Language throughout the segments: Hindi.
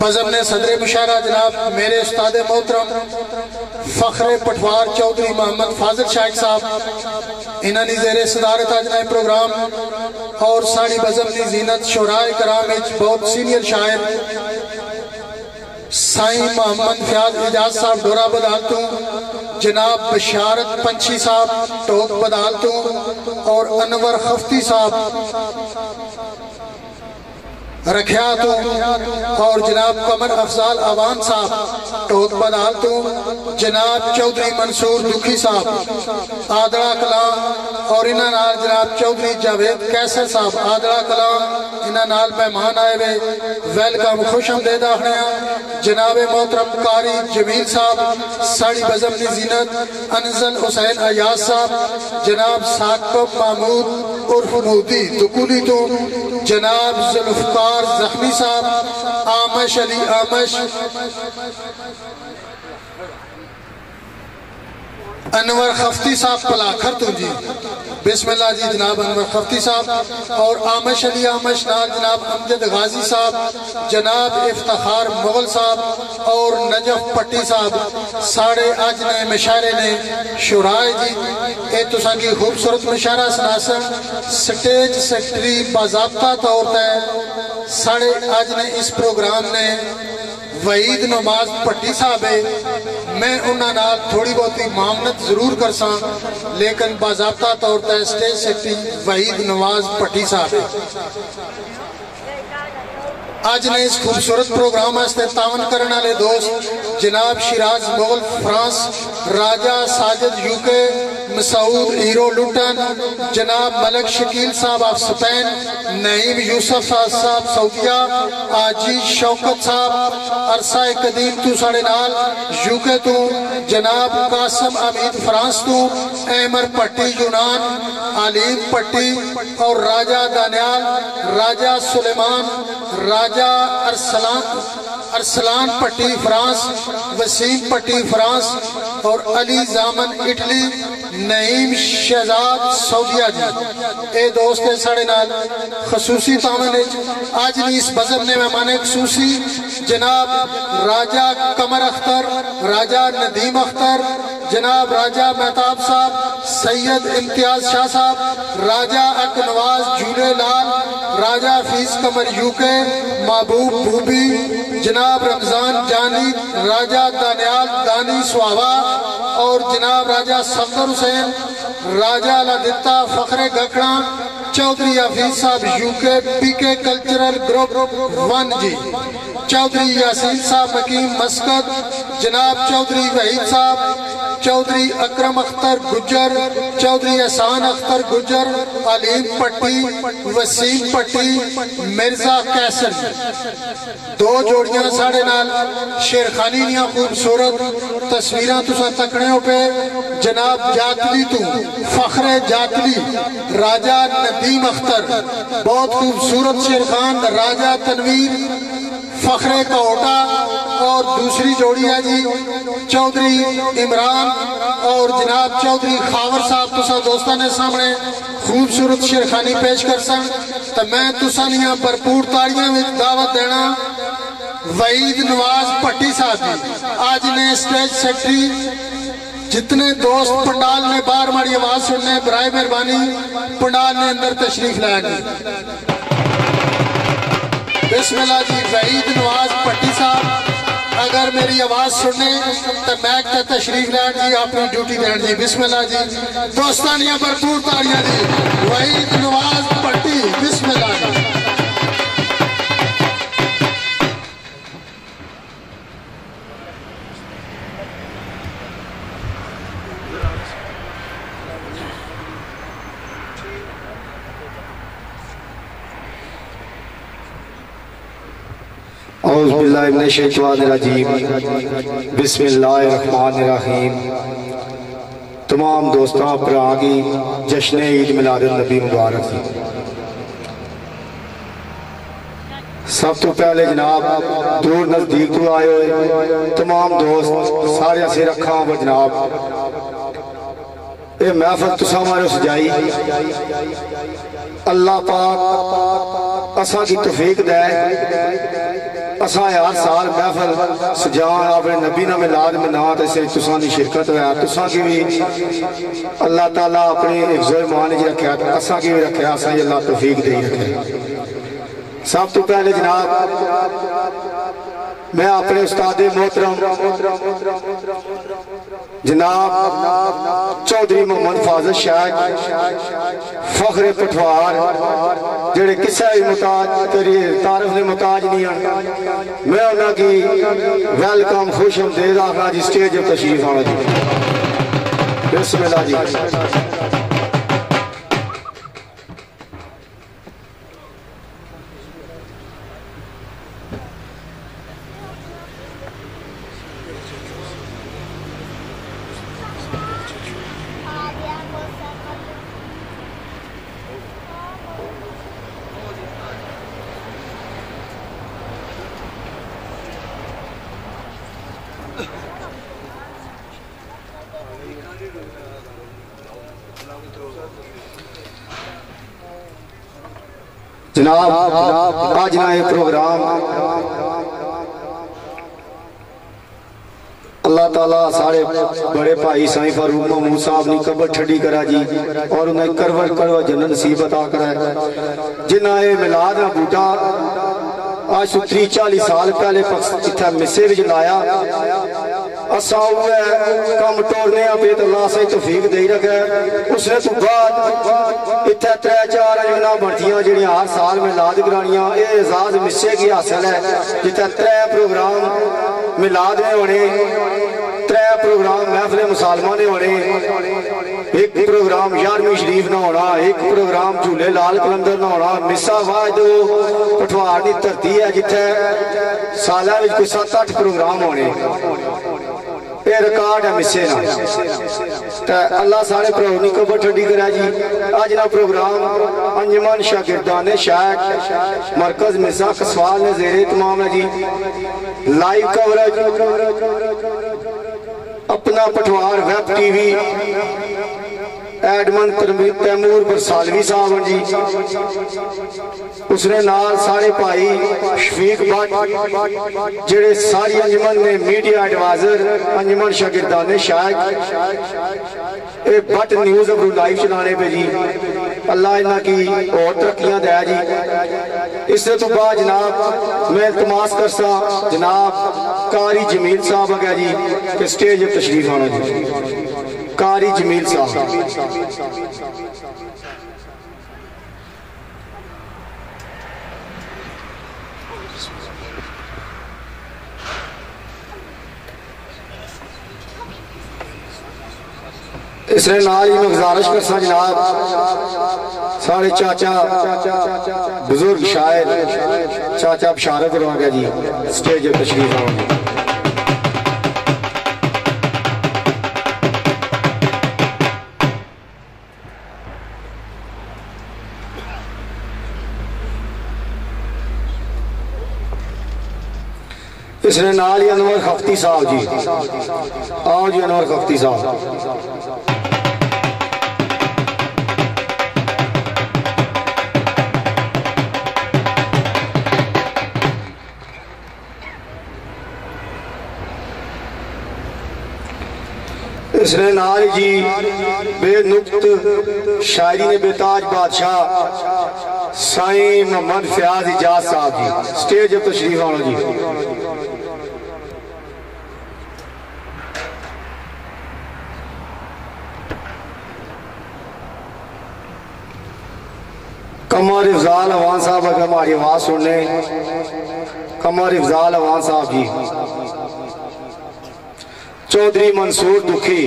बजम ने सदर मुशारा जनाब, मेरे उस्ताद मोहतरम, फखरे पटवार चौधरी मोहम्मद फाजिल शाह साहब इन्होंने जेर सदारत अज ने प्रोग्राम, और साड़ी बजम की जीनत शोराय कराम बहुत सीनियर शायर, साई मोहम्मद फयाज एजाज साहब डोरा बदाल तो जनाब बशारत पंछी साहब, टोक बदाल और अनवर खफ्ती साहब रखिया तो। और जनाब कमर अफजाल अवान साहब, टोक बदाल तो। जनाब चौधरी मंसूर दुखी साहब आदड़ा कलाम और इन्हों जनाब चौधरी जावेद कैसर साहब आदड़ा कलाम इन्हों मेहमान आए वे, वेलकम, खुश आमदेद आखने जनाब मोहतरम कारी जमील साहब, साड़ी बजम की जीनत, अनजल हुसैन अयाज साहब। जनाब साकब महमूद उर्फ़ मोदी तुकुली तो। जनाब जुल्फकार सरदार जख्मी साहब आमश अली आमश। अनवर खफ्ती साहब पलाखर तो जी। बिस्मिल्लाह जी जनाब अनवर खफ्ती साहब। और आमश अली आमश नाल जनाब अमजद गाजी साहब, जनाब इफ्तार मुगल साहब और नजफ पट्टी साहब, साढ़े अज ने मशारे ने शुराए जी। ये तुसा की खूबसूरत मशारा सनासन स्टेज सेक्रेटरी बाबा तौर पर साढ़े अज ने इस प्रोग्राम ने वहीद नमाज़ भट्टी साहब है मैं उन्होंने थोड़ी बहुत मामनत ज़रूर कर लेकिन बाबा तौर पर स्टेज सेक्रेटरी वहीद नमाज़ भट्टी साहब अज ने इस खूबसूरत प्रोग्राम तावन करने वाले दोस्त जनाब Shiraz Mughal France, Raja Sajid UK Masood hero Luton, जनाब मलक शकील साहब ऑफ़ स्पेन, नईम यूसफ साहब सऊदिया आजी शौकत साहब, अरसा कदीम तू साढ़े नाल, यूके तू, जनाब कासम अमीद फ्रांस तू, अहमर पट्टी यूनान, आलीम पट्टी, और राजा दानियाल, राजा सुलेमान, राजा राजा अरसलान अरसलान पट्टी फ्रांस, वसीम पट्टी फ्रांस और अली जामन इटली, नईम शहजाद सऊदिया जी। ए दोस्त है साढ़े नाल, खसूसी तामन आज नहीं इस बजब ने मेहमान खसूसी, जनाब राजा कमर अख्तर, राजा नदीम अख्तर, जनाब राजा मेहताब साहब, सैयद इम्तियाज़ शाह साहब, राजा अकनवाज झूले लाल, राजा फ़ीस कमर यूके, महबूब भूबी जनाब रमज़ान जानी, राजा दानियाल दानी सुहावा और जनाब राजा सफदर हुसैन, राजा लदिता फखरे गकड़ा, चौधरी हफीज साहब UK PK cultural group one जी। चौधरी यासीन साहब मकीम मस्कत, जनाब चौधरी वहीद साहब चौधरी अकरम अख्तर गुजर चौधरी एहसान अख्तर गुजर अलीम पट्टी, वसीम पट्टी, मिर्ज़ा कैसर। दो जोड़ियाँ साढ़े नाल, शेरखानी दियाँ खूबसूरत तस्वीर तुसा तकने पे, जनाब जातली तू, फखरे जातली, राजा नदीम अख्तर। बहुत खूबसूरत शेरखान, राजा तनवीर फखरे कोटा और दूसरी जोड़ी है जी, चौधरी इमरान और जनाब चौधरी खावर साहब, तुसा दोस्तों ने सामने खूबसूरत शेरखानी पेश कर सन तो मैं तुसा भरपूर ताड़ियाँ में दावत देना वईद नवाज़ भट्टी साहब जी। आज ने स्टेज सेक्रेटरी जितने दोस्त पंडाल ने बार मारी आवाज़ सुनने, बरए मेहरबानी, पंडाल ने अंदर तशरीफ़ लाया बिस्मिल्लाह जी, वहीद नवाज़ भट्टी साहब, अगर मेरी आवाज़ सुनने तो मैं तशरीफ़ लैन जी, अपनी ड्यूटी देन जी। बिस्मिल्लाह जी, दोस्तानिया भरपूर तालियाँ जी। वहीद नवाज़ भट्टी बिस्मिल्लाह जी। तमाम दोस्तों भरा जश्न ईद मिलाद मुबारक। सब तो पहले जनाब, दूर नज़दीक तो आए हुए। तमाम दोस्त, सारे सिर अखा पर जनाब। ये महफल तुसा मारे सजाई। अल्लाह पाक असा की तफीक दे। असा हर साल महफल सजान अपने नबी ना मिलाद में तुसा की शिरकत है तुसा भी अल्लाह तला अपने हिफ्जो मान च रखा असा की रखा असा अल्लाह तौफीक दे रखे। सब तो पहले जनाब, मैं अपने उस्ताद मोहतरम जनाब चौधरी मोहम्मद फाजल शाह फखरे पठवार जेड़े किसे भी मुताज, तेरी तारफ के मुताज नहीं हैं। मैं उन्होंने वेलकम खुश हमदेद आखना जी स्टेज पर तशरीफ़ आना जी। बिस्मिल्लाह जी। जनाब आज ना प्रोग्राम। अल्लाह ताला सारे बड़े भाई साईं फारूक महमूद साहब ने कबर ठंडी करा जी और उन्हें करवर करवर जन्नत नसीब अता करा जिन्हें ये मिलाद ना बूटा आज तो त्री चाली साल पहले इतना मिसे विच लाया असा कम टोरने पे तो तौफीक दे रखे बाद इतने त्रै चार अजना बनतियाँ जड़ियाँ हर साल मिलाद करानियाँ ये एजाज मिसे की हासिल है जितने त्रै प्रोग्राम मिलाद में होने त्रै प्रोग्राम महफिल मुसलमान ने होने एक प्रोग्राम यारवीं शरीफ ना होना एक प्रोग्राम झूले लाल कलंदर ना होना मिसा वाज पठवार की धरती है जिथे साल कोई सत्त अठ प्रोग्राम होने रिकॉर्ड है मिसे ना अल्लाह सारे भ्राओ नी कबर ठंडी करा जी अज ना प्रोग्राम अंजमन शागिर्दान शायक मरकज मिसा कसवाल ने जेरे तमाम है जी लाइव कवरेज अपना Pothwar web TV admin Taimur Barsalvi साहब जी उसने नाल सारे भाई शफीक भट्ट जेड़े सारी अंजमन ने मीडिया एडवाइजर अंजमन शागिर्दान शायक ये भट्ट न्यूज़ अपरू लाइव चलाने पे जी अल्लाह इन्हों की और तरक्या दे जी इस तो बाद जनाब मैं इल्तमास करसा जनाब कारी जमील साहब अगर जी कि स्टेज तशरीफ़ आना जी कारी जमील साहब इसने नाल ही मैं गुजारिश कर सा जनाब। साढ़े चाचा, बुज़ुर्ग शायर, चाचा बशारत गया जी, स्टेज पर तशरीफ़ आओगे इसने नाल ही अनवर खफ्ती साहब जी। आओ जी अनवर खफ्ती साहब इसने नाल जी बेनुक्त शायरी ने बेताज बादशाह साईं मोहम्मद फयाज इजाज साहब जी। स्टेज पर तशरीफ़ आना जी। कमर इफजाल अवान साहब, अगर हमारी आवाज़ सुनने कमर इफजाल अवान साहब जी। चौधरी मंसूर दुखी।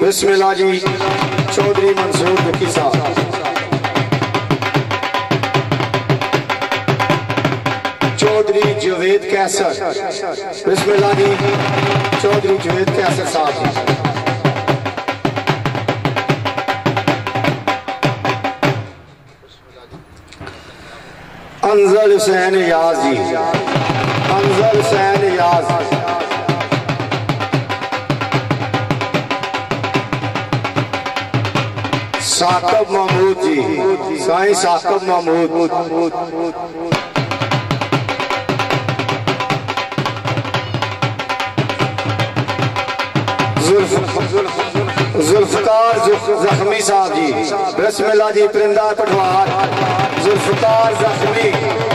बिस्मिल्लाह जी। चौधरी मंसूर दुखी साहब। चौधरी जवेद कैसर। बिस्मिल्लाह जी। चौधरी जवेद कैसर साहब हुसैन याजी। हमजा हुसैन याजी। साकब महमूद जी। साई साकब महमूद। जुल्फकार जख्मी साहब जी। रसमिला जी, परिंदा पठवार जुल्फकार जख्मी।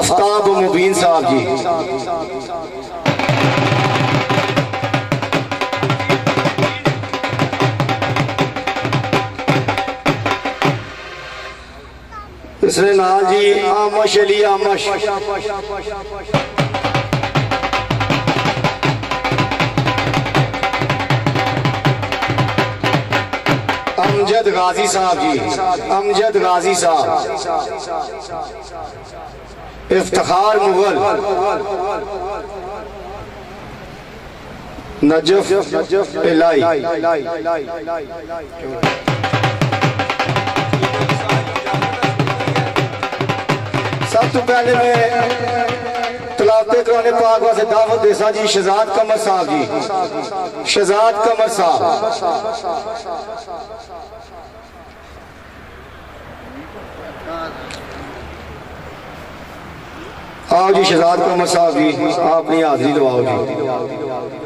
आफ्ताब मुबीन साहब जी। इसने नाल जी, आमश अली आमश। अमजद गाजी साहब जी, अमजद गाजी साहब। इफ्तार मुगल नजफ इलाई सब तो पहले मैं तलाते कराने पाक वास्ते दावत देसा जी, शहजाद कमर साहब जी। शहजाद कमर साहब। आओ जी शहजाद कमर साहब जी आप अपनी हाजिरी दवाओ जी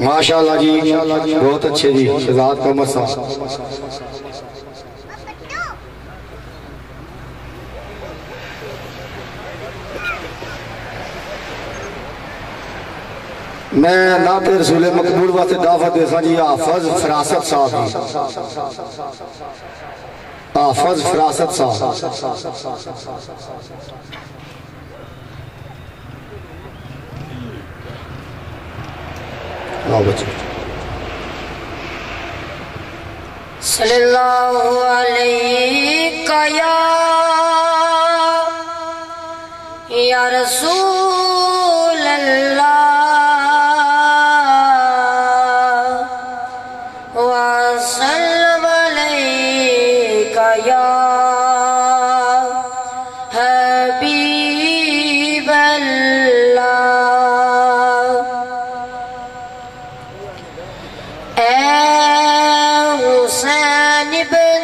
माशाल्लाह जी बहुत अच्छे जी शहजाद कमर साहब मैं के रसूल मकबूल वास्ते दावत देसा जी, हाफज फरासत साहब हाफज फरासत साहब। सल्लल्लाहु अलैका या या रसूल अल्लाह हुसैन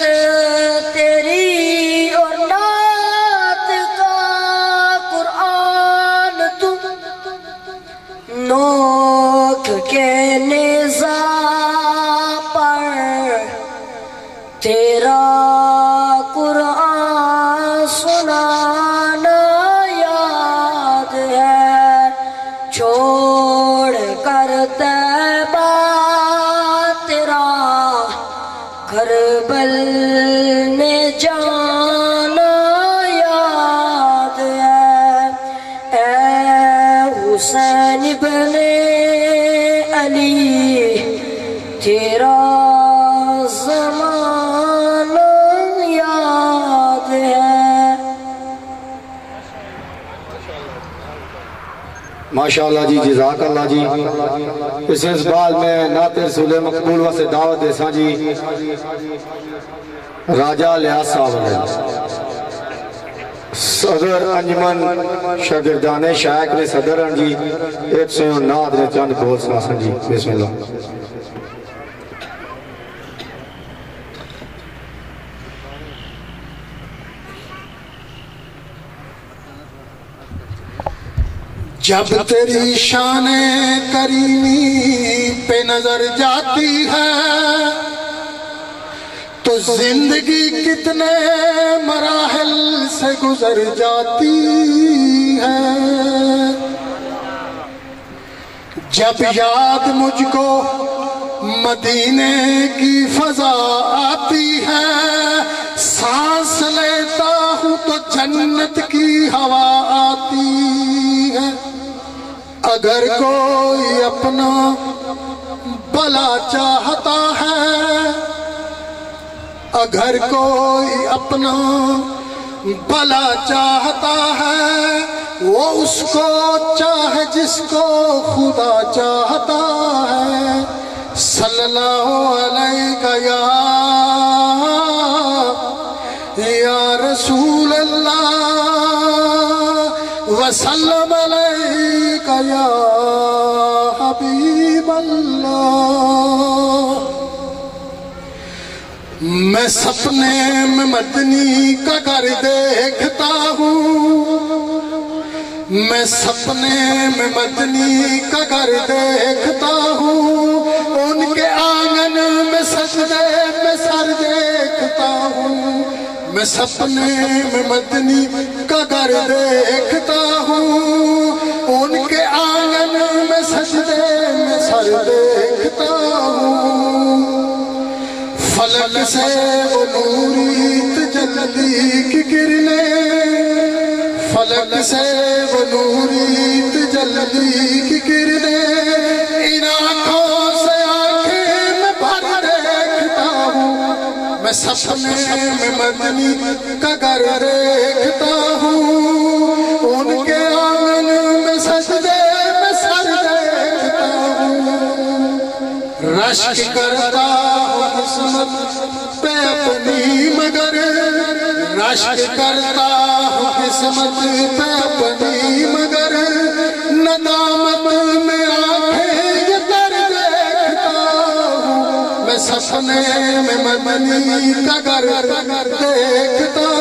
तेरी माशाल्लाह जी जजाक अल्लाह जी। इस इस्बाल में नातिर सुले मकबूल वसे दावत देसा जी। राजा लियाज साहब सदर अंजमन शागिर्दाने शायक ने सदर जी एक सौ नाद ने चंद बोल सुनासन जी। बिस्मिल्लाह। जब तेरी शान करीमी पे नज़र जाती है तो ज़िंदगी कितने मराहल से गुजर जाती है। जब याद मुझको मदीने की फजा आती है सांस लेता हूँ तो जन्नत की हवा आती है। अगर कोई अपना भला चाहता है, अगर कोई अपना भला चाहता है, वो उसको चाहे जिसको खुदा चाहता है। सल्लल्लाहु अलैहि या मैं सपने में मदनी का घर देखता हूँ। मैं सपने में मदनी का घर देखता हूँ। उनके आँगन में सजदे में सर देखता हूँ। मैं सपने में मदनी का घर देखता हूँ। से वो नूरी तजल्ली की किरणें फलक से वो नूरी तजल्ली की किरणें इन आँखों से आँखें में भर देखता हूँ मैं सपने में मदनी का घर देखता हूँ उनके आँगन में सजदे में सर देखता हूँ। रश्क करता हूँ अपनी मगर रश्क करता हूँ किस्मत पे अपनी मगर। नदामत में आंखें ये तर देखता हूँ मैं सपने में मदनी देखता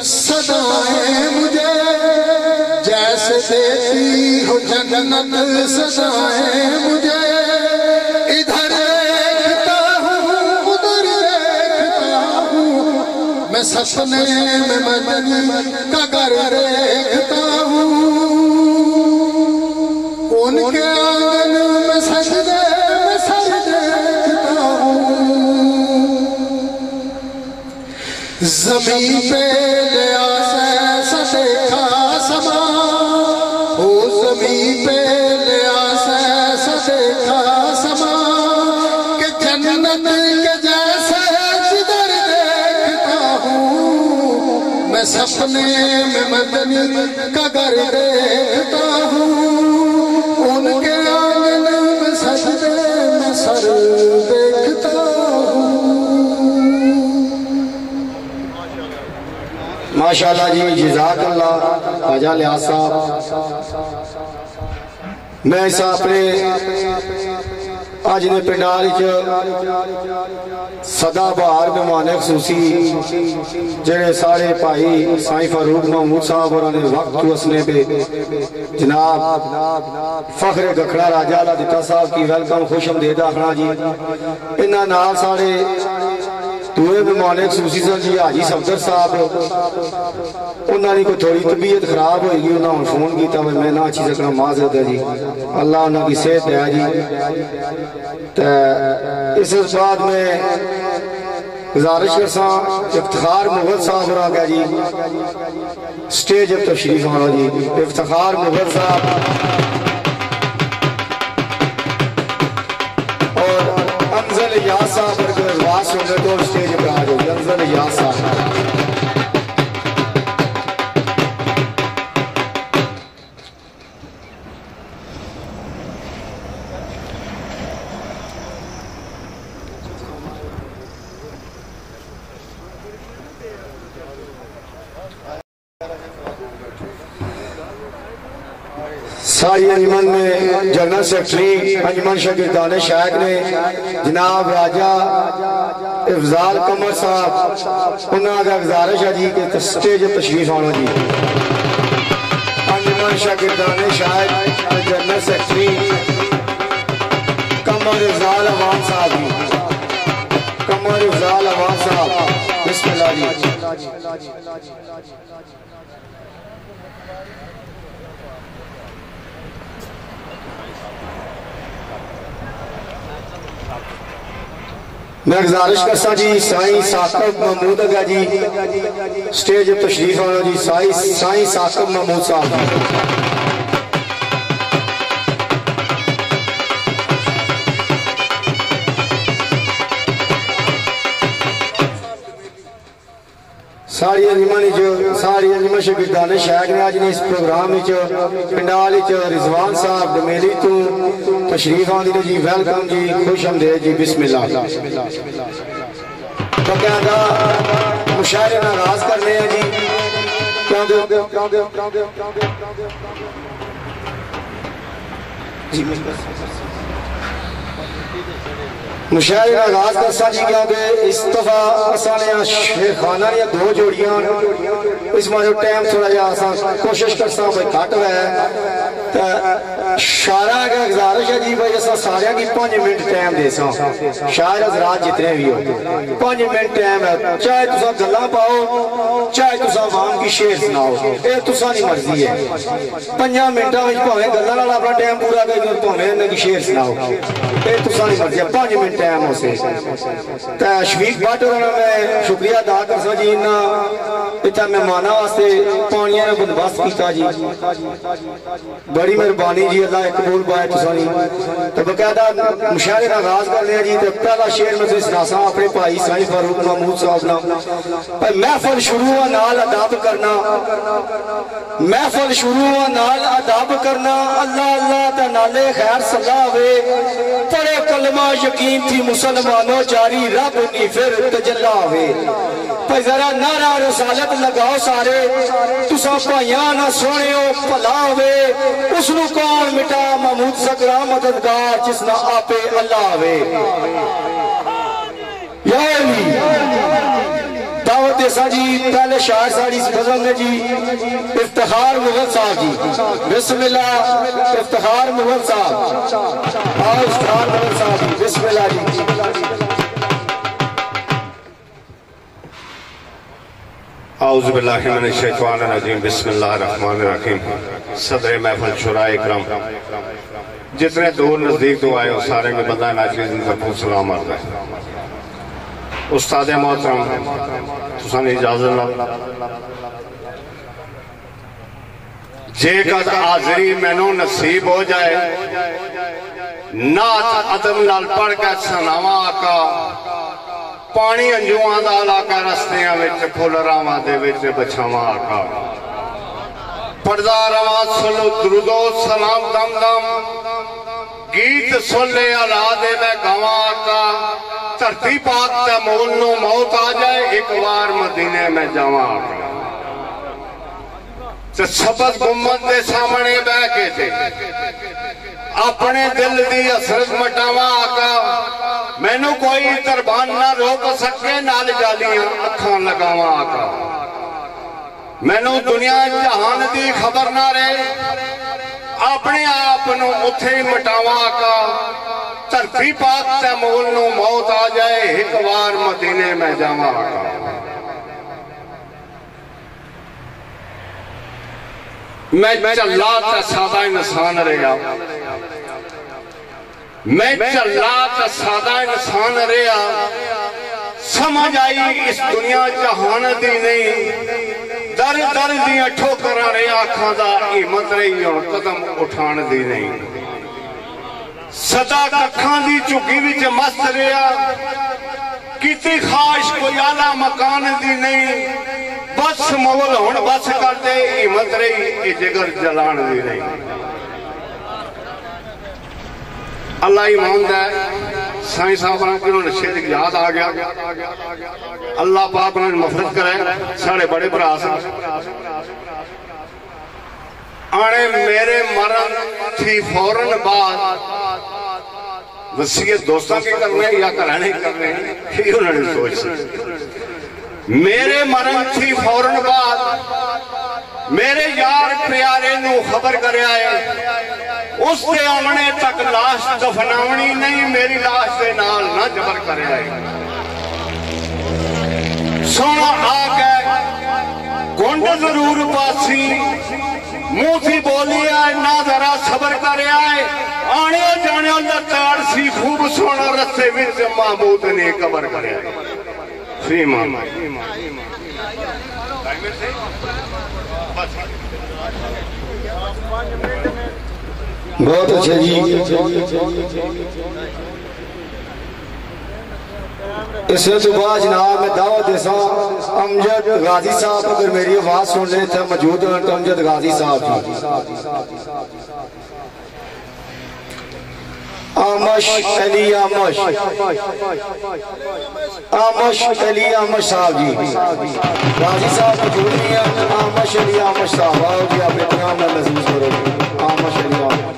सदाएँ मुझे। जैसे देती हो जन्नत सदाएँ मुझे। इधर देखता हूँ, उधर देखता हूँ। मैं सपने में मदनी का घर देखता हूँ। ज़मी पेल होमी पेलिया ससे समा जन में सपने में मदन माशाल्लाह जी जजाकल्ला ख्वाजा लिया साहब मैं इस अपने अज के पिंडाल सदा बहार मेहमान खसूसी। जेड़े सारे भाई साई फारूक महमूद साहब और वक्त हसने पे। जनाब, फखरे गखड़ा राजा दिता साहब की वेलकम खुश आमदेद आखना जी। इन्होंने सारे ਦੂਏ ਮਹਿਮਾਨ ਖਸੂਸੀ ਸਨ ਜੀ ਹਾਜੀ ਸਫਦਰ ਸਾਹਿਬ ਉਹਨਾਂ ਦੀ ਕੋਈ ਥੋੜੀ ਤਬੀਅਤ ਖਰਾਬ ਹੋਈ ਗਈ ਉਹਨਾਂ ਹੁਣ ਫੋਨ ਕੀਤਾ ਵੀ ਮੈਂ ਨਾ ਅੱਛੀ ਸਕਣਾ ਮਾਜ਼ਰਤ ਹੈ ਜੀ ਅੱਲਾਹ ਉਹਨਾਂ ਦੀ ਸਿਹਤ ਹੈ ਜੀ ਤੇ ਇਸ ਬਾਅਦ ਮੈਂ गुजारिश करसा इफ्तार मुगल साहब और आ गया जी स्टेज पर तशरीफ आना जी इफ्तार मुगल साहब और अफजल याद साहब और दो तो स्टेज पर आ जाओ याद साहब सारी अंजमन में जनरल सेक्रेटरी अंजमन शकीरदान शायक ने, जनाब राजा इफजाल कमर साहब उन्होंने गुजारिश है जी कि स्टेज तशरीफ़ आना जी। अंजमन शकीरदान शायक जनरल सेक्रेटरी कमर इफजाल अवाम साहब जी। कमर इफजाल अवाम साहब, बिस्मिल्लाह जी। मैं गुजारिश करसा जी, साई साकब महमूद अगा जी। स्टेज तशरीफ़ आना जी, साई साई साकब महमूद साहब। सारी अंजमन सारी अंजमन शकीरदान शायक ने इस प्रोग्राम पिंडाल रिजवान साहब डमेली तो तशरीफ़ आंदी जी वेलकम जी जी, बिस्मिल्लाह। जी। मुशायरे आगाज़ कर साझी क्योंकि इस दफ़ा असा शेर खाना या दो जोड़ियाँ इस माजो टाइम थोड़ा जा असा कोशिश करसा भाई घट है। शारा का गुजारिश है जी भाई असा सारे की 5 मिनट टाइम देसा शायर हजरात जितने भी हो। 5 मिनट टाइम है। चाहे तुसा गल्ला पाओ, चाहे तुसा वाम की शेर सुनाओ यह तुसा दी मर्ज़ी है। 5 मिनटा में भावे गल्ला वाला अपना टाइम पूरा करो भावे ने शेर सुनाओ। ए तुसा दी मर्ज़ी है। 5 मिनट टाइम से। शफीक भट होना मैं शुक्रिया अदा कर सी इन्ना इतना मेहमान वास्ते पानिया ने बंदोबस्त किया जी। बड़ी मेहरबानी जी, अल्लाह एक बोल पाया तुम तो बकायदा मुशाहरे का आगाज़ कर लिया जी तो पहला शेर मैं तुम दसा अपने भाई साई फारूक महमूद साहब ना महफल शुरू अदाब करना। महफल शुरू अदाब करना। अल्लाह अल्लाह नाले खैर सलाह कलमा यकीन जी मुसलमानों जारी, रब नी फिर तजला वे जरा नारा रसालत लगाओ सारे। तुसा भाइया ना सोने भला वे उस कौन मिटा महमूद सकरा मददगार, जिसना आपे अल्लाह वे दावत देसा जी, पहले शायर साड़ी गज़ल ने जी इफ्तिखार मुगल साहब जी। बिस्मिल्लाह इफ्तिखार मुगल साहब। और इफ्तिखार मुगल साहब जी, बिस्मिल्लाह जी। आउज़बिल्लाहिमिनश्शैतानिर्रजीम बिस्मिल्लाहिर्रहमानिर्रहीम सदर महफिल शुराए इकराम। जितने दूर नज़दीक तो आए हो, सारे में बंदा तरफों सलाम आता है। उस्ताद मोहतरम, तुसान इजाज़त जेकर हाजरी मैनू नसीब हो जाए, नाच अदम नाल पढ़ के सनावा आका, पानी अंजुआ का इलाका रस्तिया फुल रावा बछावा आका। पढ़दा रवा सुनो द्रुदो, सलाम दम दम गीत सुन ले मैं गवा धरती पाक का मौत आ जाए, एक बार मदीने में जावा। ते शब्द के सामने बह के थे। अपने दिल की असरत मटावा आका। मैनू कोई दरबान ना रोक सके, नाल गालियाँ अखा लगावा आका। मैनू दुनिया जहान की खबर ना रहे। ਆਪਣੇ ਆਪ ਨੂੰ ਉੱਥੇ ਹੀ ਮਟਾਵਾਂ ਆਕਾ ਧਰਤੀ ਪਾਕ ਤੇ ਮੂਲ ਨੂੰ ਮੌਤ ਆ ਜਾਏ ਇੱਕ ਵਾਰ ਮਦੀਨੇ ਮੈਂ ਜਾਵਾਂ ਆਕਾ ਮੈਂ ਚੱਲਾ ਤਾਂ ਸਾਦਾ ਇਨਸਾਨ ਰਿਹਾ ਮੈਂ ਚੱਲਾ ਤਾਂ ਸਾਦਾ ਇਨਸਾਨ ਰਿਹਾ समझ आई इस दुनिया जहान दी नहीं। दर दर दोकर ठोकर रे आखा दा हिम्मत रही और कदम उठान दी नहीं। सदा कखा दी झुकी मस्त रहा। किसी खाश कोई आला मकान दी नहीं। बस मौल हूँ बस करते हिम्मत रही जिगर जलान दी नहीं। अल्लाह ईमान है। साईं साहब ने उन्होंने शेर याद आ गया। अल्लाह पाक ने मफरत करे। सारे बड़े भरा आने मेरे मरण थी फ़ौरन बाद। वसीयत दोस्तों के करने या कराने करने, ये उन्होंने सोच मेरे मरण थी फ़ौरन बाद। मेरे यार प्यारे नु खबर कराया आए उस ते आमने तक लाश दफनावनी नहीं, मेरी लाश के नाल ना जबर कर सोना ज़रूर पासी। मुँह थी बोली जरा सबर कर आने जाने लताड़ सी, खूब सोना रस्ते विच महमूद ने कबर कर आए। बहुत अच्छा जी। इससे तो बाद जनाब मैं दावत देसा अमजद गाजी साहब अगर मेरी आवाज़ सुन रहे थे मौजूद हैं तो अमजद गाजी साहब आमश अली आमश। आमश अली आमश साहब जी। गाजी साहब मौजूद नहीं है। आमश अली आमश साहब आओ जी आप इतना मैं महसूस करो। आमश अली आमश।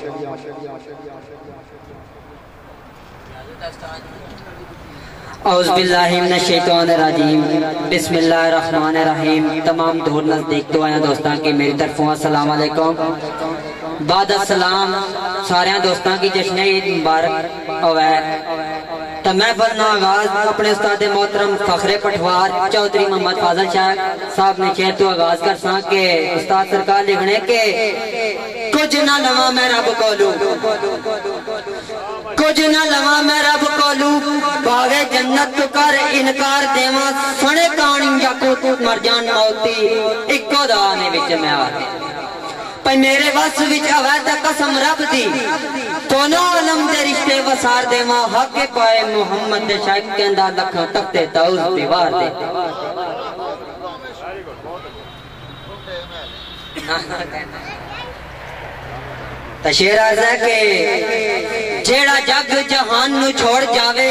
बिस्मिल्लाहिर्रहमानिर्रहीम। तमाम दूर नज़दीक तो आया दोस्तों की मेरी तरफों। अस्सलाम बाद सारे दोस्तों की जश्न ईद मुबारक तो मैं बरना आगाज़ अपने उस्ताद मोहतरम फखरे पटवार चौधरी मोहम्मद फाजल शाह साहब ने शेर तो आगाज़ कर सा के उस्ताद सरकार लिखने के कुछ ना लवा मैं रब कोलू। कुछ ना लवा मैं रब कोलू। भावे जन्नत तो कर इनकार देवा। सुने कहानी जाको तू मर जान मौती। इको दाने विच मैं आ पर मेरे वस विच आवे त कसम रब दी। दोनों आलम दे रिश्ते वसार देवा हक पाए मोहम्मद दे शायद कहंदा लख तख्ते ताउस दीवार दे। ਤਾਂ तो जेड़ा जग जहान नु छोड़ जावे,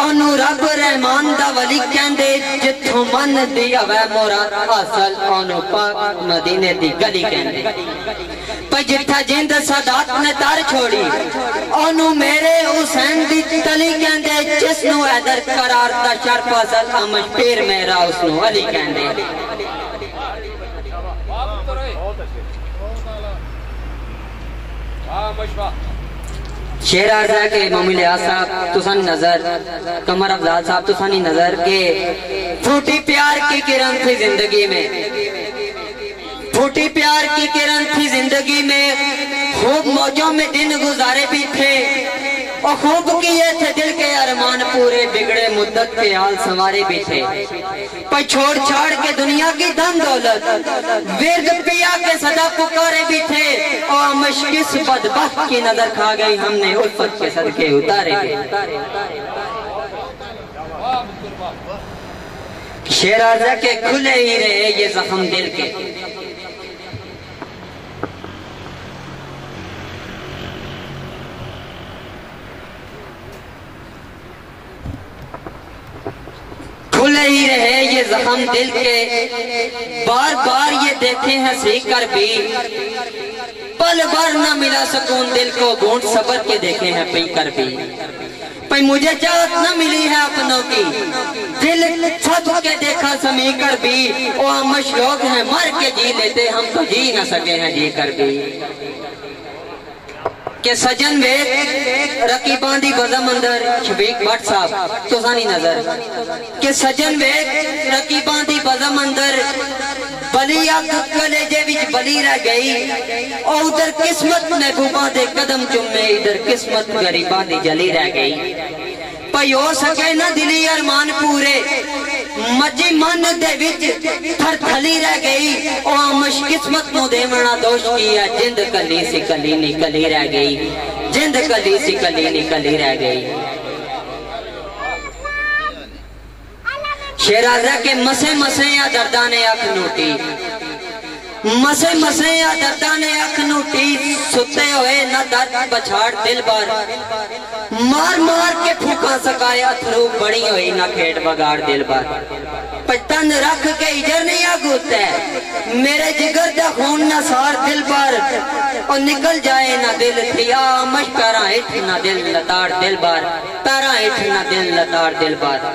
ओनू रब रहमान दा वली कहंदे मन दी मोरा असल, ओनू मदीने दी गली कहंदे जिथा जिंद सदात ने तार छोड़ी, ओनू मेरे हुसैन दी तली कहंदे जिसनु हैदर करार शर्फ असल अमश पीर मेरा, उसनु अली कहंदे शेर आरजा के मामी लिया साहब तुसन नज़र, कमर अफजाल साहब, तुसानी नज़र के फूटी प्यार की किरण थी ज़िंदगी में। फूटी प्यार की किरण थी ज़िंदगी में। खूब मौजों में दिन गुजारे भी थे और खूब किए थे दिल के अरमान पूरे बिगड़े मुद्दत के हाल संवारे भी थे पर छोड़ छाड़ के दुनिया की धन दौलत विरद पिया के सदा पुकारे भी थे और मुश्किस बदबख्त की नज़र खा गई हमने उल्फत के सदके उतारे। भी शेर आजा के खुले ही रहे ये जख्म दिल के। खुले ही रहे ये जख्म दिल के। बार बार ये देखे हैं सीख कर भी। पल भर न मिला सुकून दिल को घूंट सबर के देखे हैं पी कर भी। पर मुझे चाहत न मिली है अपनों की। दिल छत के देखा समी कर भी। वो हम मशोक है, मर के जी लेते हम तो जी न सके हैं जी कर भी। के सजन वे रकी दी बदम अंदर शबीक भट्ट साहब, तुसानी नज़र। के सजन वे रकी दी बदम अंदर बली अख कलेजे विच बली रह गई ओ उधर किस्मत महबूबा दे कदम चुमे, इधर किस्मत गरीबा दी जली रह हो सके ना दिली अरमान पूरे मजी मन दे थली रह गई ओ आमश किस्मत नु देवना दोष किया जिंद कली सी कली निकली रह गई जिंद कली सी कली निकली रह गई शेराजा के मसे मसे या दर्दा ने अख नोटी मसे मसे या दर्दा ने अख नोटी सुते हुए न दर्द बछाड़ दिल बार। मार मार के फूका सकाए अथरू बड़ी हुई न खेट बगाड़ दिल बार। पतन रख के इधर नहीं आगूता है मेरे जिगर दा खून न सार दिल बार। और निकल जाए ना दिल थिया मश पैरा हिठ ना दिल लताड़ दिल बार। पैरा हिठ ना दिल लताड़ दिल बार।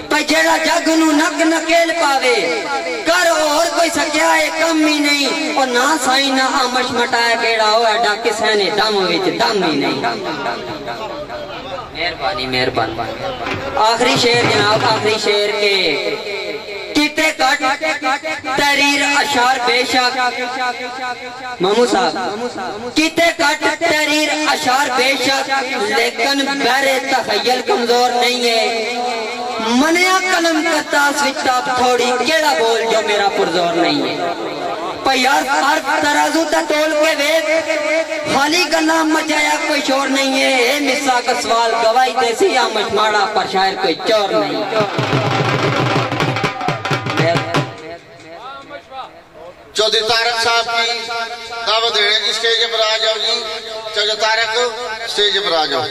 जेड़ा जग नु नक नकेल पावे, कर और कोई सकिया है, कम ही नहीं। और ना साई, ना आमश मटाया केड़ा हो एडा किसे ने दम विच दम ही नहीं। मेहरबानी मेहरबानी। आखिरी शेर जनाब, आखिरी शेर के। तरीर अशार बेशक। मामू साहब किते कट तरीर अशार बेशक, लेकिन बहरे तखयल कमज़ोर नहीं है। मनिया कलम करता स्विचटाप थोड़ी, केड़ा बोल जो मेरा पुरजोर नहीं है। पर यार, हर तराजू तक तोल के वेख खाली गला मचाया कोई शोर नहीं है। मिसा का सवाल गवाही देसी या मछमाड़ा पर शायर कोई चोर नहीं। चौधरी तारक साहब की दावत देने स्टेज पर आ जाओ जी। चौधरी तारक स्टेज पर आ जाओ।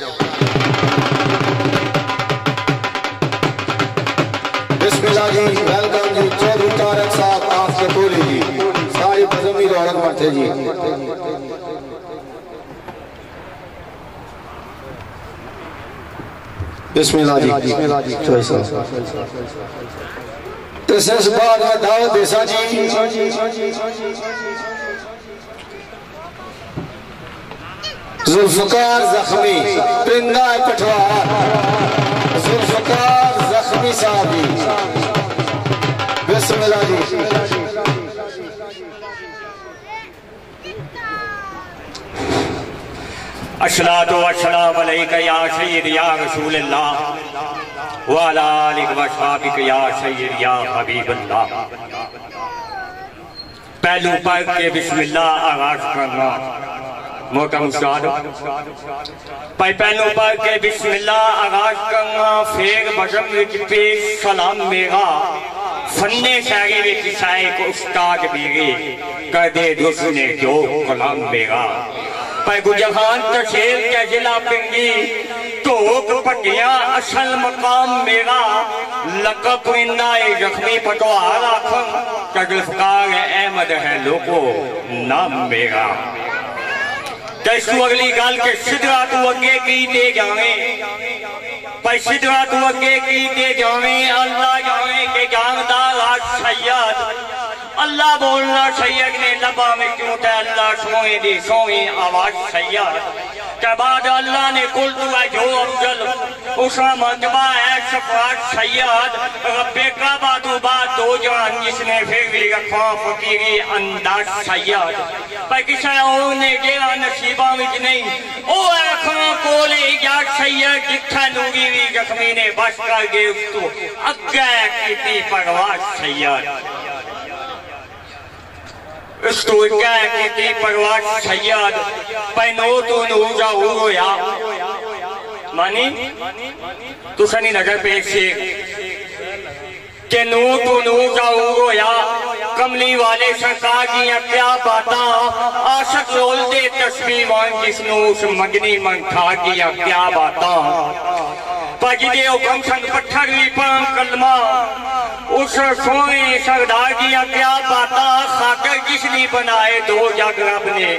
बिस्मिल्लाह जी वेलकम जी चौधरी तारक साहब आपके बोली जी। सारी बजमी रौनक बढ़ते जी। बिस्मिल्लाह जी। बिस्मिल्लाह जी। इस बात में देसा जी। जुल्फकार जख्मी परिंदा पठवार जुल्फकार जख्मी साहब बिस्मिल्लाह जी। अशलातो अशलाम अलैका या सैयद या रसूल अल्लाह पहलू पढ़ के बिस्मिल्लाह आगाज़ करना। मुस्ताद भाई, पहलू पढ़ के बिस्मिल्लाह आगाज़ करना, फिर बजम पेश सलाम मेरा। फन्ने शायरी शायक उस्ताद मेरे कर दे दुश्मने जो कलाम मेरा। पर गुजहान तशेर के जिला पिंगी? टोक पटिया, असल मकाम मेरा। लकब इंदा जख्मी पटवार आखम तजल्फकार अहमद है लोगो, नाम मेरा। तू अगली गल के सिदरा तू अगे की दे जावे। पर सिदरा तू अगे की दे जावे, अल्लाह जावे के जानदा राज सैयद। अल्लाह बोलना सैयद ने लबा में क्यों था अल्लाह सोए दी सोई आवाज़ सैयद। के बाद अल्लाह ने कुल दुआ जो अफजल उसका मंजबा है, शफात सैयद। रब्बे का बातों बात दो जान जिसने फिर भी रखा फकीरी अंदाज सैयद। पर किसी और ने गेरा नसीबा विच नहीं। ओ रखा कोले या सैयद जिथा नूरी भी जख्मी ने बस कर गए उसको। अग्गे की परवाह सैयद। Nuja ugoya मानी तुसनी नज़र पेश से के नू तू नू का उगोया कमली वाले सरकार की क्या बाता आशक रोल दे तस्वीर मान जिसनु उस मगनी मन खा की क्या बाता कलमा। उस क्या बाता खाकर जिसने बनाए? दो जग रब ने।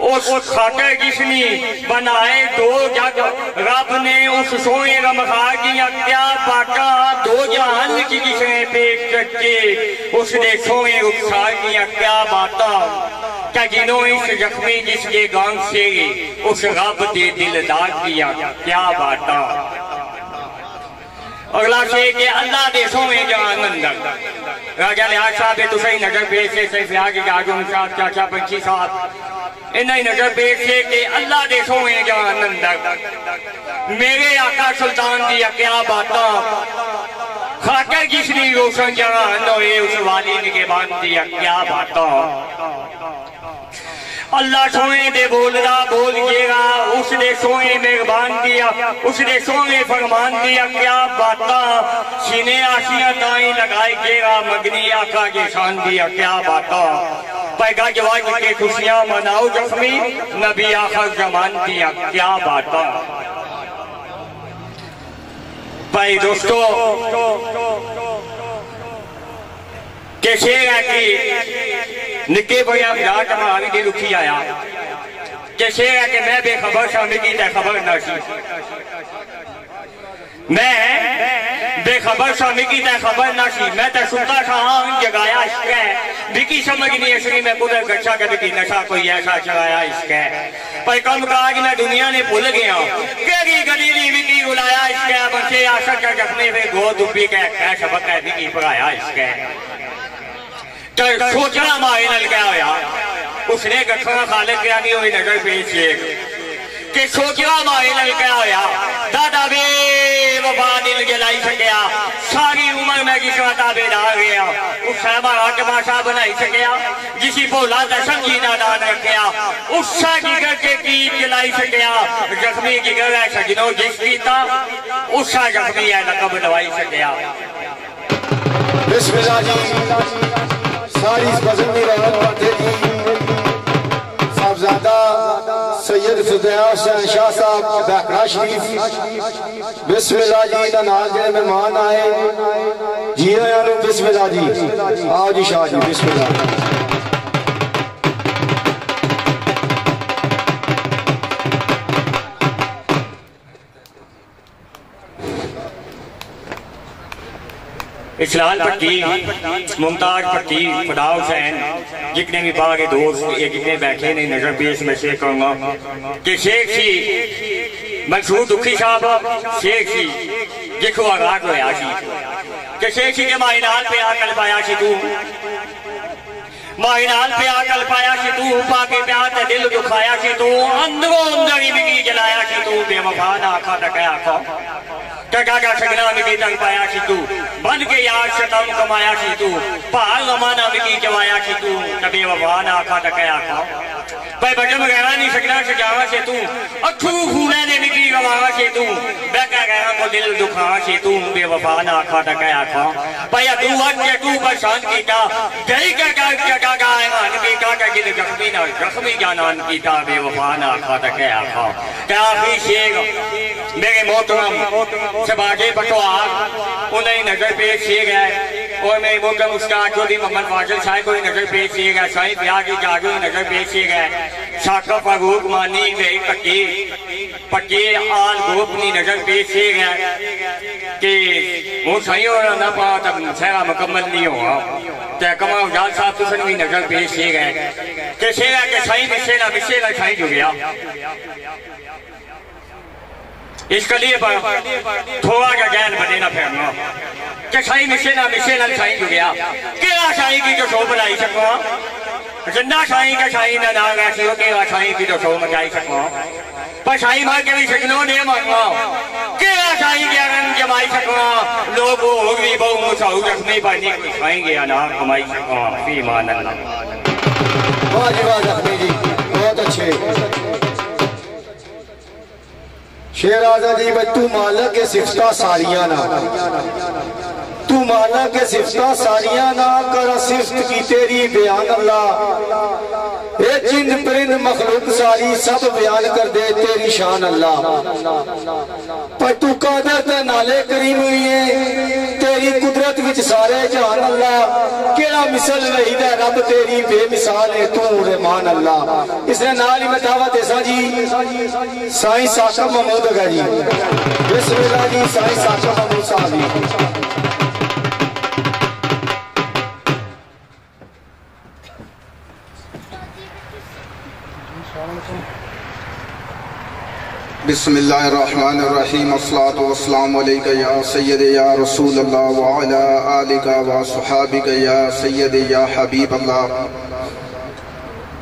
उस खाकर जिसने बनाए? दो जग रब ने उस सोए रमखा की क्या बाटा दो जहान की जिसने पेश करके उसने सोए रुखसार की क्या बाता। क्या जिन्हों इस जख्मी जिसके गाँव से उस रब दे दिलदार किया क्या बाटा अगला से के अल्लाह दे सोए जान अंदर। राजा लिहाज साहब तो सही नज़र पेश से सही फिया के आज़म साहब चाचा पंछी साहब इन्हें नज़र से के अल्लाह दे सोए जान अंदर मेरे आका सुल्तान दी क्या बाता। खाकर जिसनी रोशन जहान होए उस वाली के बाँध दिया क्या बाता। अल्लाह सोए दे बोलदा, बोल गेगा उसने सोए मेहरबान दिया उसने सोए फरमान दिया क्या बाता। सीने आशियाँ ताई लगाई गेगा मगनी आका के शान दिया क्या बाता। पैगा जवाज के खुशियाँ मनाओ जख्मी, नबी आखिर जमान दिया, क्या बाता भाई दोस्तों, के शेर है कि निके भैया विराट महावी की रुखी आया। के शेर है कि मैं बेखबर मिगी ते खबर ना मैं बेखबर सा मिगी ते खबर ना सी, मैं ते सुनता हाँ जगाया इश्क है विकी समझ नहीं असली मैं कुदर गच्छा के विकी नशा कोई ऐसा चलाया इश्क है पर कम काज मैं दुनिया ने भूल गया। केरी गली नी विकी बुलाया इश्क है बच्चे आशा का जख्मी में गो दुबी के कह सबक है विकी पढ़ाया इश्क है तो सोचना माए नल क्या होया? उसने गठना खालिक क्या नहीं हुई, नज़र पेश कि माए नल क्या होया। दादा बे वफा दिल जलाई सकिया। सारी उम्र में जिस ताबेदार गया उस हमारा तमाशा बनाई सकिया। जिसी भोला दा समझी ना दान रखिया उसा जिगर के की जलाई सकिया। जख्मी जिगर है सजनो जिस कीता उसा जख्मी है लकब दवाई जी सारी बजन में रौनक बांधे जी साहबजादा सैयद फतेहा शाह साहब बैकड़ा शरीफ। बिस्मिल्ला जी का नाज के मेहमान आए, जी आया बिस्मिल्ला जी। आओ जी शाह जी बिस्मिल्ला इस्लाल पट्टी, मुमताज़ पट्टी खुदा हुसैन, जितने भी बागे दोस्त ये जितने बैठे ने नज़र पेश में शेख कहूँगा कि शेख सी, मंसूर दुखी साहब, शेख सी, जिखो आगाज़ होया सी। कि शेख सी के माइनाल पे आकल पाया सी तू। माइनाल पे आकल पाया सी तू, पाके प्यार ते दिल दुखाया सी तू। अंदरों अंदर ही बिकी जलाया सी तू, बेवफा ना आखा तक आखा। टका सगना मिली तंग पाया सी तू बन के यार शतम कमाया सी तू भाल गमाना मिली जवाया सी तू कभी वफा ना आखा तक आखा भाई बटम गहरा नहीं सकना सजावा से तू अखू खूना ने मिली गवावा से तू बैका गहरा को दिल दुखावा से तू बेवफा ना आखा तक आखा भाई तू अज के तू परेशान कीता गई का का का का का ऐमान की का का दिल जख्मी ना जख्मी जानान कीता बेवफा ना आखा तक आखा क्या भी मेरे बटवार। उन्हें नज़र पेश किए गए। और मेरे मोहतरम उस्ताद चौधरी मोहम्मद फाजिल साहब को नज़र पेश किए गए। शाही ब्याह की जागो नज़र पेश किए गए। साका फारूक मानी, मेरी पट्टी पट्टी आल ग्रुप की नज़र पेश किए गए। कि वो सही हो ना पा तब सहरा मुकम्मल नहीं हुआ ते कमा उजाल साहब तुसन भी नज़र पेश किए गए। कि शेरा के सही मिशे ना मिशे ना सही जो गया इसके लिए थोड़ा का ज्ञान बने ना फिर कि साई मिशे ना मिशे ना साई जो गया केड़ा साई की जो शो बनाई सको? ज़िंदा साई का साई ना नाग ऐसी हो केड़ा साई की जो शो मचाई सको? पर साई मार के भी सकनो ने मांगो? केड़ा साई के रंग जमाई सको? लोग हो भी बहु मुसाऊ रखने पानी साई गया ना कमाई सको। फ़ी मान अल्लाह वाह जी वाह जी। बहुत अच्छे। शेर आज़ादी बच्चू मालक के सिफता सारिया ना। तू मालक के सिफता सारिया ना कर, सिफत की तेरी बयान अल्लाह। ए जिंद परिंद मखलूक सारी सब बयान कर दे तेरी शान अल्लाह। पर तू कादर ते नाले करीम हुई है, तेरी कुदरत विच सारे जहान अल्लाह। केड़ा मिसल वही दा रब तेरी बेमिसाल है, तू रहमान अल्लाह। इसने नाल ही दावा देसा जी, साईं साका महमूद है जी। बिस्मिल्लाह जी, साईं साका महमूद साहब जी। वस्सलामु अलैका या सय्यद या रसूल अल्लाह व अला आलिका व सुहाबिका या सय्यद या हबीब अल्लाह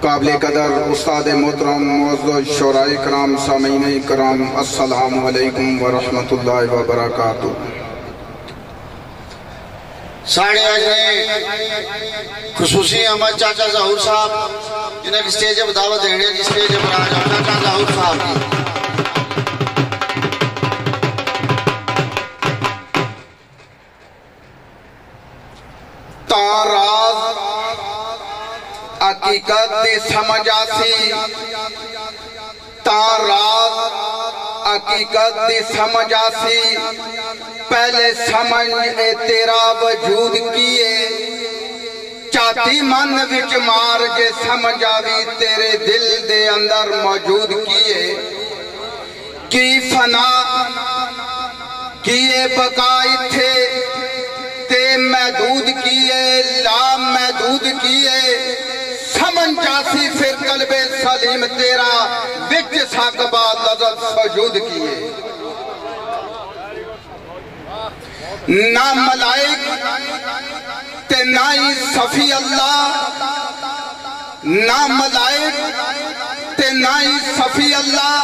काबिल कदर उस्ताद मोहतरम मुअज़्ज़ज़ शोराए कराम सामीन कराम अस्सलामु अलैकुम व रहमतुल्लाहि व बरकातुहू साढ़े खसूसी अहमद चाचा जहूर साहब, जिन्हें स्टेज पर दावत देने की स्टेज पर आ जाओ चाचा जहूर साहब की। हकीकत समझ आसी ताराज हकीकत दी समझ आसी पहले समझ ए तेरा वजूद किए। चाती मन विच मार जे समझ आवी तेरे दिल दे अंदर मौजूद किए। की फना, किए बका इथे ते महदूद किए, ला महदूद किए। जासी फिर कलबे सलीम तेरा, विच साकबा लजत सजूद किए। ना मलाइक ते ना ही सफी अल्लाह, ना मलाइक ते ना ही सफी अल्लाह,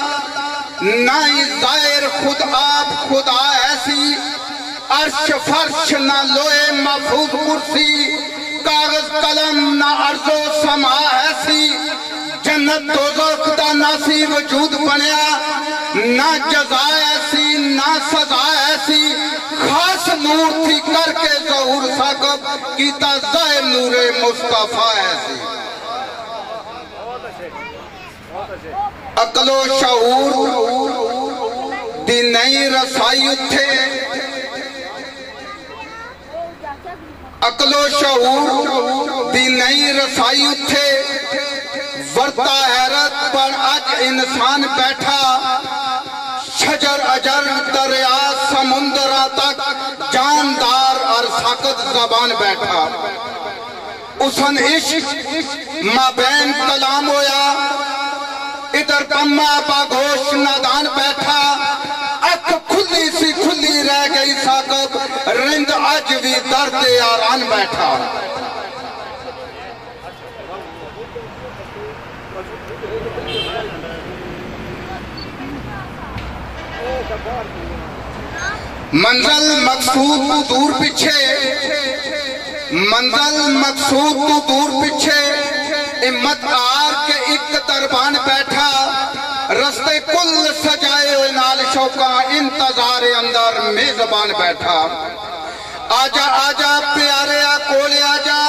ना ही ज़ाहिर खुद आप, खुदा ऐसी, अर्श फर्श ना लोए महफूज कुर्सी कागज़ कलम ना अर्जो समा ऐसी जन्नत दोजख दा नासी वजूद बनया। ना जजा ऐसी ना सजा ऐसी खास नूर थी करके जहूर साकब कीता जाए नूरे मुस्तफ़ा ऐसी अकलो शऊर दी नई रसाई उत्थे अकलो शहूर दी नहीं रसाई उत्थे वर्ता हैरत, पर अज इंसान बैठा। शजर अजर दरिया समुंदरा तक। जानदार और सख्त जबान बैठा। उसन इश्क, माबैन कलाम होया। इधर कम्मा बागोश नादान बैठा। अख खुली सी खुली रह गई साकब रिंद अज भी दर्द आरान बैठा। मंजिल मकसूद तू दूर पीछे। मंजिल मकसूद तू दूर पीछे। हिम्मत आर के एक दरबान बैठा। रस्ते कुल सजाए हुए नाल शौका इंतज़ार अंदर मेजबान बैठा। आजा आजा, प्यारे आ, कोले आजा,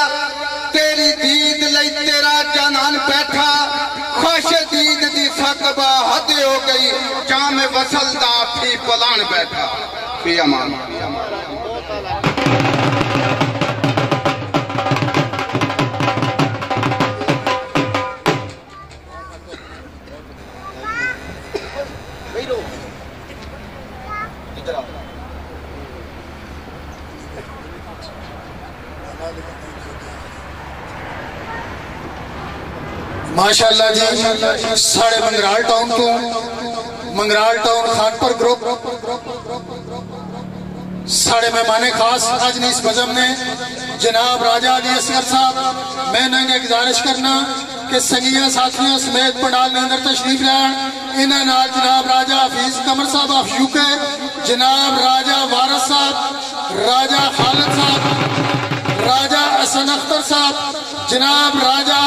तेरी दीद लई तेरा जनान बैठा। खुश दीद दी सकबा हद हो गई, जाम वसल फ़ी पलान बैठा। फ़ी अमान माशाल्लाह जी, साढ़े मंगराल टाउन तो मंगराल टाउन खानपुर ग्रुप। साढ़े मेहमान खास, आज ने इस बजम ने, जनाब राजा अली असगर साहब, मैं नंगे गुजारिश करना कि संगिया साथियों समेत पंडाल के अंदर तशरीफ़ लैन इन्हें नाल जनाब राजा हफीज कमर साहब ऑफ़ यूके जनाब राजा वारस साहब, राजा खालिद साहब। राजा असन अख्तर साहब, जनाब राजा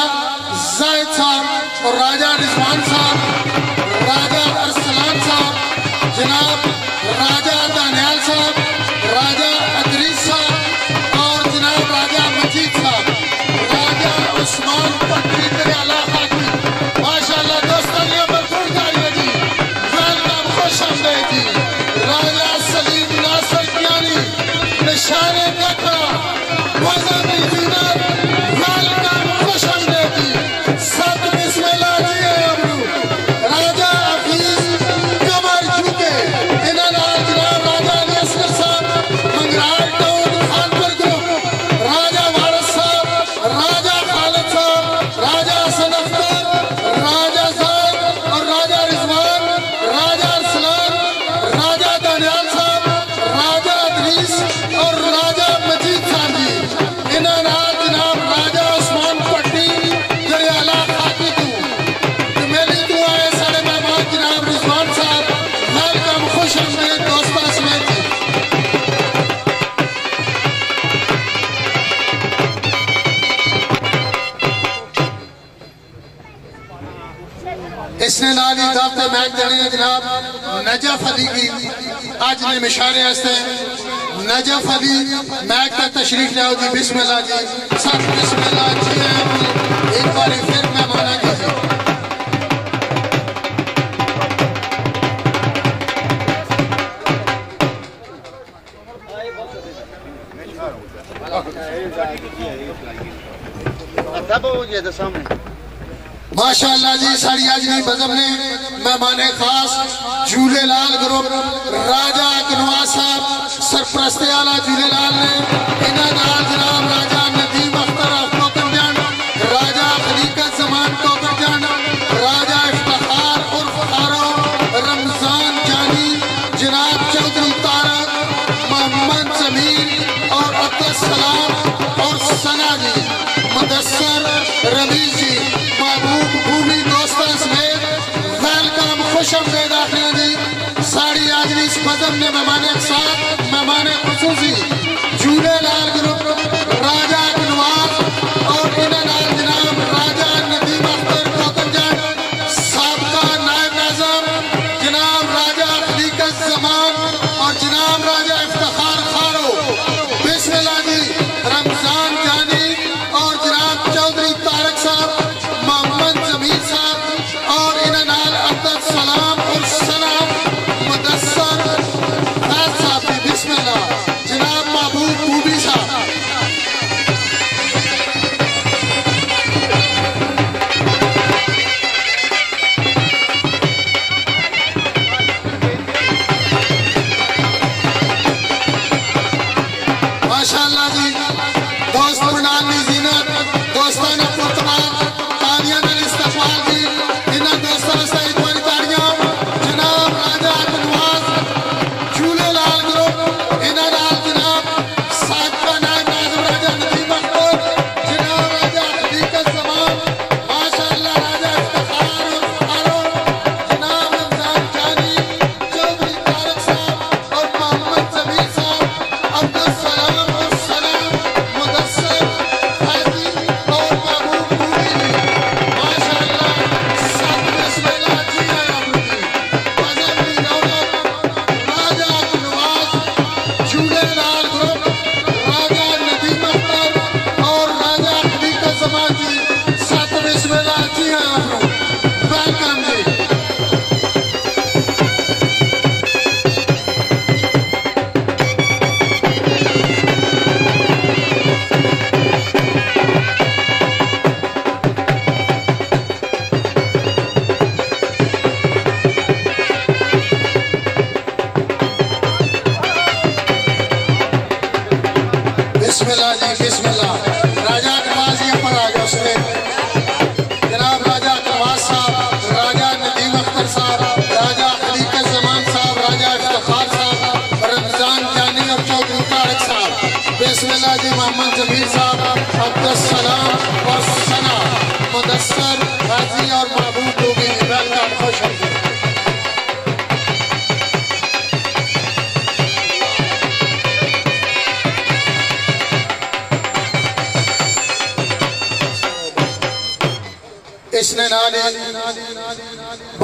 जायद साहब और राजा रिजवान साहब, राजा अरसलान साहब, जनाब राजा दानियाल साहब, राजा अदरीस साहब और जनाब राजा मजीद साहब, राजा उस्मान पटरी के अलाका माशाल्लाह दोस्तों भरपूर तालियाँ जी। वेलकम खुश आमदेद जी। राजा सलीम नासर कियानी, निशाने कतरा मैच देने जनाब नजफ अली की। आज ने मिशारे नजफ अली मैच का तशरीफ़ लाओ जी बिस्मिल्लाह जी। सब बिस्मिल्लाह जी एक बार फिर मेहमान कीजिए माशाल्लाह जी साड़ी अजनी बजम ने। मेहमान खास झूलेलाल ग्रुप राजा कनवा साहब सरप्रस्त आला झूलेलाल ने इन्हें नाल जनाब राजा मज़हब ने मेहमान साथ मेहमान खसूसी झूलेलाल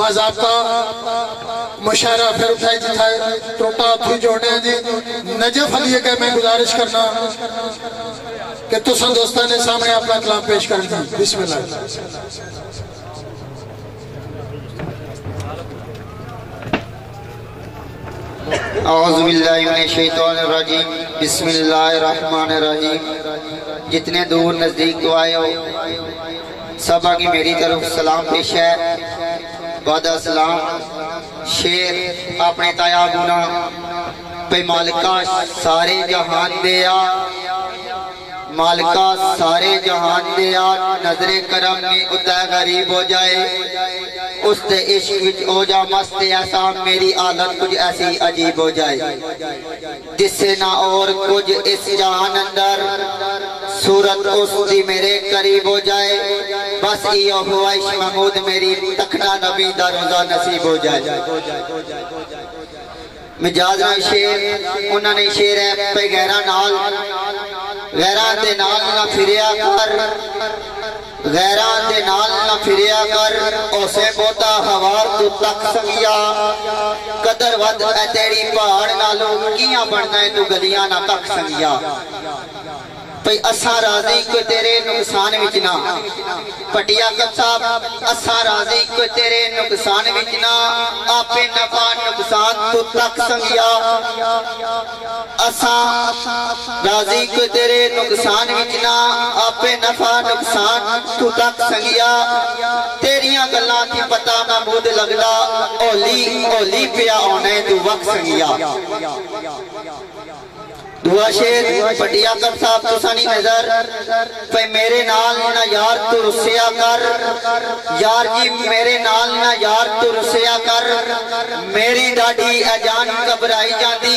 बाजाबता मुशायरा फिर उठाई दिखाए टोटा हथी जोड़ने जी नजफ अली के मैं गुजारिश करना कि तुसा दोस्तों ने सामने अपना कलाम पेश कर दी। बिस्मिल्लाह। बिस्मिल्लाहिर्रहमानिर्रहीम जितने दूर नज़दीक तो आए हो। सबा की मेरी तरफ़ सलाम पेश है। वादा सलाम शेर अपने ताया गुना पे मालिका सारे जहान दिया मालिका सारे जहान दिया नजरे करम में उदा गरीब हो जाए। उसते इश्क विच हो जा मस्त ऐसा मेरी आदत कुछ ऐसी अजीब हो जाए। जिससे ना और कुछ इस जहान अंदर। सूरत उसकी मेरे करीब हो जाए। बस यो ख्वाहिश महमूद मेरी, तखना नबी दा रोजा नसीब हो जाए। मिजाज में शेर उन्होंने शेर है पे गहरा नाल, गहरा दे नाल ना फिरिया कर। गैरा दे नाल ना फिरिया कर ओसे बोता हवा तू तक सकिया। कदर वद ए तेरी पहाड़ नालों, कियाँ बनना है तू गलियाँ ना तक सकिया। ਭਈ ਅਸਾਂ ਰਾਜ਼ੀ ਕੋਈ ਤੇਰੇ ਨੁਕਸਾਨ ਵਿੱਚ ਨਾ ਪਟਿਆ ਸਾਹਿਬ ਅਸਾਂ ਰਾਜ਼ੀ ਕੋਈ ਤੇਰੇ ਨੁਕਸਾਨ ਵਿੱਚ ਨਾ ਆਪੇ ਨਫਾ ਨੁਕਸਾਨ ਤੂੰ ਤੱਕ ਸੰਗਿਆ ਅਸਾਂ ਰਾਜ਼ੀ ਕੋਈ ਤੇਰੇ ਨੁਕਸਾਨ ਵਿੱਚ ਨਾ ਆਪੇ ਨਫਾ ਨੁਕਸਾਨ ਤੂੰ ਤੱਕ ਸੰਗਿਆ ਤੇਰੀਆਂ ਗੱਲਾਂ ਕੀ ਪਤਾ ਮਹਿਮੂਦ ਲੱਗਦਾ ਓਲੀ ਓਲੀ ਪਿਆ ਆਉਣਾ ਤੂੰ ਵਕ ਸੰਗਿਆ दुआ शेर पटिया कर साहब तुसा नहीं नज़र। पे मेरे नाल ना यार तू रुसिया कर। यार जी, मेरे नाल ना यार तू रुसिया कर। मेरी डाडी अजान घबराई जाती।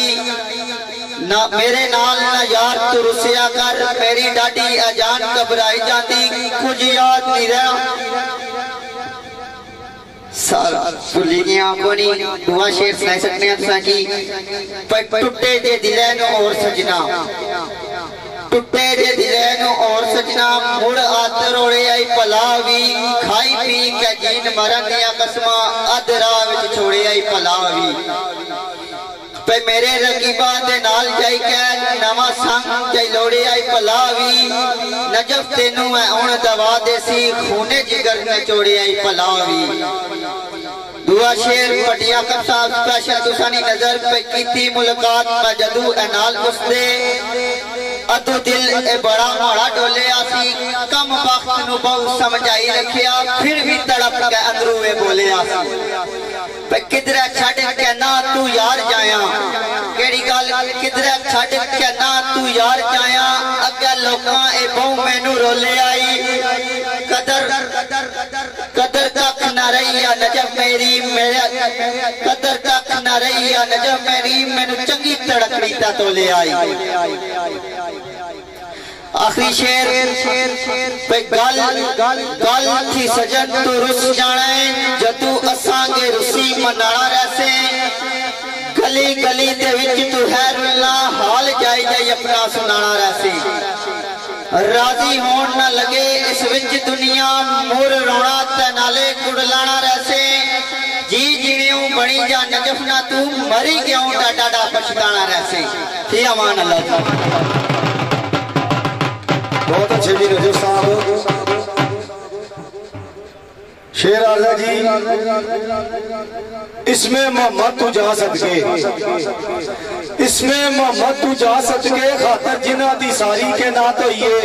ना, मेरे नाल ना यार तू रुसिया कर। मेरी डाडी अजान घबराई जाती। कुछ याद नहीं रहा। दिले नु और मुड़ आत आई भला भी खाई पी के दिया कसमा अध विच छोड़े आई भला भी मेरे रकीबा के नवा संग जाई लोड़े आई भला भी नजफ तेनू मैं दवा देसी खूने जिगर ने चोड़े आई भी दुआ शेर पटिया साहब स्पेशल तुसानी नज़र पे कीती मुलाकात मैं जदू एनाल उसदे अदू दिल ए बड़ा माड़ा डोले आसी कम वक्त नु बहु समझाई रखिया फिर भी तड़प के अंदरू वे बोले आसी किधरे छड़ तू यार जाया केड़ी गल किधरे छड़ तू यार जाया अगे लोकां मैनू रोले आई कदर कदर तक न रही आ नजम मेरी मेरा कदर तक न रही आ नजम मेरी मैनू चंगी तड़कड़ी ता तो आई आखिरी शेर। पे गल गल थी सजन, तू रुस जाने जदू असांगे रुसी मनाना रहसे। गली गली दे विच तू हैरुल्ला हाल जाई जाई अपना सुनाना रहसी। राज़ी होन न लगे इस विच दुनिया। मोर रोना ते नाले कुड़लाना रहसे। जी जिवें बनी जा नजफ ना, तू मरी क्यों डाडा पछताना रहसे। थी अमान अल्लाह बहुत अच्छे जी नज़र साहब। शेर आजा जी, इसमें मोहम्मद तू जा सदके। इसमें मोहम्मद तू जा सदके, खातर जिन्ना दी सारी के ना तो ये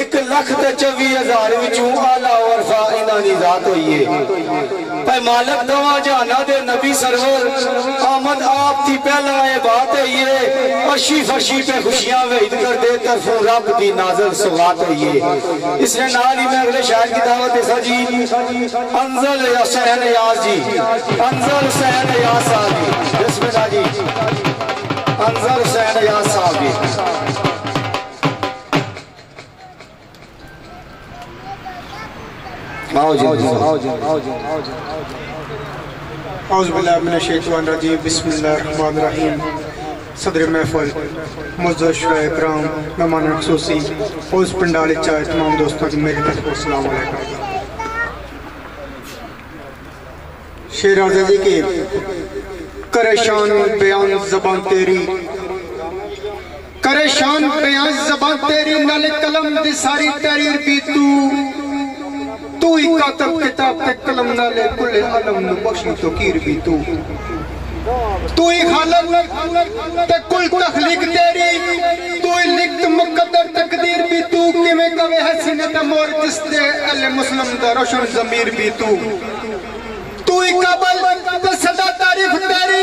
एक लख चौबी हज़ार आला वरफा इना दी जात होइए पर मालक, दवा जाना दे नबी सरवर। आमद आप थी पहला ये बात है ये। अशी फशी पे खुशियाँ वेद कर दे तरफों रब दी नाजर सौगात है ये। इसने नाल ही मैं अगले शायर की दावत देसा जी। अंजल हुसैन याज जी। अंजल हुसैन याज साहब जी बिस्मिल्लाह जी अंजल हुसैन याज साहब जी सदर महफल मुजशराम मेहमान खसूसी, उस पंडाल चाहे तमाम दोस्तों की मेरी तरफ़ अलैकुम शेर जी के करेशान बयान जबान तेरी। करेशान बयान जबान तेरी, नाले कलम दी सारी तहरीर भी तू। तू ही कातब किताब ते कलम नाले कुल आलम नु बख्शी तो कीर भी तू। तू ही खालक ते कुल तखलीक तेरी तू ही लिखत मुकद्दर तकदीर भी तू। किवें कवे हसीने ते मोर जिस दे अल मुस्लिम दा रोशन जमीर भी तू। तू ही काबल ते सदा तारीफ़ तेरी,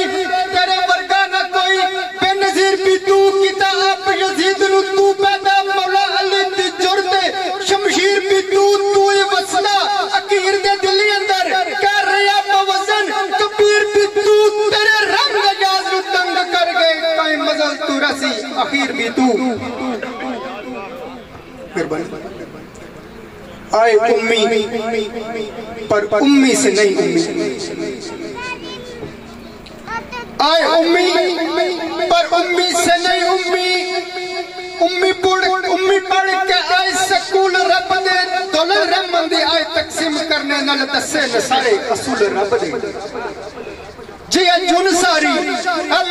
तेरे वर्गा ना कोई बेनजीर भी तू। किताब यजीद नु तू पैदा मौला काई तू रसी अखीर भी तू आए उम्मी पर उम्मी से नहीं उम्मी आए उम्मी पर उम्मी से नहीं उम्मी उम्मी पढ़ उम्मी पढ़ के आए स्कूल रब दे दुल रहमन दी आए तकसीम करने नाल दसे न सारे असूल रब दे जे जुन सारी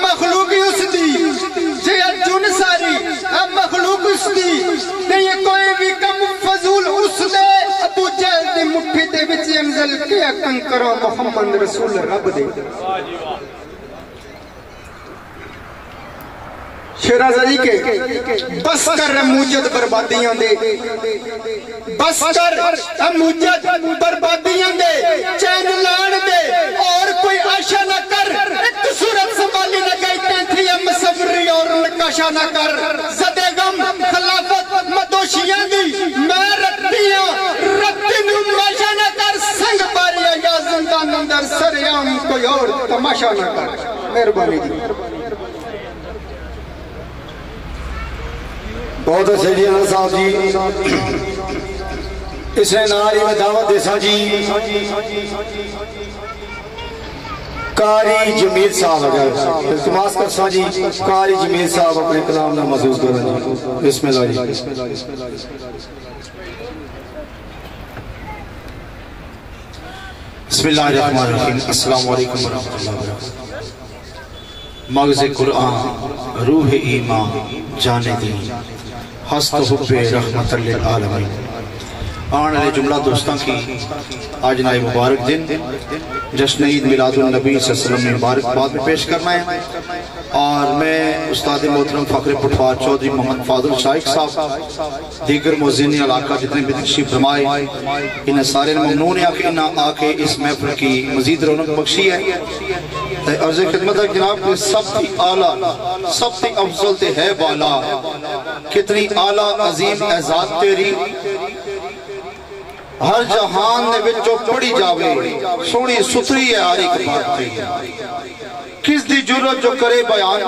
मखलूक ही जे जुन सारी मखलूक उस नहीं कोई भी कम फजूल उसने, अबू के कंकरो मोहम्मद रसूल रब दे। वाह जी के बस कर मुजद बर्बादियाँ दे। बस कर मुजद बर्बादियाँ दे। चैन लान दे। और कोई आशा न कर, एक सूरत संभाली न गई, तैथी हम सबरी और नकाशा न कर। सदे गम, खिलाफत, मदोशियाँ दी, मैं रत्तियाँ रत्ती नु माशा न कर। संग बारिया या जिंदान अंदर सरेआम कोई और तमाशा न कर। मेहरबानी जी। बहुत अच्छे जी अनंत साहब जी। नाल ही मैं दावत देसा जी। कारी जमील साहब अगर इल्तमास कर सा जी, कारी जमील साहब अपने कलाम ना महसूस करें जी। बिस्मिल्लाह वबरकातुहू। मगज़ कुरान रूह ईमान जाने दी हस्त हुब्बे रहमतल लिल आलमीन आने वाले जुमला दोस्तों की आज नाई मुबारक दिन जश्न ईद मिलादुल नबी वसल्लम में मुबारकबाद में पेश करना है और मैं उस्ताद मोहतरम फ़खर पटवार चौधरी मोहम्मद फाजुल शाइक साहब दीगर मोजिन इलाका जितने भी तशरीफ़ फरमाए इन्हें सारे ममनून है कि इन्हें आके इस महफिल की मजीद रौनक बख्शी है अर्ज़ खिदमत जनाब सबसे आला सबसे अफजल है बाला कितनी आला अजीम एजाद तेरी हर जहान सोहनी सुथरी है हर एक बात तेरी किस दी ज़रूरत जो करे बयान?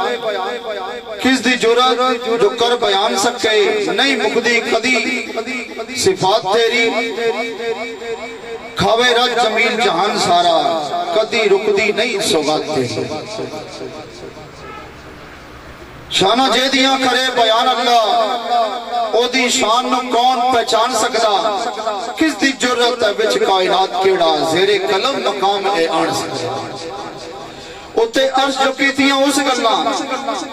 किस दी ज़रूरत जो कर बयान सके? नहीं मुकदी कदी। सिफात तेरी। खावे रज ज़मीन जहान सारा। कदी रुकदी नहीं सौगात तेरी। शाना जे करे बयान अल्लाह ओदी शान नु कौन पहचान सकदा? किस दी ज़रूरत है? विच कायनात केड़ा? जेरे कलम, मकाम ए आण सकदा। उत्ते अर्श जो कीतियाँ उस गल्लां।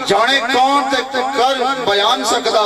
जाने कौन ते कर बयान सकदा?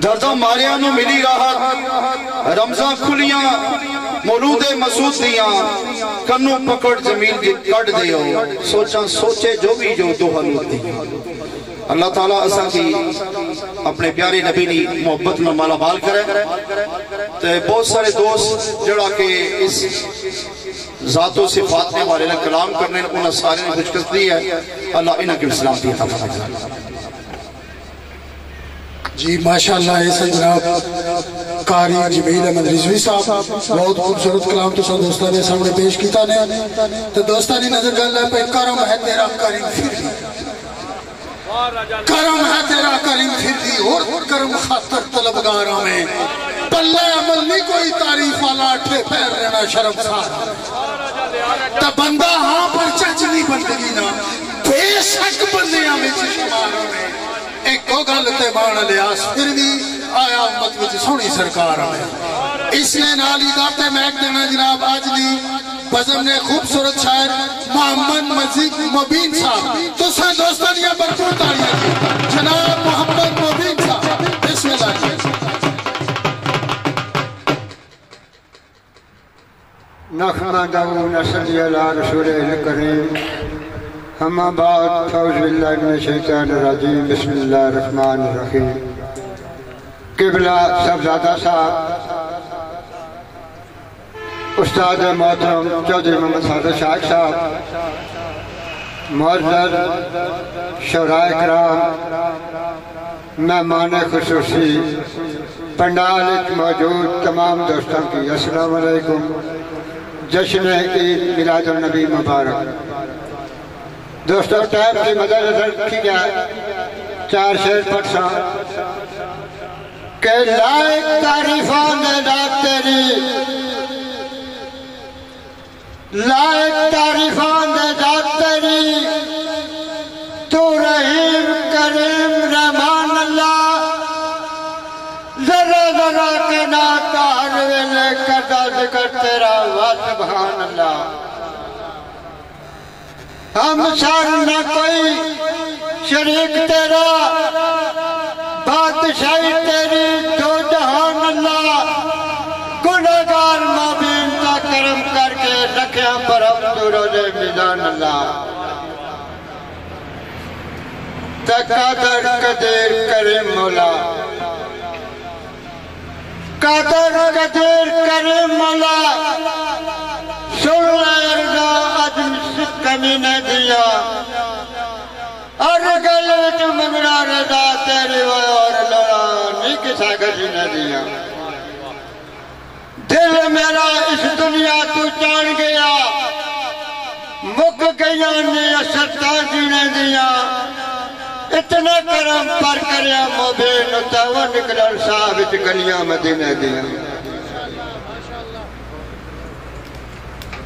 दर्दा मारिया नु मिली राहत। रमजा खुलियाँ, मौलूदे मसूद दिया। कन्नू पकड़ ज़मीन दी कट दियो सोचा, सोचे जो भी जो दिया। अल्लाह ताला असा की अपने प्यारे नबी नी मोहब्बत में माला माल करे। ते बहुत सारे दोस्त जड़ा के इस जातो सिफात ने हमारे कलाम करने उन्हें सारे ने खुशकस दी है। अल्लाह इन्हें की अता फरमाए जी, माशाल्लाह ऐसे जनाब कारी जमील अहमद रिजवी साहब, बहुत खूबसूरत कलाम तो सब दोस्तों ने सामने पेश किया ने। तो दोस्तों की नज़र गल है पे करम है तेरा करीम फिर भी करम है तेरा करीम फिर भी और करम खातर तलबगारा में। पल्ले अमल नहीं कोई, तारीफ़ वाला अठे पैर रहना शर्म सारा। तो बंदा हाँ पर चच नहीं बंदगी ना, बेशक बंदियाँ में शुमार होने एक गल ते मान लियास फिर भी आया उम्मत विच सोहनी सरकार आए इसलिए नाल ही दाते महक देना जनाब, आज दी बजम ने खूबसूरत शायर मोहम्मद मजीद मुबीन साहब। तो सा दोस्तों दिया भरपूर तालियाँ जनाब मोहम्मद मुबीन साहब, बिस्मिल्लाह नखमदहू नसली करीम रहीम किबला साहबजादा साहब उस्ताद मोहतरम चौधरी मोहम्मद शाह साहब मौजद शराय मेहमान खसूसी पंडाल मौजूद तमाम दोस्तों की वालेकुम जश्न ईद मिलाद नबी मुबारक दोस्तों, टाइम की मद्देनजर रखी जाए चार शेर पटसा के लायक तारीफा ने तेरी। लायक तारीफा ने तेरी। तू रहीम करीम रहमान अल्लाह। जरा जरा के ना तार करदा ज़िक्र तेरा वाह सुभान अल्लाह। हम सर न कोई शरीक तेरा बादशाही तेरी दो जहान अल्लाह गुनहगार मोबिन का करम करके रखा पर अब रोजे मिजान अल्लाह तकादर कदेर करे मौला कादर कदेर करे मौला दिल मेरा इस दुनिया तू जान गया मुक गया ने असरता जीने दिया इतना करम पर करया मोबे नुतावा निकलन साह विच गलियाँ मदीने दिया।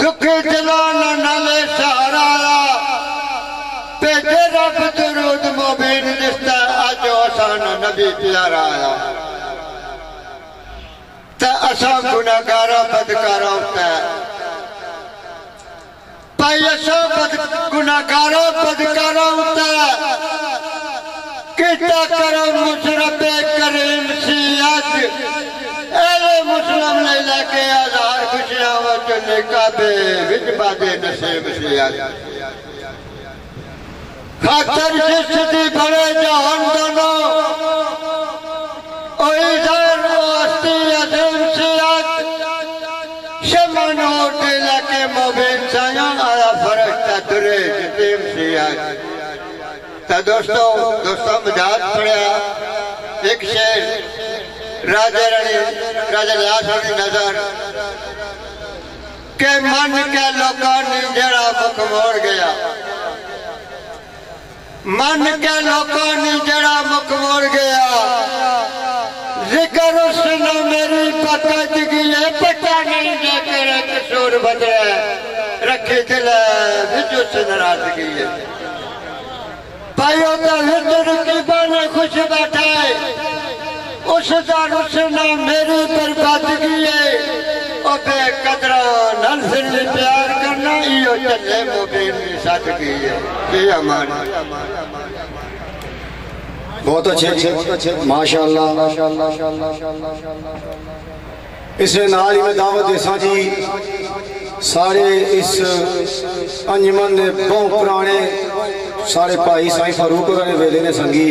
दुखी दिलान नाले सहारा आया भेजे रब दुरूद मुबीन दिसता अज असान नबी प्यारा आया। ते असा गुनाहगारा बदकारा उते भाई असा बद गुनाहगारा बदकारा उते किता करो मुशरफ करीम सी अज एले मुस्लिम ने लेके आज़ाद खुशियाँ वच निकाबे विच बादे नसीब सी अज खातर जिस दी बड़े जहान दोनों ओई दर वास्ती अजीम सी अज शमन होते लेके मोबिन साया आया फरश्ता दुरे जतीम सी अज तो दोस्तों दोस्तों राजा रानी, राजा लियास की नज़र। के मन के लोगों ने मुख मोड़ गया। मन के लोगों ने मुख मोड़ गया। ज़िक्र उसने मेरी पकड़गी है पता नहीं जे तेरे कसूर रखी बिच उस नाराज़गी। है भाइयों का हिंदू की बने खुश बैठा। उस दर उसने मेरी बर्बादगी है। ओ बेकदरा नल सिर प्यार करना इयो चले मुबीन की सादगी है ये अमान? बहुत अच्छे माशाल्लाह। इसने नाल मैं दावत देसा जी, सारे इस अंजमन ने बहुत पुराने, सारे भाई साई फारूक होर वेले ने संगी।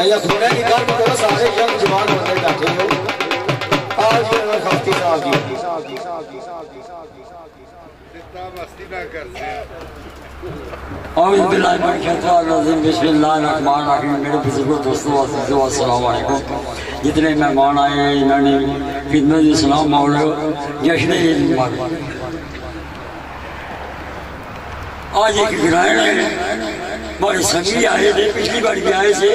या की सारे जवान बंदे बैठे हो आज ये मैं साहब मेरे बुज़ुर्गों दोस्तों जितने मेहमान आए हैं इन्होंने खिदमत इस्लाम जश्न आज एक ग्रहण है बड़े संगी आए थे पिछली बार भी आए थे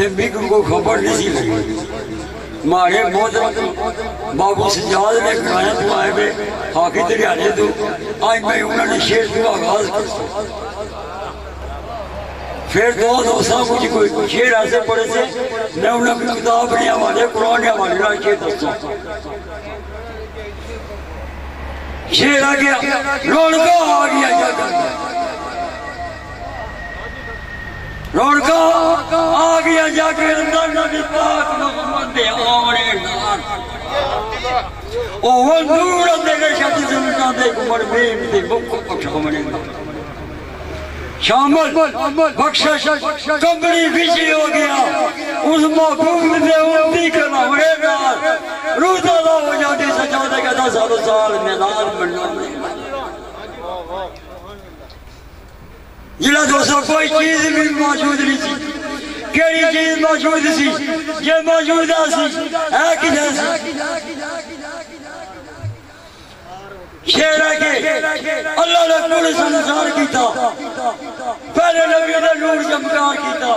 को खबर नहीं सी लगी। मारे मोहतरम बाबू सजाद ने तू आए वे। हाकी दरियाने तू आज मैं उन्होंने शेर तू आगाज़ फिर दो दोस्तों मुझे कोई शेर ऐसे पढ़े थे, मैं उन्हें अपनी किताब ने हमारे कुरान ने हमारे ना शेर दोस्तों शेर आ गया। रौनका आ गया। बख्शिश कंबड़ी बिज़ी हो गया। उस महबूब ने उम्मीद हो जाती साल मैदान बनना जिला दोस्तों कोई चीज़ भी मौजूद नहीं थी केड़ी चीज़ मौजूद सी जे मौजूद सी है कि है के अल्लाह ने पूरे संसार किया। पहले नबी ने नूर चमकार किया।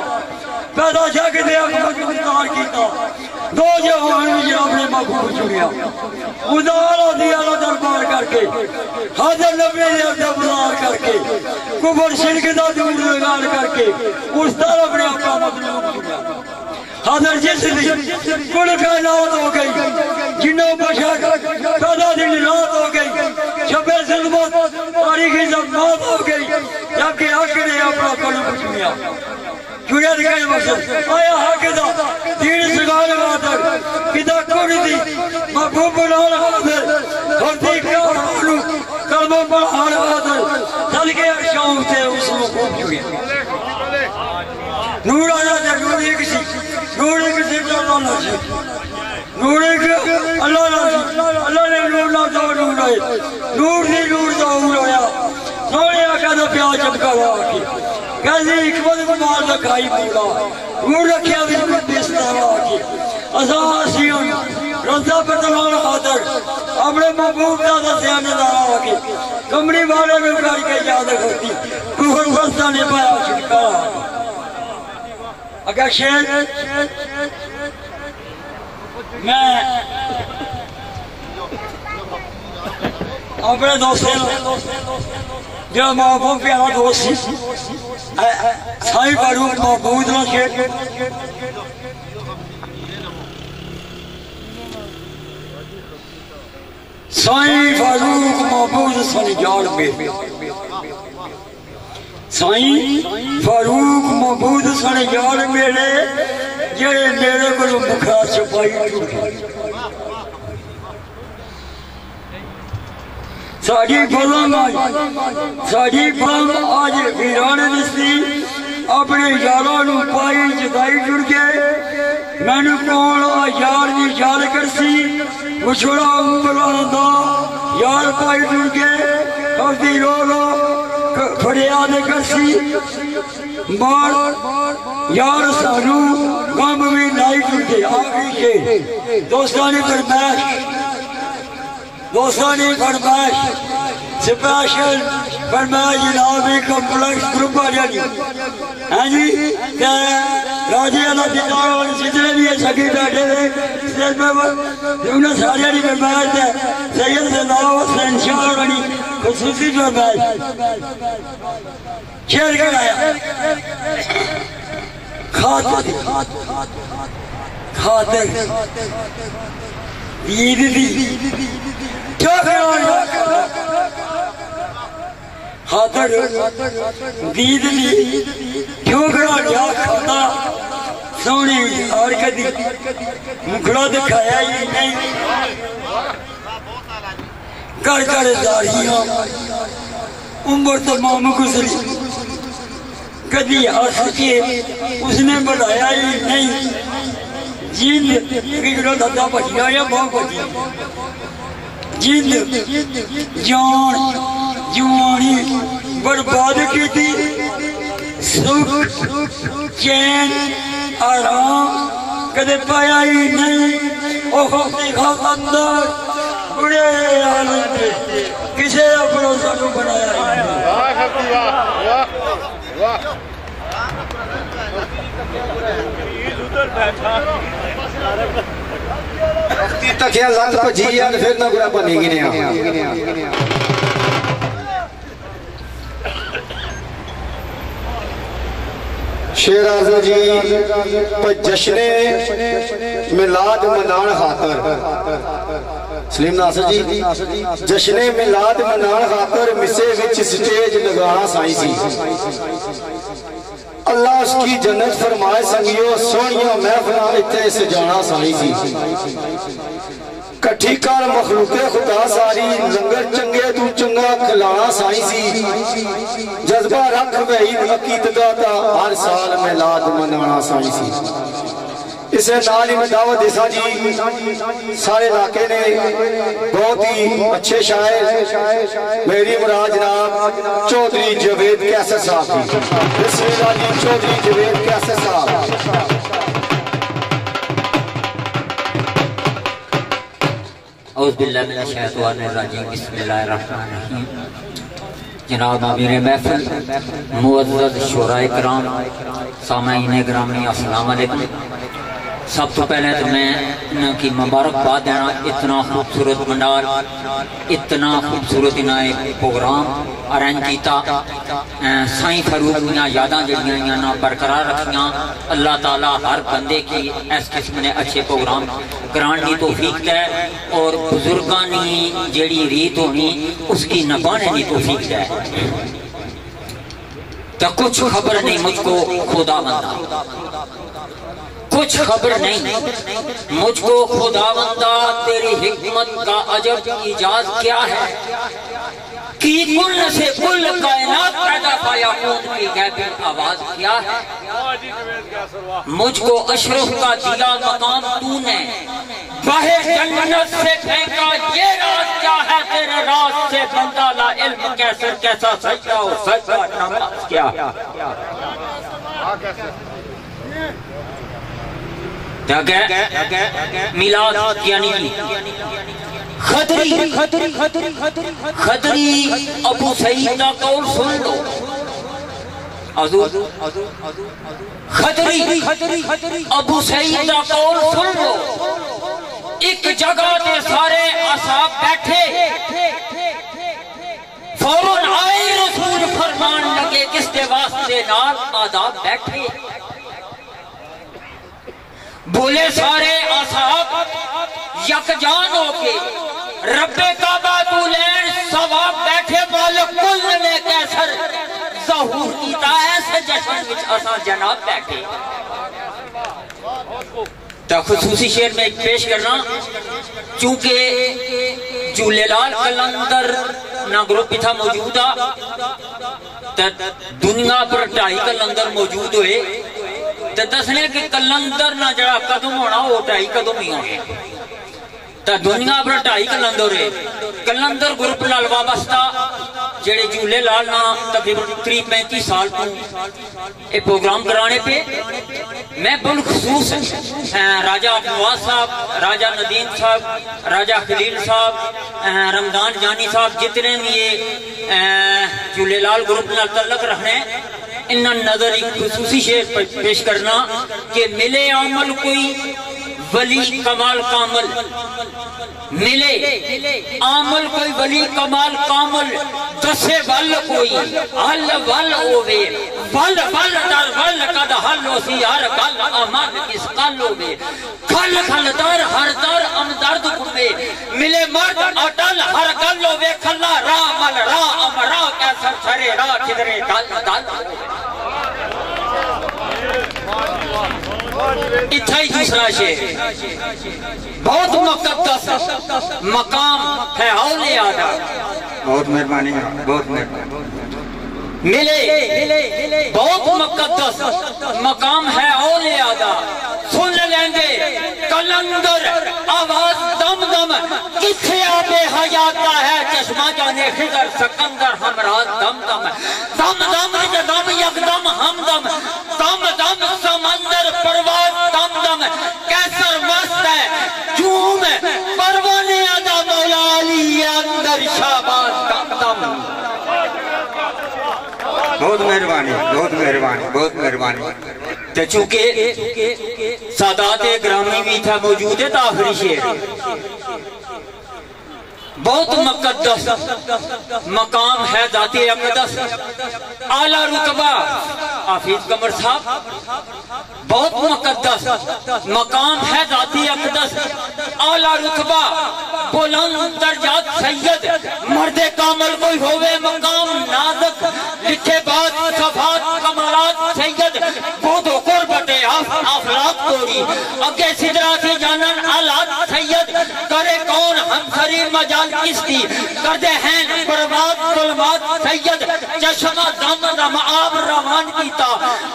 पैदा जग दे अखमकार किया। दो जहान में अपने महबूब चुनिया। उदार दिया दरबार करके, हाजर नबी ने दरबार करके कुबर शिरक का दूर लगाड़ करके, उस तरह अपने आपका मतलब चुनिया। हाजर जिस दी कुल कायनात हो गई जिन्हों बशर पैदा दिन रात हो गई शबे जुल्मत तारीखी जमात हो गई जबकि हक ने अपना कलम चुनिया चुनिया दिखाई मकसद आया हक दा दीन सगाल खातर पिता कुड़ी दी महबूब बनाल खातर धरती का हालू कलम बढ़ाल खातर चल के शौक से उस खूब चुनिया नूर आया ज़रूरी किसी अल्लाह ना जी। नूर एक अल्लाह ना अल्लाह ने नूर ना दो नूर है नूर नहीं नूर दो नूर होया सोने आका दा प्यार चमका हुआ की कहती हिकमत कमाल दा खाई पूरा नूर रखिया भी बेसता हुआ की असी रोजा बदलाव खातर अपने महबूब का दसिया नज़ारा हो की कमरी वाले में करके याद करती कुहर वस्ता ने पाया, छुटकारा। अगर शेर मैं अपने दोस्तों जो महबूब प्यारा दोस्त साई फारूक महबूब ना शेर साई फारूक महबूब सनजार में। साई, फारूक महबूब सनजार मेरे जेड़े मेरे को मुखा छुपाई साड़ी साड़ी फलम आज वीरान दिसती, अपने यारों पाई जुदाई जुड़ गए मैनू कौन यार दी याद करसी मुछड़ा उम्र यार पाई जुड़ गए रो रो फरियाद करसी मार यार सानू गम लाई जुड़ गए आखिरी के। दोस्तां ने फरमाइश दोस्तों ने फरमाइश स्पेशल फरमाइश जनाब कॉम्प्लेक्स ग्रुप वाले हाँ जी राजे वाला दिदार वाले जितने भी सभी बैठे थे स्टेज पर उन्हें सारे की फरमाइश है सैयद सलाम हुसैन शाह खसूसी फरमाइश शेर कर आया खातिर खातिर ईद दी खातर दीद ली ठोकरा जा खाता सोनी और कदी। मुखड़ा दिखाया ही नहीं। कर कर उम्र तमाम गुजरी कदी हंस के उसने बुलाया ही नहीं। जिंद, बिगड़ो दादा बचिया या बहुत बचिया। जिंद, जान, जुआनी, बर्बाद की थी सुख, चैन, आराम कदे पाया ही नहीं, ओह देखा अंदर बुरे आलम किसे बनाया ही नहीं। वक्ती तकिया लत भजी ते फिर ना गुरा बनी गिने शेर जी जश्ने मिलाद मनान खातर सलीम नासर जी जश्ने मिलाद मनान खातर मिसे स्टेज लगाना साई सी अल्लाह उसकी जन्नत फरमाए संगियो सोनिया महफिला इतने सजाना साई सी कठी कर मखलूके खुदा सारी लंगर चंगे तू चंगा खिलाना साई सी जज्बा रख वही अकीदत दा हर साल मिलाद मनाना साई सी इसे नाल ही दावत देसा जी सारे इलाके ने बहुत ही अच्छे शायर मेरी मुराद जनाब चौधरी जवेद कैसर साहब बिस्मिल्लाह जी चौधरी जवेद कैसर साहब जनाब अमीर महफिल कराम सामाईन ग्रामी अस्सलाम वालेकुम सब तो पहले तो मैं की मुबारकबाद देना, इतना खूबसूरत मंडार इतना खूबसूरत इन्हें प्रोग्राम अरेंज किया साई फरूक दियाँ यादा जड़ियाँ ना बरकरार रखियाँ। अल्लाह ताला हर बंदे की इस किस्म ने अच्छे प्रोग्राम कराने की तोफीक है और बुज़ुर्गों की जड़ी रीत होनी, उसकी नभाने की तोफीक है तो कुछ खबर नहीं मुझको, खुदा बंदा। कुछ खबर नहीं। मुझको खुदावंदा तेरी हिकमत का अजब इजाज क्या है? कि कुल से कुल कायनात पैदा फायाकून की गैबी आवाज़ क्या है? मुझको अशरफ का दिया मकाम तूने। बाहर जन्नत से फेंका, ये राज क्या है? तेरे राज से बंदा ला इल्म कैसे कैसा हो सजदा नमाज़ क्या कह मिलाद यानी खदरी खदरी खदरी खदरी अबू सईद का कौल सुन लो। खदरी अबू सईद का कौल सुन लो। एक जगह ते सारे असाब बैठे। फ़ौरन आए रसूल फरमान लगे, किसके वास्ते नाल आदाब बैठे? बोले सारे असाब यकजान होके रब्बे काबा तू लैन सवाब बैठे मालिक कुल ने कैसर। जहूर कीता ऐसे जश्न विच असा जनाब बैठे। तो खसूसी शेर में एक पेश करना, चूँकि झूलेलाल कलंदर ना ग्रुप था मौजूदा तो दुनिया पर ढाई कलंदर मौजूद हुए। दसने कि कलंदर ना जरा कदम होना वो ढाई कदम ही होने दुनिया पर ढाई कलंदर है कलंदर ग्रुप नाल वाबस्ता जेड़े झूले लाल ना तकरीबन करीब पैंतीस साल तो प्रोग्राम कराने पे मैं बिलखसूस राजा नवाज़ साहब राजा नदीम साहब राजा खलील साहब रमज़ान जानी साहब जितने भी ये झूलेलाल ग्रुप नाल तल्लक रखने इन नज़र एक खसूसी शेर पेश करना के मिले अमल कोई वली कमाल कामल। मिले। आमल कोई वली कमाल कामल, दसे वल कोई, हल वल होवे। वल वल, दर वल, कद हल होसी, हर गल अमन किस कल होवे। खल खल दर हर दर अम दर्द कुबे मिले मर्द, अटल, हर गल होवे। खल्ला, रा, मल, रा, अम, रा कैसर सरे रा, किधरे दल दल इतना ही दूसरा शेर। बहुत मुकद्दस मकाम है औले आदा बहुत मेहरबानी बहुत मेहरबानी। मिले बहुत मुकद्दस मकाम है औले आदा सुन लेंगे कलंदर आवाज़ दम दम किथे आबे हयाता है? चश्मा जाने खिदर सकंदर हमरा दम दम दम दम दम यकदम हमदम। दम दम समंदर परवाज दम दम कैसर मस्त है झूम परवाने आदा मौला अंदर दम बहुत मेहरबानी बहुत मेहरबानी बहुत मेहरबानी। चूँकि सादात ग्रामी भी था मौजूद है तो आखिरी शेर। बहुत मुकद्दस मकाम है जाते अकदस। आला रुतबा हाफिज कमर साहब। बहुत मुकद्दस मकाम है जाती अकदस। आला रुतबा बुलंद सैयद, मर्दे कामल कोई होवे मकाम नाजक। लिखे बात सफात कमालात सैयद, बोधो कुर्बते आफलाक तोड़ी अगे सिदरा से जानन आलात सैयद, करे कौन हम शरीर मजाल किसकी? करते हैं बर्बाद गुलबाद सैयद, चश्मा दम आब रवान कीता।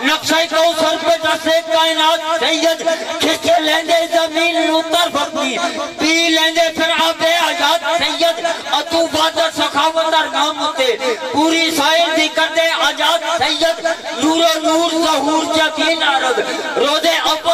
नक्शे कौसर पे दसे कायनात सैयद खिच लेंदे ज़मीन उतर फकनी पी लेंदे फिर आबे आज़ाद सैयद, अतू बादर सखावत दर नाम ते पूरी साइल दी करदे आज़ाद सैयद, नूरो नूर जहूर जकीन अरब। रोदे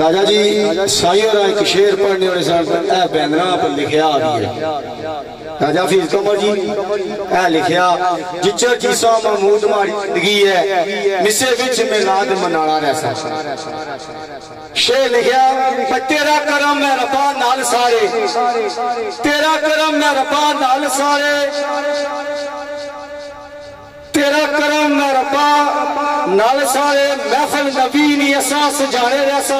राजा जी साइयर एक शेर पढ़ने वाले साहब ए बैनरा पर लिखया आ है। राजा फ़ीस कमर जी ए लिखया जिचर जीसा महमूद मारी ज़िंदगी है मिसे विच मिलाद मनाना रैसा शेर लिखया तेरा करम मैं रबा नाल सारे, तेरा करम मैं रबा नाल सारे। तेरा करम रब्बा नाल सारे महफल नबी नी असा सजाने रसा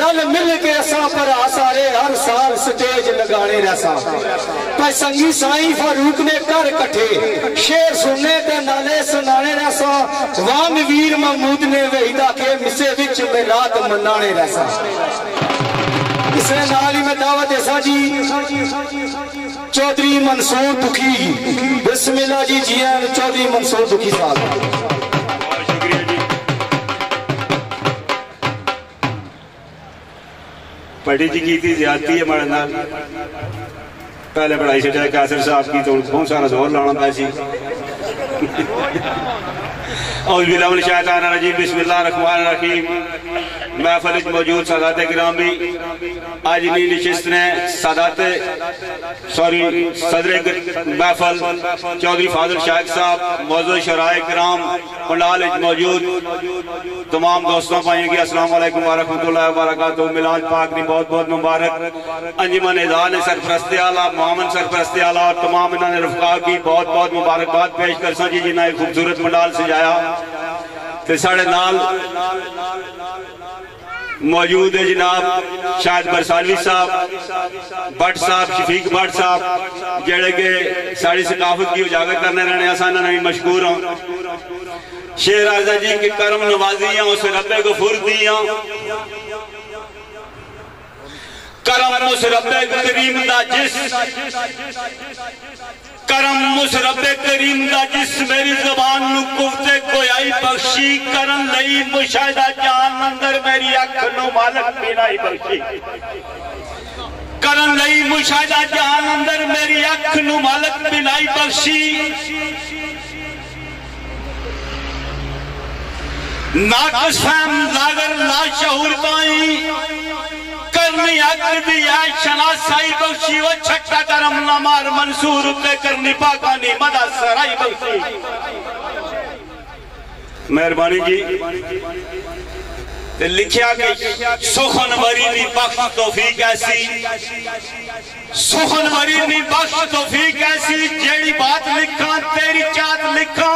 रल मिल के असा भरा सारे हर साल स्टेज लगाने रसा पर संगी साईं फारूक ने घर कट्ठे शेर सुनने ते नाले सुनाने रसा वांग वीर महमूद ने वहीदा के मिसे विच मिलाद मनाने रसा इसे नाल ही मैं दावत ऐसा जी चौधरी मंसूर दुखी। बिस्मिल्लाह जी जी चौधरी मंसूर दुखी साहब। पढ़ी जी की थी है हमारे नाल। पहले पढ़ाई जाए कासिर साहब की तो बहुत सारा ज़ोर लाना पैसी नी ने तमाम दोस्तों पाए कि अस्सलाम वालेकुम वरहमतुल्लाहि वबरकातुहू मिलाद पाक की बहुत बहुत मुबारक अंजुमन इदान सरपरस्त आला मोहम्मद सरपरस्त आला और तमाम इन्होंने रफका की बहुत बहुत मुबारकबाद पेश कर सा जिन्हें खूबसूरत पंडाल सजाया मौजूद है जनाब शायद बरसालवी साहब, भट्ट साहब, शफीक भट्ट साहब जेड़े के साड़ी सकाफत की उजागर करने रहने आसान मशहूर हूँ शेर आजा जी की करम नवाजियाँ उस रबे गफूर दिया करम उस रबे करीम दा जिस करम उस रबे करीम दा जिस मेरी जबान नु कुफ्ते कोई बख्शी। करन लई मुशाहिदा जान अंदर मेरी अख नु मालक बिनाई बख्शी। करन लई मुशाहिदा जान अंदर मेरी अख नु मालक बिनाई बख्शी। नाकस फहम लागर लाशहूर ताई करनी मेहरबानी जी लिखिया कि सुखन मरी नी बख्श तौफीक ऐसी। सुखन मरी नी बख्श तौफीक ऐसी, जेड़ी बात लिखा, तेरी चात लिखा।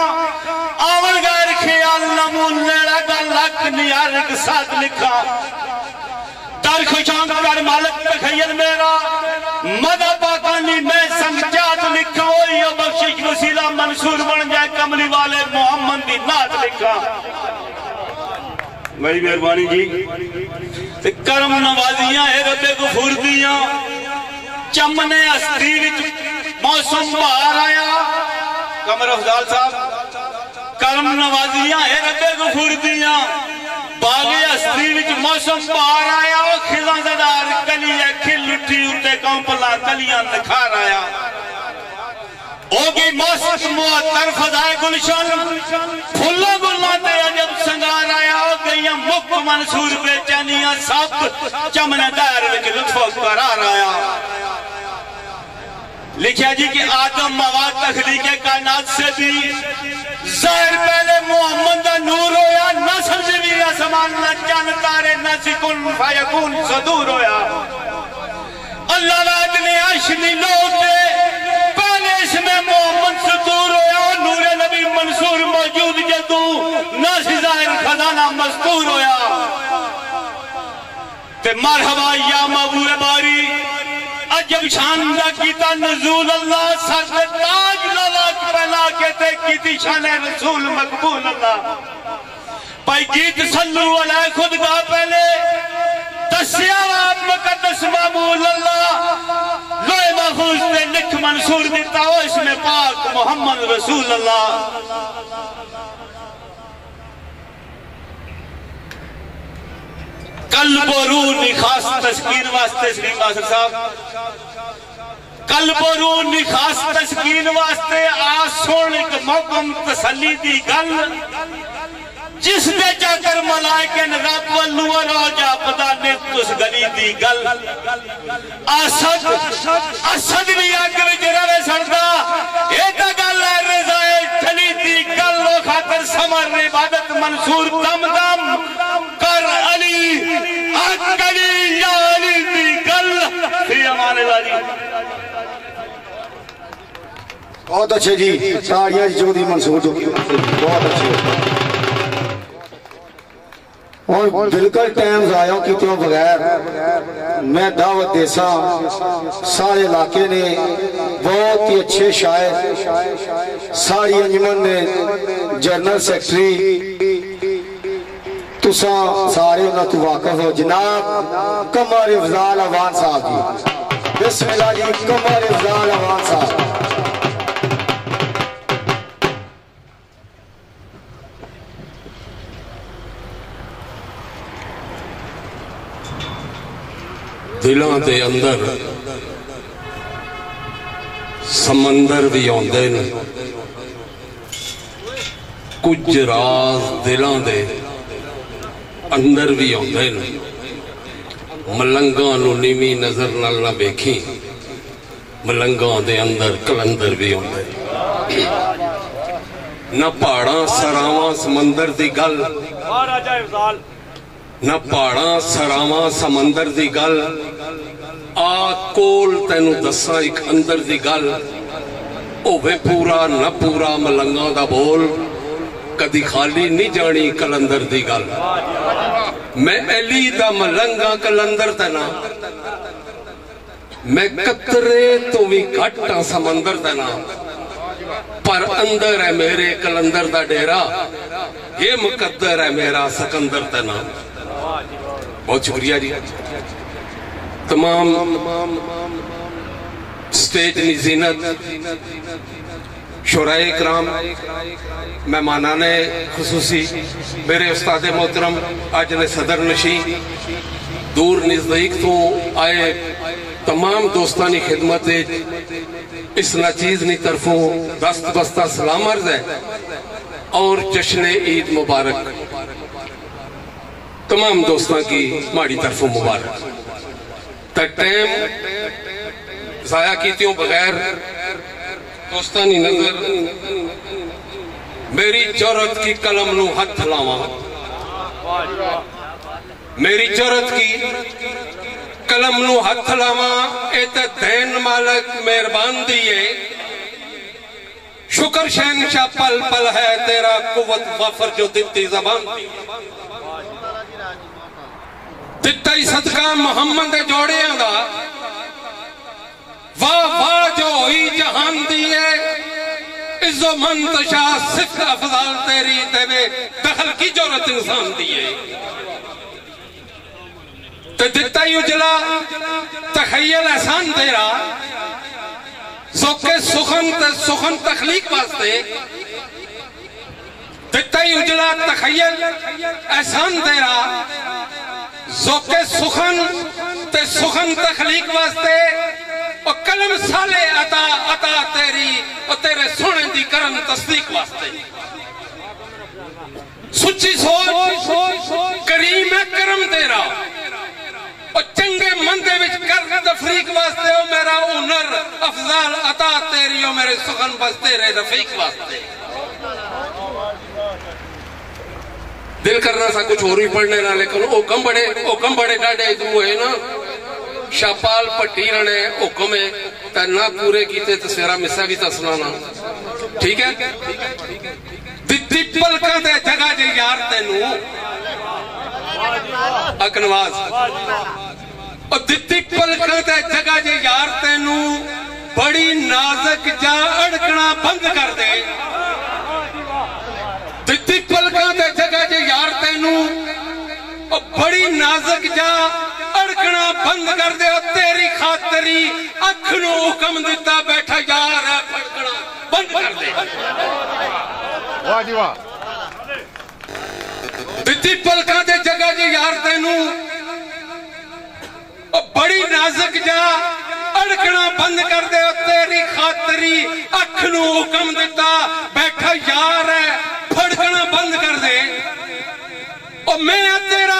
आवन गैर ख्याल नमून लेड़ा गल लक नियार के साथ लिखा। दर खुशांग कर मालक तखयल मेरा। मदा पाकानी मैं समझात लिखा ओ बख्शिश वसीला मंसूर बन जाए कमली वाले मोहम्मद दी नात लिखा। बड़ी मेहरबानी जी करम नवाजियाँ, है रबे गफूर दियाँ। चमने विच मौसम बाहर आया। कमर अफजाल साहब करम नवाजियाँ है रबे गफूर दियाँ। बागे हस्ती विच मौसम बाहर आया, ओ खिला जदार कली है खिल उठी उते कंपला कलियाँ निखार आया। होगी मस्त मुअत्तर फजाए गुलशन फुल्लो गुल्ला ते अजब संगार आया। हो गई मुख मंसूर बेचैनियाँ, सब चमने दार विच लुत्फो करार आया। लिखा जी कि आदम मवाद तखलीक कायनात से भी जहर पहले मोहम्मद का नूर होया नस्ल से भी न चन तारे, न सिकुन फायकुन सदूर होया। अल्लाह वाद ने अर्श नी लोटे पहले इसमें मोहम्मद सदूर होया और नूरे नबी मंसूर मौजूद जदू, न ज़ाहिर खजाना मस्तूर होया। ते मरहबा या मबूर बारी अजब शान दा कीता नजूल अल्लाह, सर ते ताज ललाक पहना के ते कीती शान रसूल मकबूल अल्लाह। भाई गीत सल्लू अलैहि खुद गा पहले। दसिया आप मुकद्दस मामूल अल्लाह। लोए महफूज ने लिख मंसूर दिता हो इसमें पाक मोहम्मद रसूल अल्लाह। कल बोरू निखास तस्कीन वास्ते श्री मास्टर साहब। कल बोरू निखास तस्कीन वास्ते आ सुन एक मौकम तसली दी गल जिस दे जाकर मलाइके ने रब वल्लू रोजा पता ने तुस गली दी गल। असद असद भी अग विच रवे सड़दा, ए ता गल है, रजाए ठली दी गल लो खातर समर इबादत मंसूर दम दम कर अली हक अली या अली दी गल फ़ी अमान अल्लाह जी बहुत अच्छे जी। ताड़ियाँ जी चौधरी मंसूर जो बहुत अच्छे। और बिल्कुल टाइम जाया कितों बगैर मैं दावत देसा, सारे इलाके ने बहुत ही अच्छे शायर, सारी अंजमन ने, जनरल सेक्रेटरी, तुसा सारे उन्होंने वाकफ हो। जनाब कमर इफजाल अवान साहब जी। बिस्मिल्लाह जी कमर जालवान साहब दिलों के अंदर समंदर भी आते हैं कुछ राज दिलों के अंदर भी आते हैं ਮਲੰਗਾਂ ਨੂੰ ਨੀਵੀਂ ਨਜ਼ਰ ਨਾਲ ਨਾ ਵੇਖੀ ਮਲੰਗਾਂ ਦੇ ਅੰਦਰ ਕਲੰਦਰ ਵੀ ਆਉਂਦੇ ਨੇ ਨਾ ਪਹਾੜਾਂ ਸਰਾਵਾਂ ਸਮੁੰਦਰ ਦੀ ਗੱਲ ਮਹਾਰਾਜਾ ਇਫਜ਼ਾਲ ਨਾ ਪਹਾੜਾਂ ਸਰਾਵਾਂ ਸਮੁੰਦਰ ਦੀ ਗੱਲ ਆ ਕੋਲ ਤੈਨੂੰ ਦੱਸਾਂ ਇੱਕ ਅੰਦਰ ਦੀ ਗੱਲ ਹੋਵੇ ਪੂਰਾ ਨਾ ਪੂਰਾ ਮਲੰਗਾਂ ਦਾ ਬੋਲ ਕਦੀ ਖਾਲੀ ਨਹੀਂ ਜਾਣੀ ਕਲੰਦਰ ਦੀ ਗੱਲ ਮੈਂ ਅਲੀ मैं अली दा मलंगा कलंदर तना मैं कतरे तो भी घटा समंदर तना पर अंदर है मेरे कलंदर दा डेरा ये मुकद्दर है मेरा सकंदर तना बहुत शुक्रिया जी तमाम स्टेज निजीनत जीनत कराम मेहमाना ने खसूसी, मेरे उस्ताद मोहतरम अज ने सदर नशी, दूर नज़दीक तो आए तमाम दोस्तानी खिदमत इस नाचीज नी तरफों दस्त बस्ता सलाम अर्ज़ है। और जश्न ईद मुबारक। तमाम दोस्तों की माड़ी तरफों मुबारक। टाइम, जाया कीतियों बगैर पाकिस्तानी नज़र मेरी ज़रूरत की कलम नु हथ लावा। मेरी ज़रूरत की कलम नु हथ लावा, ए तो दैन मालक मेहरबान दी है शुक्र शहन शाह पल पल है, तेरा कुवत वफर जो दिती जबान। दिता ही सदका मोहम्मद जोड़िया का वाह वाह जो हुई जहान दिए इज्जो मंतशा सिख अफजाल तेरी तेरे दखल की ज़रूरत इंसान दिए तो दिता ही उजला तखयल एहसान तेरा। सोखे सुखन ते सुखन तखलीक वास्ते ही उजला तखयल एहसान तेरा जोके सुखन ते सुखन तखलीक वास्ते, और कलम साले अता अता तेरी, और तेरे सोने दी करन तस्दीक वास्ते। सुची सोच, करीम है करम तेरा चंगे मंदे कर तफरीक वास्ते ओ मेरा हुनर। अफजाल, अता तेरी ओ मेरे सुखन बस तेरे रफीक वास्ते। दिल करना सा कुछ और भी पढ़ने ना लेकिन ओ बड़े ओ बड़े डाडे तू है ना। शापाल पट्टी रने हुक्म है। ते ना पूरे कीते तो सेरा मिसा भी तो सुनाना। ठीक है? दित्ती पलका दे जगह जे यार तेनू। ਅਕਨਵਾਸ ਉਹ ਦਿੱਤਿਕ ਪਲਖਣ ਤੇ ਜਗਾ ਜੇ ਯਾਰ ਤੈਨੂੰ ਬੜੀ ਨਾਜ਼ਕ ਜਾਂ ਅੜਕਣਾ ਬੰਦ ਕਰ ਦੇ ਦਿੱਤਿਕ ਪਲਖਣ ਤੇ ਜਗਾ ਜੇ ਯਾਰ ਤੈਨੂੰ ਉਹ ਬੜੀ ਨਾਜ਼ਕ ਜਾਂ ਅੜਕਣਾ ਬੰਦ ਕਰ ਦੇ ਉਹ ਤੇਰੀ ਖਾਤਰੀ ਅੱਖ ਨੂੰ ਹੁਕਮ ਦਿੱਤਾ ਬੈਠਾ ਯਾਰ ਹੈ ਫੜਕਣਾ ਬੰਦ ਕਰ ਦੇ ਵਾਹ ਜੀ ਵਾਹ ਧਰਤੀ ਪਲਕਾਂ ਤੇ ਜਗਾ ਜੇ ਯਾਰ ਤੈਨੂੰ। ਉਹ ਬੜੀ ਨਾਜ਼ੁਕ ਜਾ, ਅੜਕਣਾ ਬੰਦ ਕਰ ਦੇ ਤੇਰੀ ਖਾਤਰੀ ਅੱਖ ਨੂੰ ਹੁਕਮ ਦਿੱਤਾ। ਬੈਠਾ ਯਾਰ ਹੈ ਫੜਕਣਾ ਬੰਦ ਕਰ ਦੇ। ਉਹ ਮੈਂ ਤੇਰਾ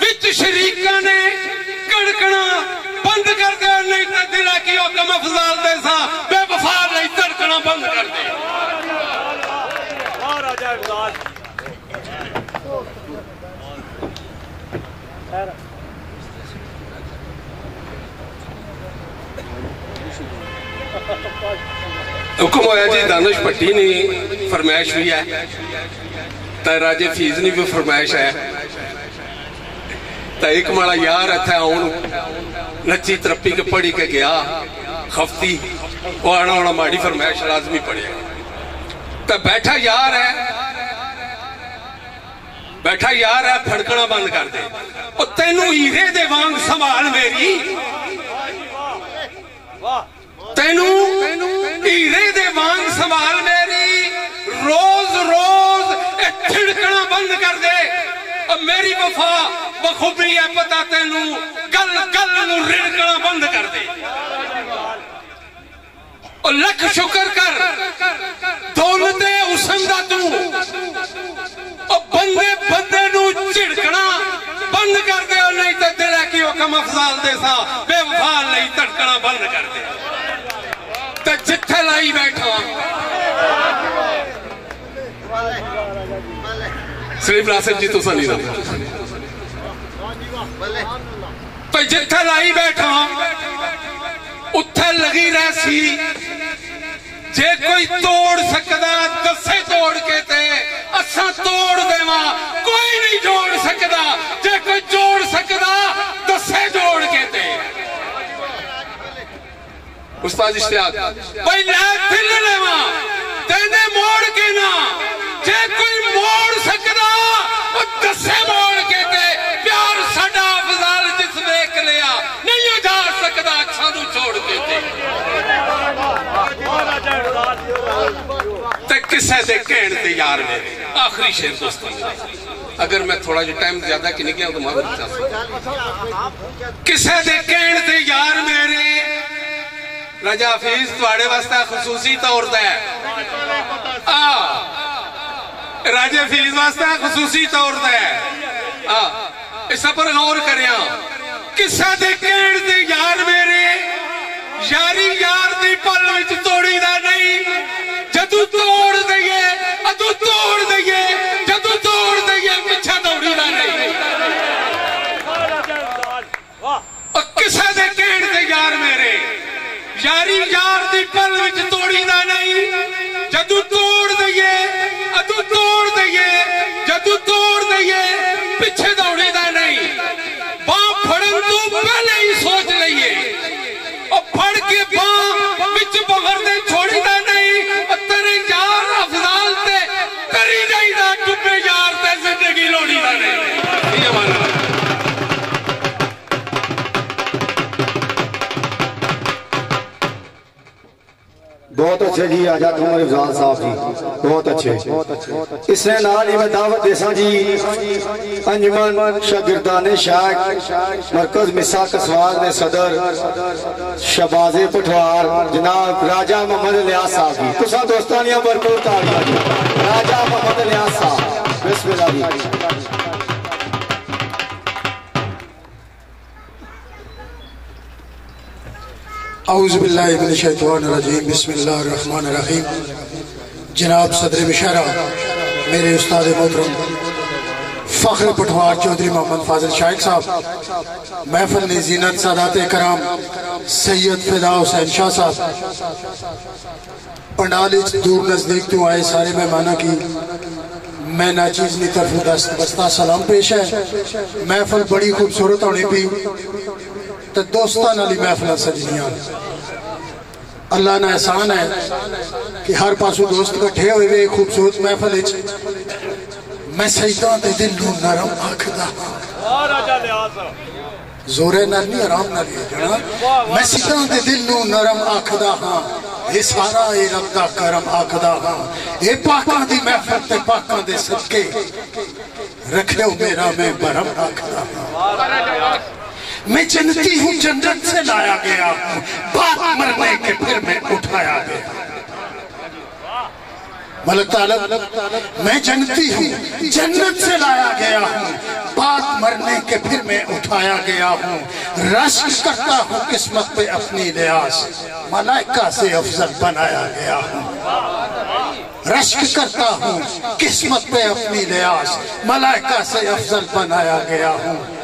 ਵਿੱਚ ਸ਼ਰੀਕਾਂ ਨੇ ਕੜਕਣਾ ਬੰਦ ਕਰ ਦੇ, ਨਹੀਂ ਤਾਂ ਦਿਲਾ ਕੀ ਹੁਕਮ ਅਫਜ਼ਾਲ ਦੇ ਸਾ। ਬੇਵਫਾ ਨਹੀਂ ਧੜਕਣਾ ਬੰਦ ਕਰ ਦੇ। हुक्म होया जी दानिश भट्टी ने फरमाइश भी है तो राजे फ़ीस ने भी फरमाइश है तो एक माड़ा यार इतना आउन नच्ची तरप्पी के पढ़ी के गया खफ्ती वो आना होना माड़ी फरमाइश लाजमी पढ़े तो बैठा यार है बैठा, यार है फड़कना बंद कर दे। तेन हीरे दे वांग संभाल मेरी। तेन हीरे दे वांग संभाल मेरी। रोज रोज थिड़कना बंद कर दे। मेरी वफा बखूबी है पता तेन। कल कल रिड़कना बंद कर दे। और लख शुक्र कर, दौलते उसंदा तू बंदे बंदे झिड़कना बंद कर दे नहीं तो दिल है कि की कम अफसाल दे सा बेवफा नहीं, धड़कना बंद कर दे। जिथे लाई बैठा। श्री रासिफ जी, तुसा नहीं जिथे लाई बैठा ਉੱਥੇ ਲਗੀ ਰਹਿ ਸੀ ਜੇ ਕੋਈ ਤੋੜ ਸਕਦਾ ਦੱਸੇ ਤੋੜ ਕੇ ਤੇ ਅਸਾਂ ਤੋੜ ਦੇਵਾਂ ਕੋਈ ਨਹੀਂ ਜੋੜ ਸਕਦਾ ਜੇ ਕੋਈ ਜੋੜ ਸਕਦਾ ਦੱਸੇ ਜੋੜ ਕੇ ਤੇ ਉਸਤਾਦ ਇਸ਼ਤਿਆਕ ਭਾਈ ਲੈ ਦਿਲ ਲੈਵਾਂ ਤੈਨੇ ਮੋੜ ਕੇ ਨਾ ਜੇ ਕੋਈ ਮੋੜ ਸਕਦਾ ਉਹ ਦੱਸੇ ਮੋੜ ਕੇ ਤੇ किसे दे कहण ते यार ने शेर दोस्तों। अगर मैं थोड़ा जो टाइम ज़्यादा कि नहीं गया तो चाहता किसे दे कहण ते यार मेरे। राजा हफीज वास्ते खसूसी तौर ते आ हाँ। राजा हफीज वास्ते खसूसी तौर ते आ हाँ। इस पर गौर करिया किसे दे कहण ते यार मेरे। यारी यार दी पल विच तोड़ी दा नहीं। जदू तोड़ du बहुत अच्छे जी, आजा कमर इफजाल साहब जी। बहुत अच्छे। इसने नाल ही मैं दावत देसा जी, अंजमन शागिर्दान शाख मरकज मिसा कसवाल ने सदर शबाजे पठवार जनाब राजा मोहम्मद लियास साहब जी। तुसा दोस्तानियाँ भरपूर राजा मोहम्मद लियास साहब। बिस्मिल्लाह जी अउज़बिल्लिमिनशैतवानरजीम बिस्मिल्लाहिर्रहमानिर्रहीम जनाब सदर मिशरा मेरे उस्ताद मोहतरम फ़ख्र पठवार चौधरी मोहम्मद फाजिल शाइक साहब महफल जीनत सादात कराम सैयद फिदा हुसैन शाह साहब पंडाल दूर नज़दीक तो आए सारे मेहमाना की मैं नाचीज की तरफ़ दस्त सलाम पेश है महफल बड़ी खूबसूरत होनी पी तो दोस्तां नाली महफल सजनिया अल्लाह ने एहसान है कि हर पासों दोस्त इकट्ठे हुए वे खूबसूरत महफल मैं सजदा ते दिल नरम आखदा। जोरे नहीं आराम मैं सजदा ते दिल नरम आखदा हाँ। ये सारा ये रब दा करम आखदा हाँ। ये पाकां दी महफल ते पाकां दे सदके रखियो मेरा मैं बरम आखदा हाँ। मैं जनती हूँ जन्नत से लाया गया हूँ। बात मरने के फिर मैं उठाया गया मलक मैं जन्नती हूँ जन्नत से लाया गया हूँ। बात मरने के फिर मैं उठाया गया हूँ। रश्क करता हूँ, किस्मत पे अपनी लियास मलाइका से अफजल बनाया गया हूँ। रश्क करता हूँ, किस्मत पे अपनी लियास मलाइका से अफजल बनाया गया हूँ।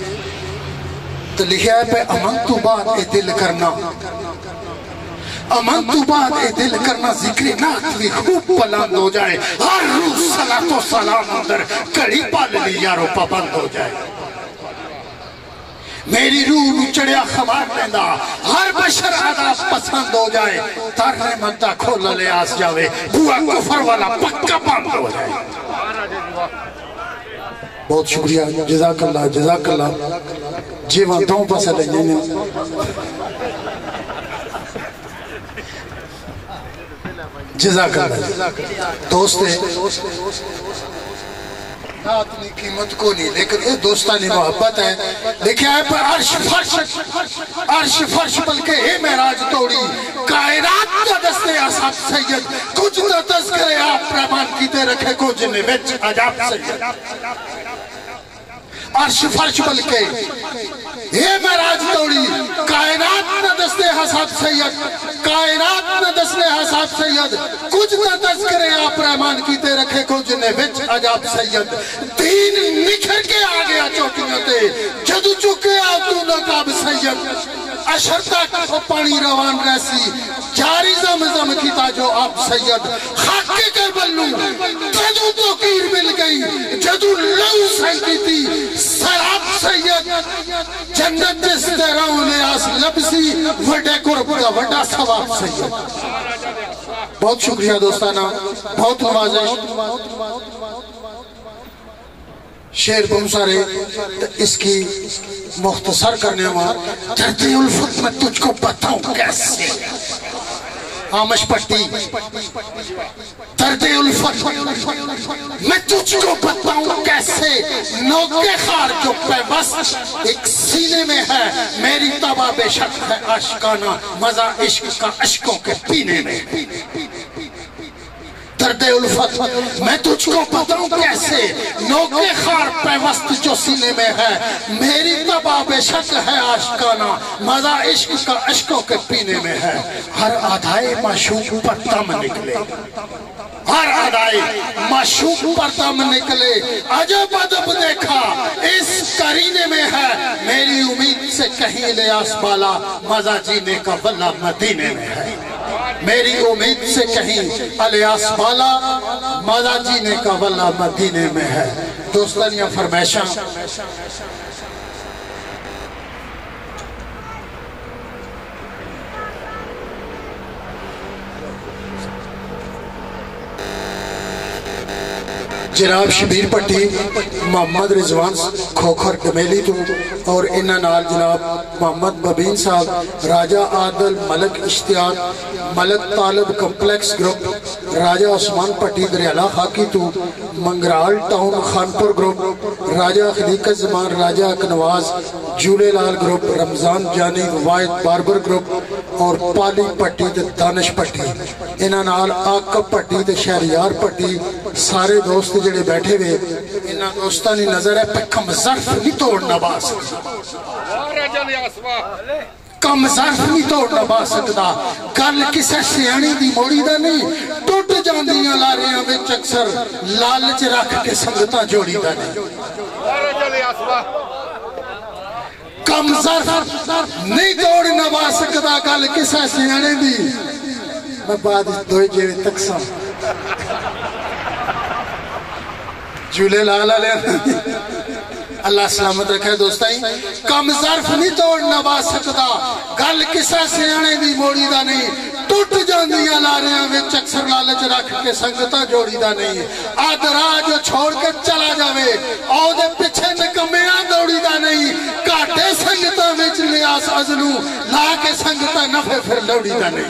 तो लिखा है पे अमन तू बात ए दिल करना। अमन तू बात ए दिल करना ज़िक्र ना भी खूब बुलंद हो जाए। हर रूह सला तो सलाम अंदर कड़ी पाल ली यारो पाबंद हो जाए। मेरी रूह नु चढ़िया खबर लेंदा हर बशर आदा पसंद हो जाए। तर तारे मनता खोल ले आस जावे बुआ कुफर वाला पक्का बंद हो जाए। बहुत शुक्रिया। जजाक अल्लाह जजाक अल्लाह जीवा दो पासे लगे ने जजाकल्ला दोस्त नात की कीमत को नहीं लेकिन ये दोस्तानी मोहब्बत है लिखा है पर अर्श फर्श अर्श फर्श बल्कि हे महराज तोड़ी। कायनात का दस्ते आसाब सैयद। कुछ तो तस्करे आप प्रमाण कीते रखे को जिन्हें विच अजाब सैयद। अर्श फर्श बल्कि हे महराज तोड़ी कायनात न दस्ते हसाब सैयद, कायनात न दस्ते हसाब सैयद। कुछ न तस्करे आप रहमान कीते रखे को जिन्हें विच अजाब सैयद। दीन निखर के आ गया चौकियों ते। जदू चुके आ तू नकाब सैयद। अशरता को पानी रवान रहसी। जारी जम जम कीता जो आप सैयद। खाके के बल्लू। जदू तो कीर मिल गई। जदू लहू सही थी। सराब सैयद। जन्नत तरह उन्हें आस लबसी वडे कुर्ब का वडा सवाब सैयद। बहुत शुक्रिया दोस्ताना। बहुत नवाजिश। शेर बहुत सारे तो इसकी मुख्तसर करने में धरती उल्फत में तुझको बताऊँ कैसे? आमश पट्टी। दर्द मैं तुझको बताऊँ कैसे? नौके खार जो बस एक सीने में है। मेरी तबा बेशक है आशकाना, मज़ा इश्क का अशकों के पीने में। दर्द उल्फत। मैं तुझको बताऊँ कैसे? नौके खार पैवस्त जो सीने में है, मेरी तबा बेशक है आशकाना। मज़ा इश्क का अश्कों के पीने में है। हर आधाए माशूक पर दम निकले। हर आदाए माशूक पर दम निकले। अजब अदब देखा, इस करीने में है। मेरी उम्मीद से कहीं लियास बाला, मज़ा जीने का बल्ला मदीने में है। मेरी उम्मीद से कहीं अलियास वाला माला जीने का वल्ला मदीने में है। दोस्तों यह फरमैशा जनाब शबीर भट्टी, मोहम्मद रिजवान खोखर डमेली तो और इन्हों जनाब मोहम्मद बबीन साहब, राजा आदल मलक इश्तियार, मलक तालब कम्पलैक्स ग्रुप, राजा उस्मान भट्टी दरियाला खाकी तो Mangral town Khanpur group, Raja Khaliqat Zaman, Raja Aknawaz Jhulelal group, Ramzan Jani वायद barber group, और पाली भट्टी दानिश भट्टी। इन्हों आकब भट्टी शहरियार भट्टी, सारे दोस्त ਜਿਹੜੇ ਬੈਠੇ ਵੇ ਇਹਨਾਂ ਦੋਸਤਾਂ ਦੀ ਨਜ਼ਰ ਹੈ ਕਮ ਜ਼ਰਫ ਨਹੀਂ ਤੋੜਨਾ ਬਾ ਸਕਦਾ ਕਮ ਜ਼ਰਫ ਨਹੀਂ ਤੋੜਨਾ ਬਾ ਸਕਦਾ ਗੱਲ ਕਿਸੇ ਸਿਆਣੀ ਦੀ ਮੋੜੀ ਦਾ ਨਹੀਂ ਟੁੱਟ ਜਾਂਦੀਆਂ ਲਾਰਿਆਂ ਵਿੱਚ ਅਕਸਰ ਲਾਲਚ ਰੱਖ ਕੇ ਸੰਗਤਾਂ ਜੋੜੀ ਦਾ ਨਹੀਂ ਕਮ ਜ਼ਰਫ ਨਹੀਂ ਤੋੜਨਾ ਬਾ ਸਕਦਾ ਗੱਲ ਕਿਸੇ ਸਿਆਣੇ ਦੀ ਮੈਂ ਬਾਦ ਦੋਏ ਜਿਵੇਂ ਤੱਕਸਾਂ झूलेलाल अल्लाह सलामत रखे दोस्त कम जरफ नहीं तोड़ नवा सकता। गल किसा सियाने की मोड़ी का नहीं। टुट जांदियाँ लारियाँ लालच रख के संगतां जोड़ीदा नहीं। आदरा जो छोड़ के चला जावे ओदे पिछे निकम्मियाँ दौड़ीदा नहीं। घाटे संगतां विच लियास ला के संगतां नफे फिर लौड़ीदा नहीं।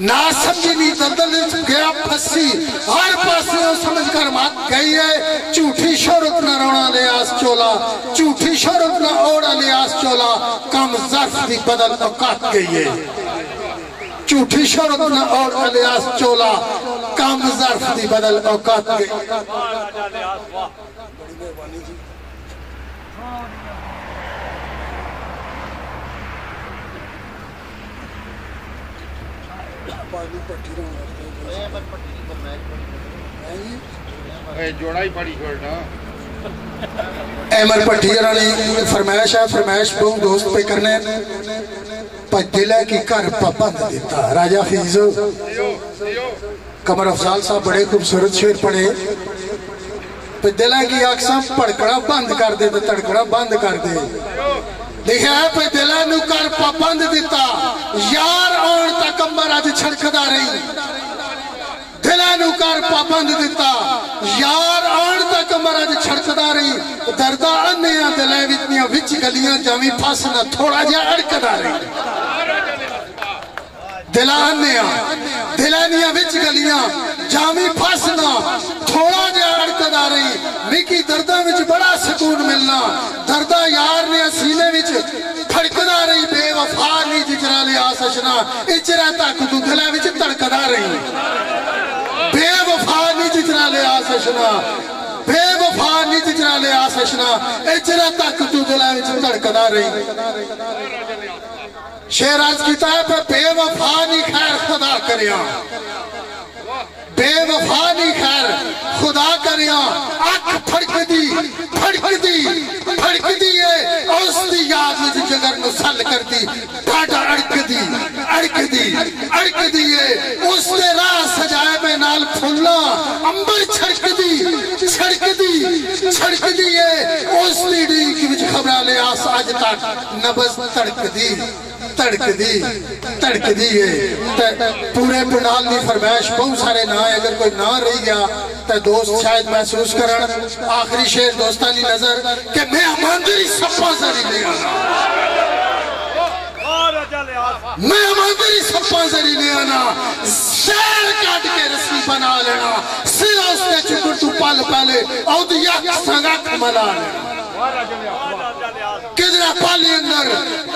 ना समझी नहीं दलदल गया फंसी हर पासे समझ कर मात गई है। झूठी शोहरत न रोना लियास चोला। झूठी शोहरत न ओढ़ा लियास चोला। कम जर्फ की बदल औकात गई है। झूठी शोहरत न ओढ़ा लियास चोला। कम जर्फ की बदल औकात गई। ए जोड़ा ही पड़ी छोड़ना अहमद भट्टी वाली फरमाइश है फरमाइश बहु दोस्त पे करने। कि घर पाबंद देता राजा फीज। कमर अफजाल साहब बड़े खूबसूरत शेर पढ़े। पे दिल है कि अक्सर भड़कना बंद कर दे ते धड़कना बंद कर दे। ਲਿਖਿਆ ਹੈ ਦਿਲਾਂ ਨੂੰ ਕਰ ਪਾਬੰਦ ਦਿੱਤਾ। ਯਾਰ ਆਉਣ ਤੱਕ ਅੰਬਰ ਅੱਜ ਛੜਕਦਾ ਰਹੀ ਦਿਲਾਂ ਨੂੰ ਕਰ ਪਾਬੰਦ ਦਿੱਤਾ। ਯਾਰ ਆਉਣ ਤੱਕ ਅੰਬਰ ਅੱਜ ਛੜਕਦਾ ਰਹੀ ਦਰਦਾ ਅੰਨਿਆਂ ਦਿਲਾਂ ਵਿੱਚ ਦੀਆਂ ਵਿੱਚ ਗਲੀਆਂ ਜਾਵੀਂ ਫਸ ਨਾ ਥੋੜਾ ਜਿਹਾ ਅੜਕਦਾ ਰਹੀ ਦਿਲਾਂ ਦੀਆਂ ਦਿਲਾਂ ਦੀਆਂ ਵਿੱਚ ਗਲੀਆਂ ਜਾਵੀਂ ਫਸਣਾ ਥੋੜਾ ਜਿਹਾ ਅੜਕਦਾ ਰਹੀ ਨਿੱਕੀ ਦਰਦਾਂ ਵਿੱਚ ਬੜਾ ਸਕੂਨ ਮਿਲਣਾ। ਦਰਦਾਂ ਆਸ਼ਨਾ ਇਜਰਾ ਤੱਕ ਤੂੰ ਦਿਲਾਂ ਵਿੱਚ ਧੜਕਦਾ ਰਹੀ ਬੇਵਫਾ ਨਹੀਂ ਜਿਜਰਾ ਲਿਆ ਸਸ਼ਨਾ ਬੇਵਫਾ ਨਹੀਂ ਜਿਜਰਾ ਲਿਆ ਸਸ਼ਨਾ ਇਜਰਾ ਤੱਕ ਤੂੰ ਦਿਲਾਂ ਵਿੱਚ ਧੜਕਦਾ ਰਹੀ ਸ਼ੇਰ ਅਰਜ਼ ਕੀਤਾ ਹੈ ਬੇਵਫਾ ਨਹੀਂ ਖੈਰ ਖੁਦਾ ਕਰਿਆ बेवफा नहीं, खैर। खुदा करिया अख फड़कदी फड़कदी फड़कदी है। उस दी याद विच जगर नु सल करदी ढाडा अड़कदी अड़कदी अड़कदी है उस दे राह सजाए में नाल फुल्ला अंबर छड़कदी छड़कदी छड़कदी है। उस दी ढीक विच खबरां ले, आस अज तक नबज तड़कदी तड़कदी तड़कदी है। पूरे पंडाल की फरमाइश, बहुत सारे ना है अगर कोई ना रह गया तो दोस्त शायद महसूस करन। आखिरी शेर दोस्तां की नज़र कि मैं अमानदरी सप्पा जरी मैं अमानदरी सप्पा जरी ले आना। शहर काट के रस्सी बना लेना। सिरा उसके चुकर तू पल पहले, औद यक संगा मला लेना। किधरा पाली अंदर।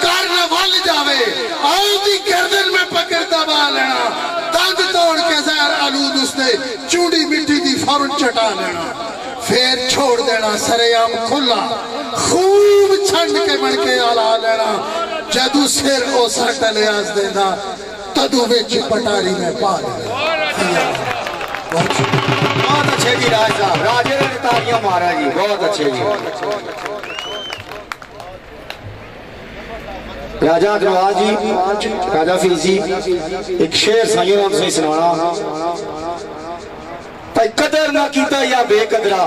कारना वाल जावे। औदी गर्दन में पकड़ दबा लेना। दंद तोड़ के जहर आलूद उसने। चूड़ी मिट्टी दी फ़ौरन चटा लेना। फिर छोड़ देना सरेआम खुला। खूब छंड के बन के आला लेना। जदू सिर सर टलियास देना तदू विच पटारी में पा बहुत अच्छे जी राज साहब। राजे ने तालियाँ मारा जी बहुत अच्छे जी। राजा नवाज़ जी, राजा फीजी एक शेर साइयों हमसे सुनाना। भाई, कदर ना कीता या बेकदरा।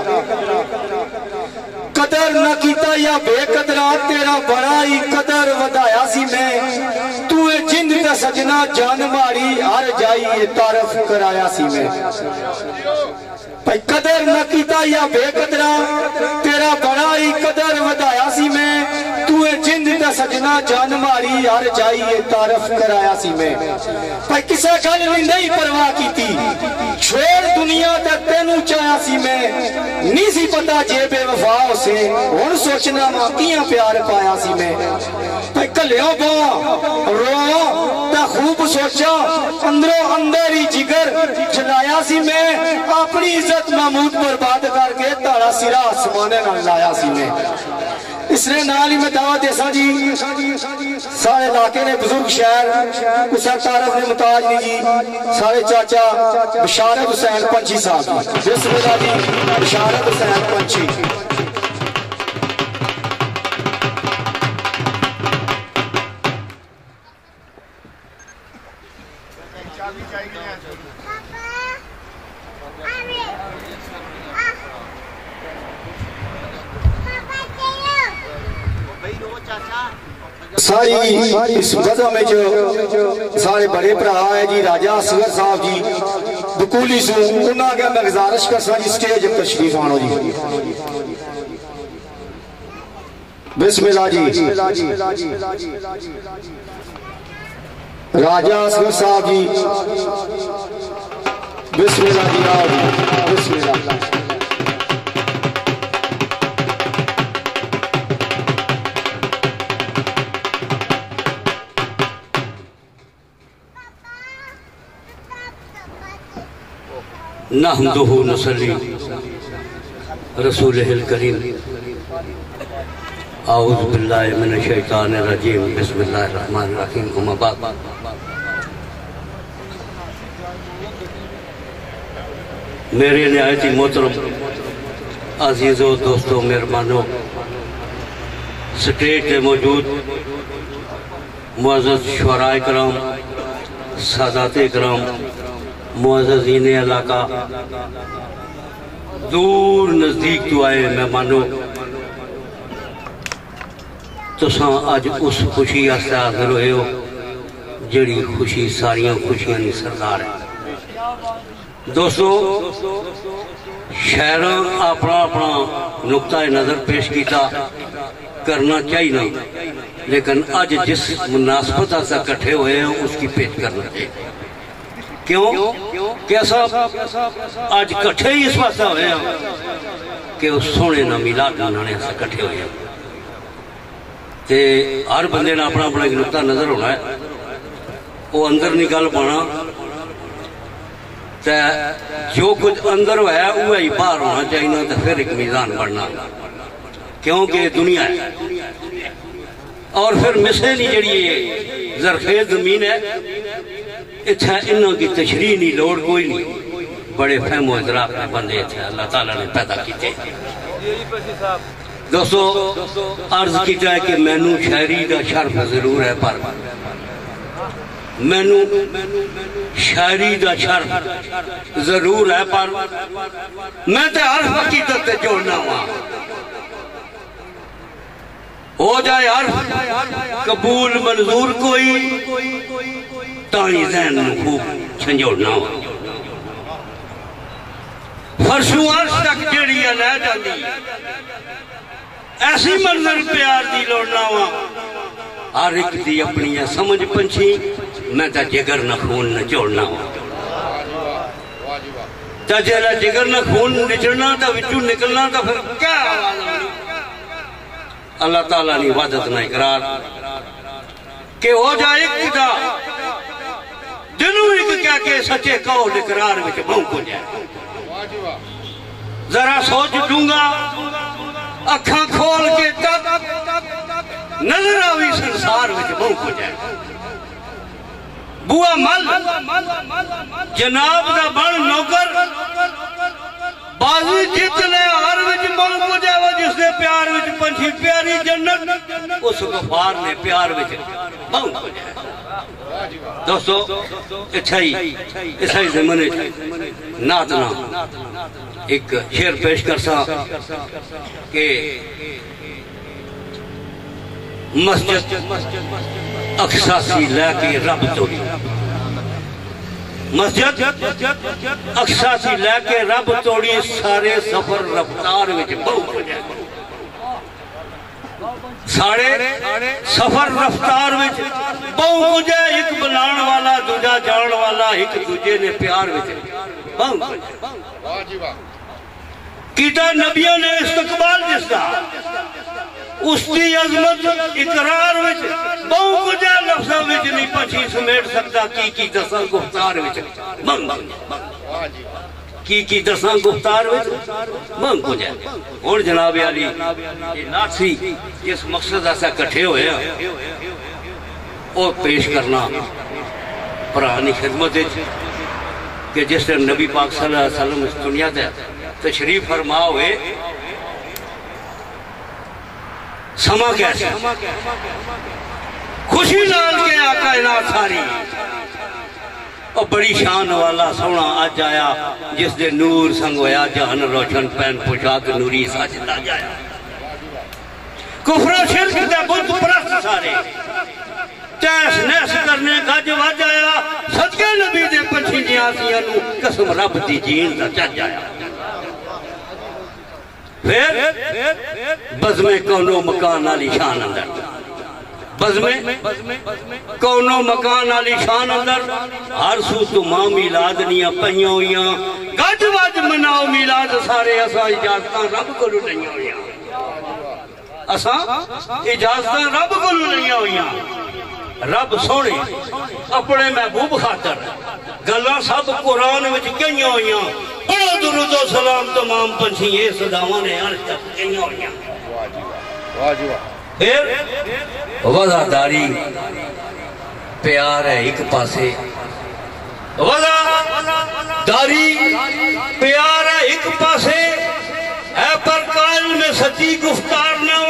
कदर ना कीता या बेकदरा, तेरा बड़ा ही कदर वधाया सी मैं। तू ए जिंद दा सजना, जान मारी, हर जाई ये तारफ कराया सी मैं। कदर न कीता या बेकदरा, तेरा बड़ा ही कदर वधाया सी मैं। ए सजना जान मारी हर जाइए तारफ कराया सी मैं। भाई किसे गल नी नहीं परवाह कीती छोड़ दुनिया ते तेनू चाया सी मैं। नी सी पता जे बेवफा उसे हुन सोचना कियाँ प्यार पाया सी मैं। भाई कलियो बो, रो, ता खूब सोचा, अंदरों अंदर ही जिगर जलाया सी मैं। अपनी इज़्ज़त महमूद बर्बाद करके तारा सिरा आसमाने लाया सी मैं। इसने नाल ही मैं दावा देसा जी। सारे इलाके ने, बुज़ुर्ग शहर हुसैन तारफ ने मुताज नहीं जी सारे चाचा बशारत हुसैन पंछी साहब। जिस जी बशारत हुसैन पंछी। सारी इस बजम में जो सारे बड़े भरा है जी, राजा असगर साहब जी, बकूली सू उन्होंने मैं गुजारिश कर सा स्टेज पर तशरीफ़ आनो जी। बिस्मिल्लाह जी। राजा असगर साहब जी, बिस्मिल्लाह जी आओ बिस्मिल्लाह। नहमदुहु नसली। रसूल करीम। आउज़ बिल्लाहि मिनश शैतानिर रजीम। बिस्मिल्लाहिर रहमानिर रहीम। अम्मा बाद। मेरे नहायत ही मोहतरम, अजीज़ों, दोस्तों, मेहरबानों, स्टेज पे मौजूद मुआज़ शुराय कराम, सादात कराम मुआजीन इलाका। दूर नज़दीक तो आए मेहमानों। तुसा अज उस खुशी हाजिर हो जड़ी खुशी सारिया खुशियाँ की सरदार है। दोस्तों, शहर अपना अपना नुकता नज़र पेश किया करना चाहिए लेकिन अज जिस मुनासबत से इकट्ठे हुए हैं, उसकी पेश करना चाहिए क्यों? कैसा अज कट्ठे ही इस वास्ते हुए हैं कि उस सोने ना मिलाद मनाने से कट्ठे हुए ते हर बंदे ने अपना अपना एक नुकता नज़र होना है वो अंदर नहीं गल पाना। ते जो कुछ अंदर है वो ही बाहर होना चाहिए तो फिर एक मीजान बनना। क्योंकि दुनिया है और फिर मिसे नहीं जी जरखेज ज़मीन है इतना इन्हों की तशरी नहीं लोड़ कोई नहीं बड़े फहमो इतराफ के बंदे इतने अल्लाह ताला ने पैदा किए दोस्तों, अर्ज़ किया कि मैनू शायरी का शर्फ ज़रूर है, पर मैनू शायरी का शर्फ ज़रूर है, पर मैं तो हर हकीकत जोड़ना वा। हो जाए हर कबूल मंजूर कोई तानी जहन खूब झंझोड़ना वा फरशू अर्श तक जड़ी लै जाती ऐसी मंजर प्यार दी लोड़ना वा हर एक दी अपनी समझ पंछी, मैं तो जिगर न खून न जोड़ना वा जेला जिगर न खून निचड़ना तो बिचू निकलना तो फिर क्या अल्लाह ताला ने इबादत ना इकरार। के हो जाए दिनों एक क्या के सच्चे कहो जाए। जरा सोच दूँगा, अखा खोल के तब नज़र आवी संसार बुआ मल, जनाब का बन नौकर बाजी जितने हर विच मौक हो जाए जिसने प्यार विच पंछी, प्यारी जन्नत, उस गफार ने प्यार विच हो जाए दोस्तों अच्छा ही इस जमाने नात ना एक शेर पेश कर सा कि मस्जिद अक्सासी लैके रब तोड़ी मस्जिद अक्सासी लैके रब तोड़ी सारे सफ़र रफ्तार साढ़े सफ़र रफ्तार बहु कुछ एक बनाने वाला दूजा जान वाला एक दूजे ने प्यार बहु नबियों ने इस्तकबाल जिसका। उसकी अजमत इकरार विच, बहु कुछ लफ्जां नहीं पछी समेट सकता की की दसा गुफ्तार की की दसा गुफ्तार है जनाब मकसद हैं पेश करना पुरानी खिदमत कि जिस नबी पाक सल्लल्लाहु दुनिया तशरीफ़ फरमा हुए समा कैसे खुशी लाल के आका इनात सारी और बड़ी शान वाला सोना अज आया, जिस दे नूर संग होया, जहन रोशन पैन पोशाक नूरी सजदा जाया। कुफरा शिरक दे बुत परस्त सारे। तैस नैस करने गज वज आया, सदके नबी दे पंछी जियासियाँ नु कसम रब दी जीन दा चज आया फिर बज़मे कौनो मकान वाली शान अंदर। बज़मे कौनो मकान वाली शान अंदर। हर सू तो माँ मिलाद निया पईयां होइयाँ। गज वज मनाओ मिलाद सारे, असा इजाजतां रब कोलों लईयां होइयाँ। असा इजाजतां रब कोलों लईयां होइयाँ। रब सोने अपने महबूब खातर, गल्लां सब कुरान बड़ा दुरूद सलाम तमाम पंछी ये सदावां ने तक कईयां होइयाँ। फिर वजादारी प्यार है एक पासे। वजादारी प्यार है एक पासे। है पर काल में सच्ची गुफ्तार ना हुआ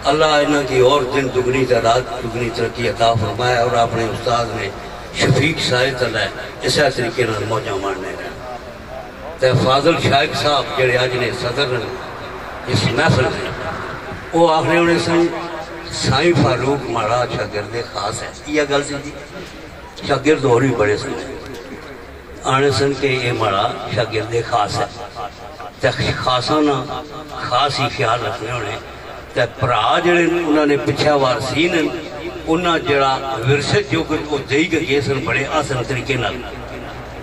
अल्लाह इन्हों की और दिन दुगनी तादाद दुगनी तरक्की अता फरमाया और अपने उस्ताद ने शफीक साहिब तला इस तरीके मौजा मारने तो फाजल शायक साहब जेड़े अज ने सदर इस महफल ने वो आखने होने सन साई फारूक माड़ा शागिर्द खास है। यह गल सी जी, शागिर्द और भी बड़े सन। आने सन के ये माड़ा शागिर्द खास है। खासा ना खास ही ख्याल रखने होने तो भरा जड़े उन्होंने पिछा वार सी कुछ वो दे गए सन बड़े आसन तरीके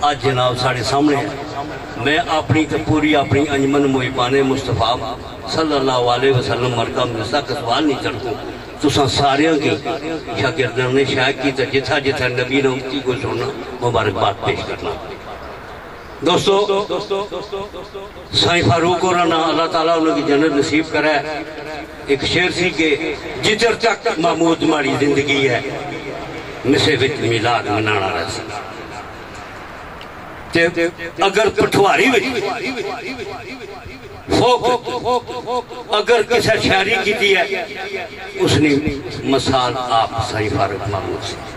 अज जनाब साढ़े सामने है। मैं अपनी तो पूरी अपनी अंजमन मुहिबाने मुस्तफ़ा सल्लल्लाहु अलैहि वसल्लम मरकम तक सवाल नहीं चढ़ू तुसा सारे की शागिर्दों ने शायद की जिथा जिथा नबी ने उनकी को सुनना, मुबारकबाद पेश करना। दोस्तों, साई फारूक और अल्लाह ताला उनकी जन्नत नसीब करे। एक शेर सी के जिधर तक महमूद मारी ज़िंदगी है, मिसे विच मिलाद ते अगर पठवारी अगर किसी शायरी की है, उसने मसाल आप साई फारूक महमूद से।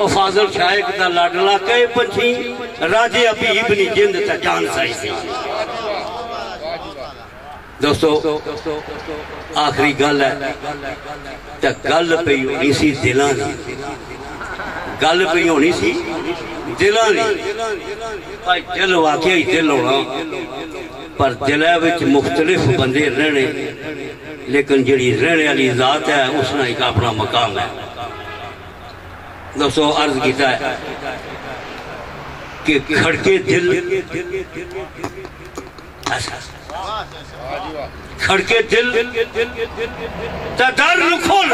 फाजल शायक दा लाडला कहे पंछी। राजे हबीब नी जिंद जान सही दोस्तों, आखिरी गल है, ते गल पई होनी सी दिलां गल पई होनी सी दिलां दिल वाकई ही दिल होना। पर दिल मुख्तलिफ़ बंदे रहने, लेकिन जी रहने वाली जात है उसका एक अपना मकाम है। दोस्तों अर्ज़ किया है। कि खड़के दिल खड़के दिल दर खोल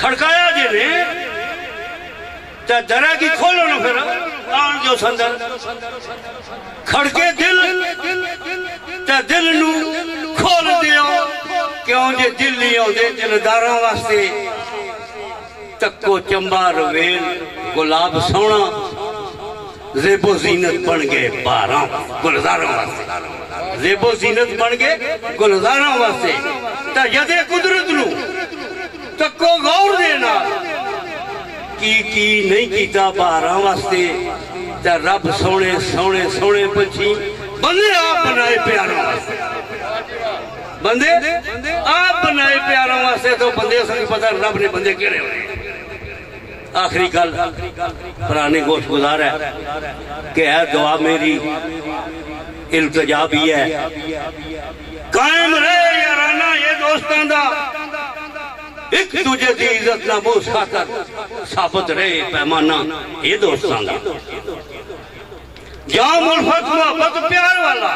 खड़काया जे ते दरा की खोलो ना फिर। आन जो संदर। खड़के दिल ते दिल नु खोल दियो। क्यों जे दिल नहीं आते दिलदारा वास्ते तक्को चंबा रवेल गुलाब सोना। जेबो जीनत बन गए बारह गुलजारों वास्ते। जेबो जीनत बन गए गुलजारों वास्ते। तो यदे कुदरत नु तको गौर देना। की की नहीं कीता बारह वास्ते, ते रब सोने सोने सोने पंछी बंदे आप बनाए प्यारों वास्ते। बंदे आप बनाए प्यारों वास्ते तो बंदे पता रब ने बंदे केड़े होने। आखिरी गल, पुराने गोश गुजार है कि है दुआ मेरी, इल्तजा भी है। कायम रहे याराना ये दोस्तों का एक दूजे की इज़्ज़त ना बोस खाकर साबित रहे पैमाना ये दोस्तों का जाम उल्फत मोहब्बत, प्यार वाला,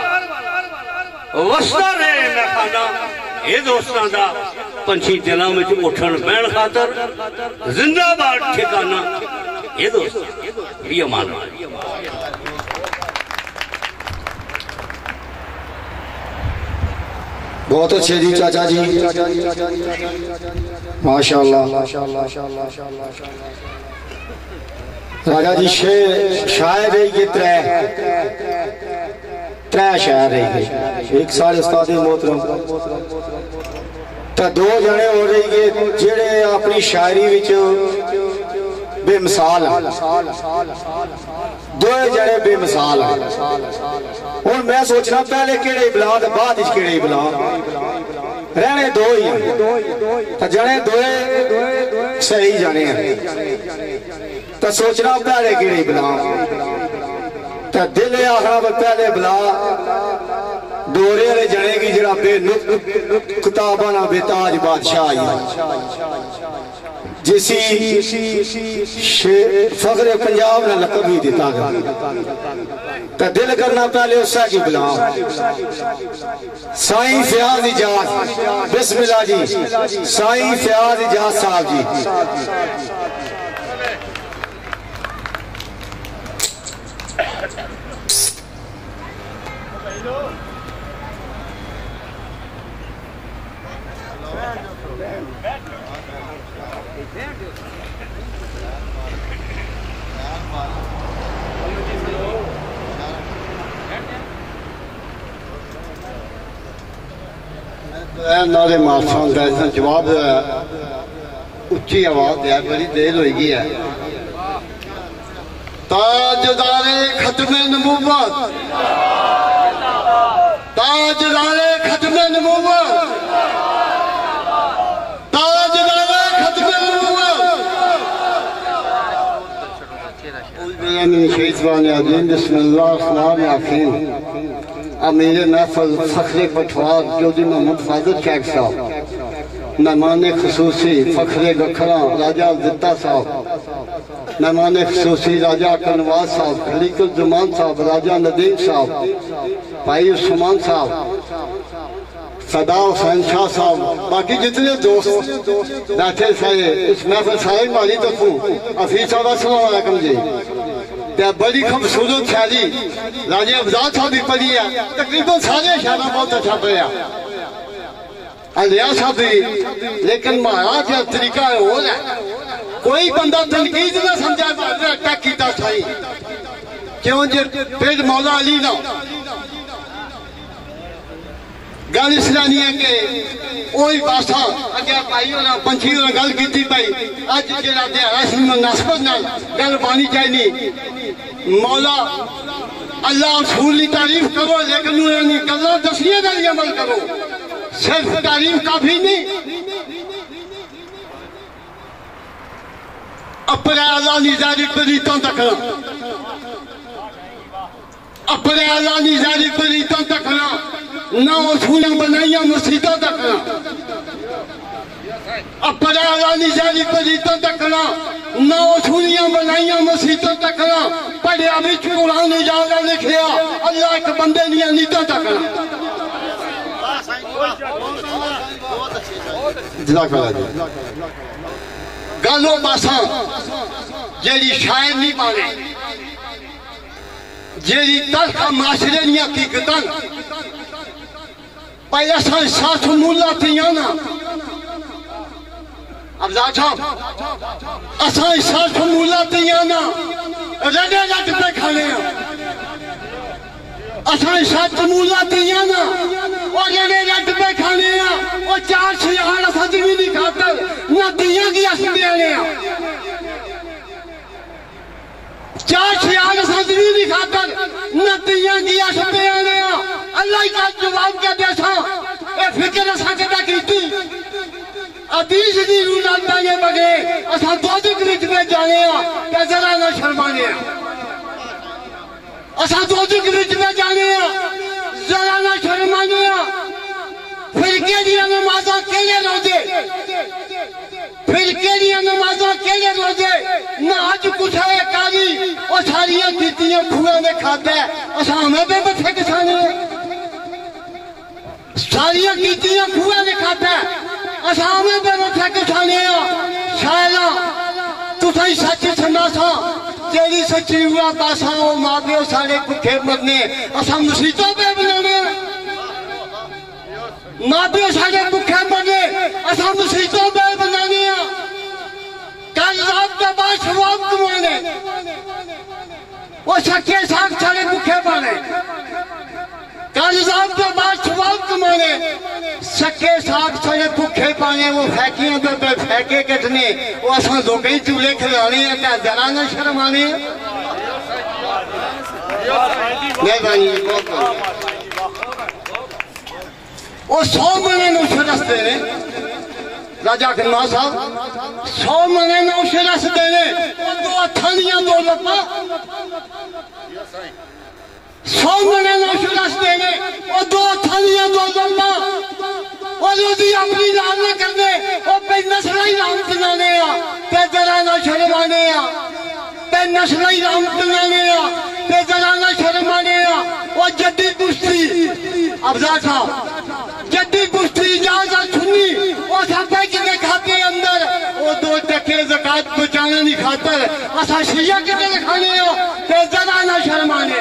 वसदा रहे, मैखाना। दोस्तों का पंछी दिलों में उठन बहन खातर जिंदाबाद ठिकाना। ये दोस्त ये मानो बहुत अच्छे जी, चाचा जी। माशाल्लाह। राजा जी शायर रही त्रै त्रै शायर रही गए एक साल उस्ताद मोहतरम। तो दो जने हो रही गए जेड़े अपनी शायरी विच बेमिसाल दो जने बेमिसाल हूँ। मैं सोचना, पहले केड़े बुला तो बाद केड़े रहने दो ही तो जने दो सही जाने। तो सोचना, पहले केड़े बुला दिल आखना पहले बुला वाले जने की जरा ना बेताज बादशाह जिसी फखरे पंजाब ने लकब ही दिता गया तो दिल करना पहले उसका की बुला साईं फयाज इजाज बिस्मिल्लाह जी साईं फयाज इजाज साहब जी नाले मासा का इसका जवाब उच्ची आवाज़ दिया बड़ी देर हो गई है ताजदारे खत्म नबूवत। ताजदारे खत्म नबूवत। ताजदारे खत्म नबूवत। अमीर महफल फखरे पठवार चौधरी मोहम्मद फाजल शेख साहब मेहमान खसूसी फखरे गखरा राजा जिद्दा साहब। मेहमान खसूसी राजा कनवाज साहब, खलीकुल जमान साहब, राजा नदीम साहब, भाई उस्मान साहब, सदा हुसैन शाह साहब। बाकी जितने दोस्त बैठे सारे, इस महफल सारे माली तो हफीज साहब अस्सलाम वालेकुम जी। ते बड़ी खूबसूरत शायरी राजे अफजाल साहब भी पढ़ी है। तकरीबन सारे शायरा बहुत अच्छा पढ़िया साहब भी लेकिन महाराज का तरीका और है कोई बंदा तनकीद ना समझा अटैक किया साई क्यों जे, फिर मौला अली ना गल इसलिए नहीं है कि वही भाषा अगे भाई होना पंछी होना गल की भाई अज जरा दिहाड़ा मुनासबत नाल गल पानी चाहिए मौला अल्लाह रसूल की तारीफ़ करो, लेकिन गल्ला दसिया का अमल करो। सिर्फ़ तारीफ़ काफ़ी नहीं। अपने अल्लाह निजारी परीतों तक अपने अल्लाह निजारी परीतों तक ना उसूलें बनाइया मसीतों तक अपने अल्लाह निजारी परीतों तक ना उसूलियाँ बनाइया मसीतों तक पढ़िया भी कुरान इजाजा लिखिया अल्लाह एक बंदे दिया नीतों तक गलो पासा जेड़ी शायर नहीं माने जेड़ी तलख माशरे दियाँ हकीकतां भाई असा साथ मूला थियाँ ना। अफजाल साहब, असा साथ मूला थियाँ ना। रडे रट पे खाने असा सच मूला थियाँ ना। और लाने बगे असा में जाने जरा ना शर्माने में जाने आ जरा ना शर्माने आ फिरके दिया नमाजा केड़े रोज़े। फिरके दिया नमाजा केड़े रोज़े। ना अज कुछ है काली ओ सारियाँ कीतियाँ खुआ ने खादा असा हमें बे बथे किसाने। सारियाँ कीतियाँ खुआ ने खादा असा हमें बे बथे किसाने। शायला तुसाई सच्ची चना सा जेरी सच्ची हुआ तासा वो मागियो सारे कुखे मरने। असम मुसीतो पे बनाने। मागियो सारे कुखे मरने। असम मुसीतो पे बनाने। कल रात के बाद शवाब कुमाने वो सच्चे साथ सारे कुखे मरने कल रात के बाद शराब कमाने सच्चे साग सारे भुखे पाने वो फैकियाँ फैके कटने, वो असा लोग ही चूल्हे खिलाने हैं। शर्माने सौ महीने नौ रस्ते ने, राजा खन्ना साहब सौ महीने नौ रस्ते ने वो दो दो लत्तां सौ महीने नौ रस्ते ने वो दो दियाँ दो लत्तां और उसकी अपनी राम न करने, वो पे नस्ल ही राम बनाने आ पे जरा ना शर्माने आ पे नस्ल ही राम बनाने आ पे जरा ना शर्माने आ वो जद्दी कुश्ती। अफजा साहब जद्दी कुश्ती इजाज़त सुनी वो सब कितने खाते अंदर। वो दो टके जकात बचाने नहीं खातर असा शिया कितने खाने हो। ते जरा ना शर्माने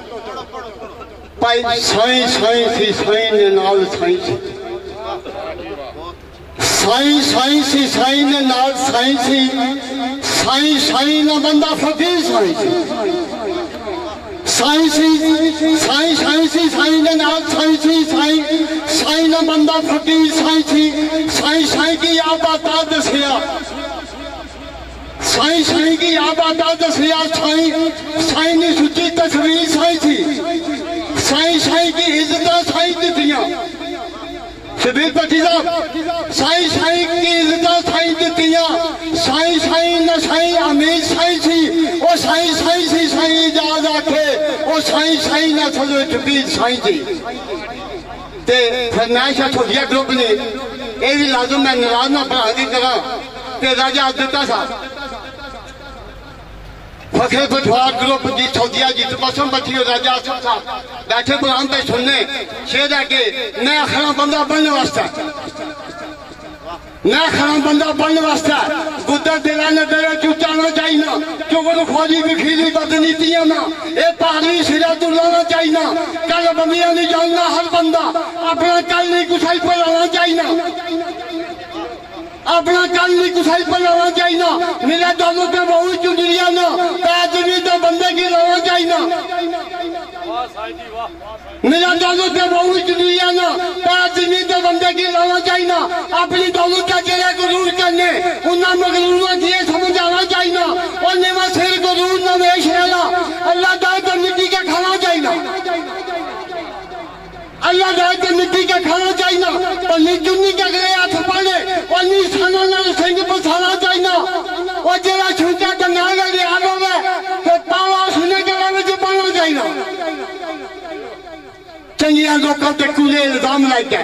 भाई साई साई सी साई ने नाल साई सी साई साई सी साई ने नाल साई सी साई साई ना बंदा फकीर साई सी साई सी साई साई सी साई ने नाल साई सी साई साई ना बंदा फकीर साई सी साई साई की आबादा दसिया साई साई की आबादा दसिया साई साई ने सुची तस्वीर साई थी साई साई की इज्जत साई दितियां शबीर भट्टी साहब साई साई की इज्जत साई दितियां साई साई न साई अमीर साई थी। ओ साई साई सी साई इजाज आखे। ओ साई साई न थलो जबीर साई थी ते फरमाइश छोड़िया ग्रुप ने ये भी लाजम मैं नाराज ना बना दी तरह ते राजा दिता साहब फखर पठवार ग्रुप जी सऊदिया जी तबसम बची राजा आसम साहब बैठे गुलाम पे सुनने शेर है कि नया खड़ा बंदा बनने वास्ते। नया खड़ा बंदा बनने वास्ते। गुद्दा दिला ने तेरे चुचाना चाहिए चुगल खोजी भी खीली बदनीतियाँ ना। ये पागली सिरा दुलाना चाहिए कल बंदियाँ नहीं जानना हर बंदा। अपना कल नहीं कुछ पर आना चाहिए अपना कल नहीं कुछ पर लाना चाहिए मेरे दोनों के बहुत चुनरिया ना। आदमी तो बंदे की लाना चाहिए मेरा दोनों के बहुत चुनरिया ना। आदमी तो बंदे की लाना चाहिए अपनी दोनों का चेहरे गुरूर करने। उन्हें मगरूर दिए समझ आना चाहिए और नेवा सिर गुरूर नवेश रहना। अल्लाह दाए तो का खाना चाहिए अल्लाह जाए के मिट्टी के खाना चाहिए और चुन्नी के अगले हाथ पाने और निशाना ना सिंह बसाना चाहिए और जरा छूटा डंगा लगे आलो में तो पावा सुने के में पाना चाहिए चंगिया लोगों के कूले इल्ज़ाम लाइक है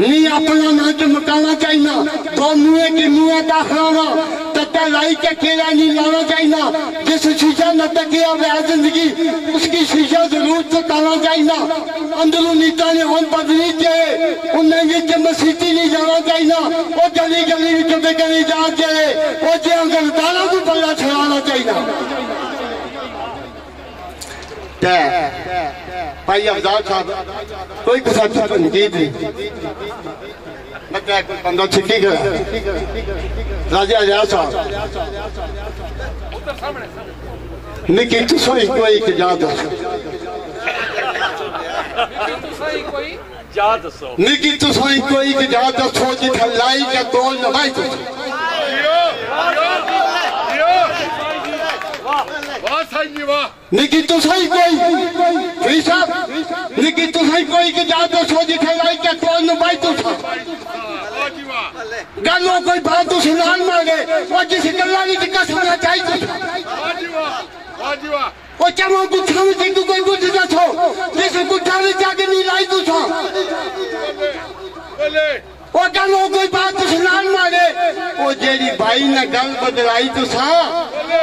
नहीं अपना ना चमकाना चाहिए दो मुँह की मुँह दाखलाना तत्ता लाई के केला नहीं लाना चाहिए जिस शीशा न तकिया हुआ ज़िंदगी, उसकी शीशा ज़रूर चुकाना चाहिए अंदरों नीता ने हम बदली के, उन्हें भी के मसीती नहीं जाना चाहिए वो गली गली कभी कभी जा के, वो जे दाना को बल्ला छड़ाना चाहिए भाई अफजाल साहब कोई किसा चुप नहीं थी मतलब कोई बंदा छिट्टी गया राजा आजाद साहब निकी तुसो ही कोई एक याद जा दसो निकी तुसाई कोई की जा दसो जिथे लाई के तोल न भाई तुस वाह साईं वाह निकी तो सही कोई? फ्री साहब निकी तो सही कोई के जा दो सो दिखे लाई के कौन नु भाई तू गलो कोई बात तू सुनान मांगे ओ जिस गल्ला नी टिका सुनना चाहिए तू वाह जी वाह वाह जी वाह ओ चमो गुठा में तू कोई बुझ जा छो जिस गुठा में जाके नी लाई तू छो बोले ओ गलो कोई बात तू सुनान मांगे ओ जेडी भाई ने गल बदलाई तू सा। बोले।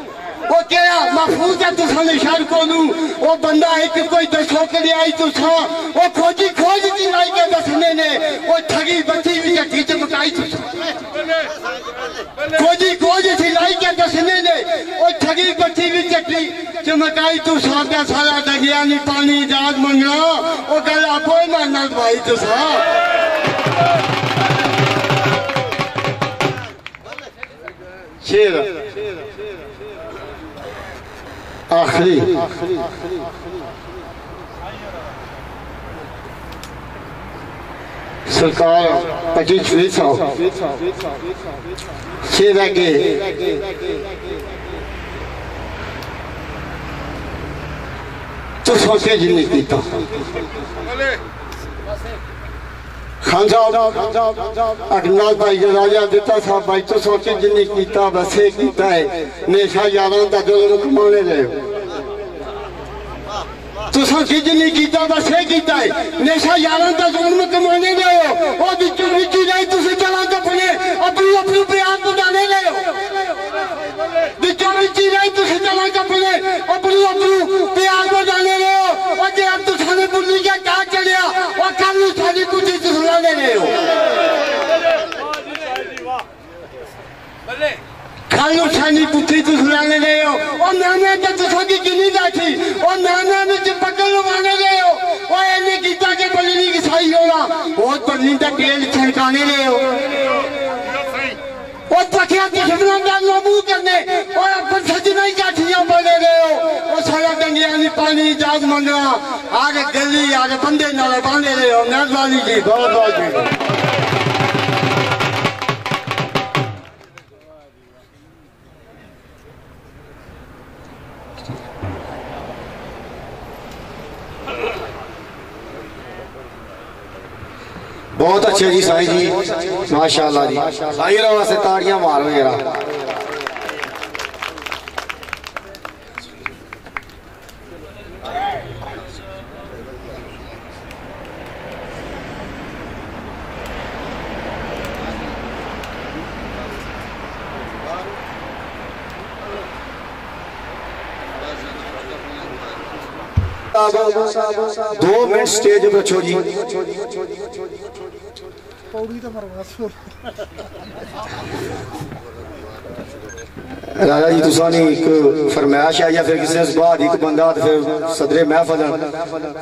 ਉਹ ਕਿਹੜਾ ਮਫੂਜ਼ ਹੈ ਤੁਸਾਂ ਨੇ ਸ਼ਾਰ ਕੋ ਦੂੰ ਉਹ ਬੰਦਾ ਇੱਕ ਕੋਈ ਦਸੋ ਕੇ ਆਈ ਤੁਸਾਂ ਉਹ ਖੋਜੀ ਖੋਜ ਦੀ ਲਾਈ ਕੇ ਦੱਸਨੇ ਨੇ ਉਹ ਠਗੀ ਬੱਚੀ ਵੀ ਢੱਡੀ ਚ ਮਕਾਈ ਤੁਸਾਂ ਖੋਜੀ ਖੋਜ ਦੀ ਲਾਈ ਕੇ ਦੱਸਨੇ ਨੇ ਉਹ ਠਗੀ ਬੱਚੀ ਵੀ ਢੱਡੀ ਚਮਕਾਈ ਤੂੰ ਸਾਡਾ ਸਾਰਾ ਡਗਿਆ ਨਹੀਂ ਪਾਣੀ ਇਜਾਜ਼ ਮੰਗਣਾ ਉਹ ਗੱਲ ਆਪੋ ਨਾ ਨਾਲ ਭਾਈ ਤੁਸਾਂ शेर आखिरी। सरकार पच्चीस फ़ीसद शेर आगे तो सोचे जिन्हें पीता। खान साहब अगनाथ भाई जराजा दिता साहब भाई तो सोचे जिन्हें कीता वैसे कीता है नेशा यारां दा जुल्म कमाने रहे हो तुसा कि जिन्हें कीता वैसे कीता है नेशा यारां दा जुल्म कमाने रहे हो ओ विच विच नहीं तुसी चला कपने अपनी अपनी प्यार बनाने रहे हो विच विच नहीं तुसी चला कपने अपनी अपनी प्यार बनाने रहे हो और जे अब तुसाने बुल्ली के का चढ़िया और कल नु साडी खालो छानी पुत्री तो सुना ले रहे हो और नाने ने तो सादी किन्हीं जाती और नाने ने जब पकड़ लो माने रहे हो वो ऐसे गीता के पलीनी की साई होगा वो तो नींदा के लिए रहे हो और पक्के आप किसी ना करने पानी इजाज मंगना। आगे गली, आगे बंदे नाले बांधे रहे हो। मेहरबानी जी, बहुत बहुत जी बहुत अच्छे जी साईं जी, माशाल्लाह जी। साईं रवा से ताड़ियाँ मारो जरा दो मिनट स्टेज पे छो जी। पौड़ी मरवा सो राजा जी, तुसा ने एक फरमाइश है या फिर किसी से बाद एक बंदा फिर सदरे महफल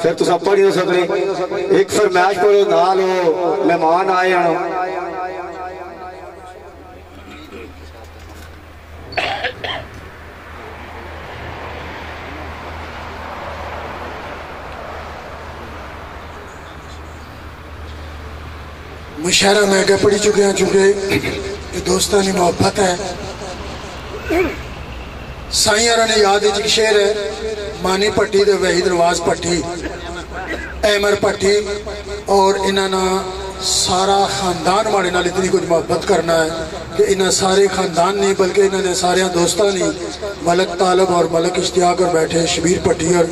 फिर तुसा पढ़ी नहीं सकदे। एक फरमाइश पढ़ो, नाल मेहमान आए हैं मुशायरा में आगे पढ़ी चुके हैं, चूँकि ये दोस्तानी मोहब्बत है। साइयारा ने याद एक शेर है, मानी भट्टी ते वहीद नवाज़ भट्टी अहमर भट्टी और इन्होंने सारा खानदान माड़े नाल इतनी कुछ मोहब्बत करना है कि इन्हें सारे खानदान नहीं, बल्कि इन्होंने सारे दोस्तों ने मलक तालब और मलक इश्तियाक और बैठे शबीर भट्टी और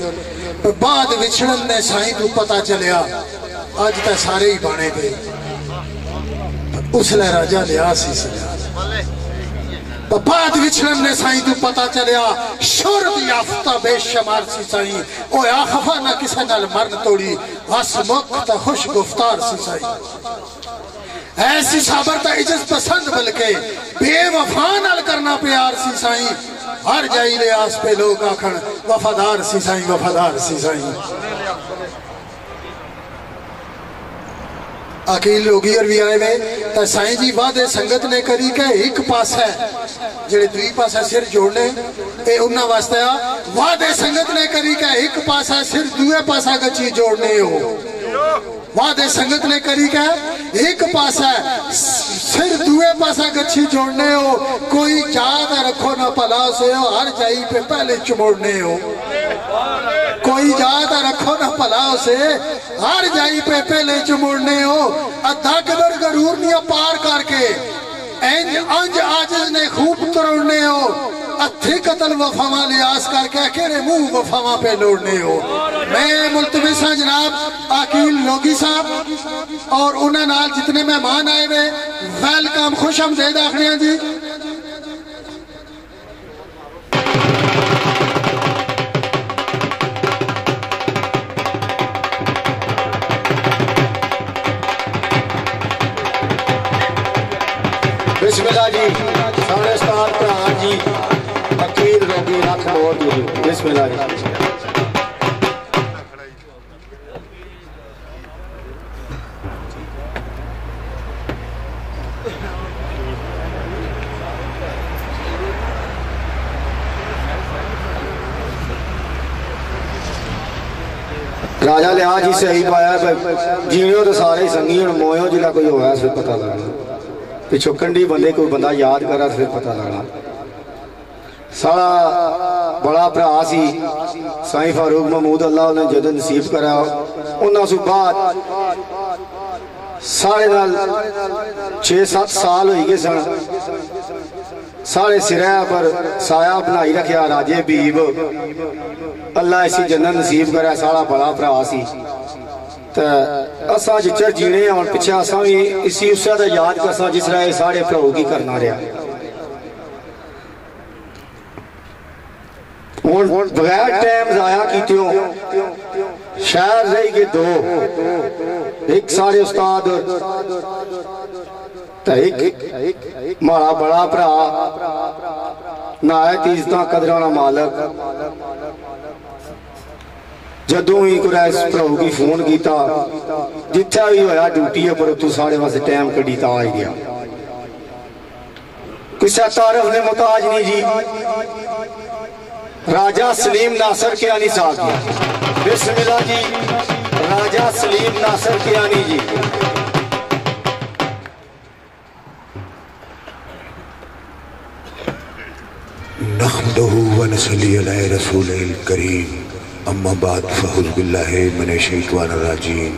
बाद विछड़न ने साई को पता चलिया अज तो सारे ही बाने पे उसने राजा लिया सी बाद विछड़न ने साई तू पता चलिया शोरत याफ्ता बेशुमार सी साई ओ आखफा ना किसे नाल मरन तोड़ी हस मुख ता खुश गुफ्तार सी साई ऐसी साबर ता इज़्ज़त पसंद बल्कि बेवफा नाल करना प्यार सी साई हर जाई लियास पे लोग आखन वफादार सी साईं वफादार सी साईं अकील लोगी और भी आए वे तो साईं जी वादे संगत ने करी के एक पास है जेड़े दुई पासा सिर जोड़ने ए उन्ना वास्ते आ वादे संगत ने करी के एक पासा सिर दुए पासा गची जोड़ने हो वादे संगत ने करी क्या? एक पासा सिर दुए पासा गच्छी जोड़ने हो। कोई याद रखो ना भला से हो, हर जाई पे पहले चुमोड़ने हो। कोई याद रखो ना भला से, हर जाई पे पहले चुमोड़ने हो। अद्धा कदर गरूर निया पार करके इंज अंज आजिज ने खूब तरोड़ने हो। अथे कतल वफावा लियास केरे मुँह वफावा पे लोड़ने हो। मैं मुलतमिस हाँ जनाब अकील लोगी साहब, और उन्हें नाल जितने मेहमान आए हुए वेलकम खुश आखने जी। जी साढ़े उस्ताद भरा जी वकील रोगी रख मोर जी। बिस्मिल्लाह जी। राजा लिया जी सही पाया जीवियो तो सारे संगी हूँ मोयो जिला कोई होया पता लगना पिछो कंडी बंदे कोई बंदा याद करा फिर पता लगना सारा बड़ा भरा सी, साईं फारूक महमूद अल्लाह ने जद नसीब करा उन्होंने बाद साढ़े नाल छे सत्त साल हो गए सन। सारे सिरा पर साया बनाई रखा राजे बीब। अल्लाह इसी जन्नत नसीब करे साढ़ा बड़ा भरा सी। असा जिचर जीने और पिछे असा भी इसी उस याद करसा जिस तरह साढ़े की करना रहा। बगैर टाइम जाया की शहर रही गए दो। एक साढ़े उस्ताद एक माड़ा बड़ा भरा ना है तीजता कदर मालक। जदों ही कुरैश भराऊ की फ़ोन किया जिथे भी होया ड्यूटी पर तू साढ़े वास्ते टाइम कड़ी ता आई गया किसी तारफ ने मुताज नहीं जी। राजा सलीम नासर के आनी साहब बिस्मिल्लाह जी। राजा सलीम नासर के आनी जी व नसली अला रसूल करीम। अम्मा बाद फ़हुज़ बिल्लाहि मिन शैतान रजीम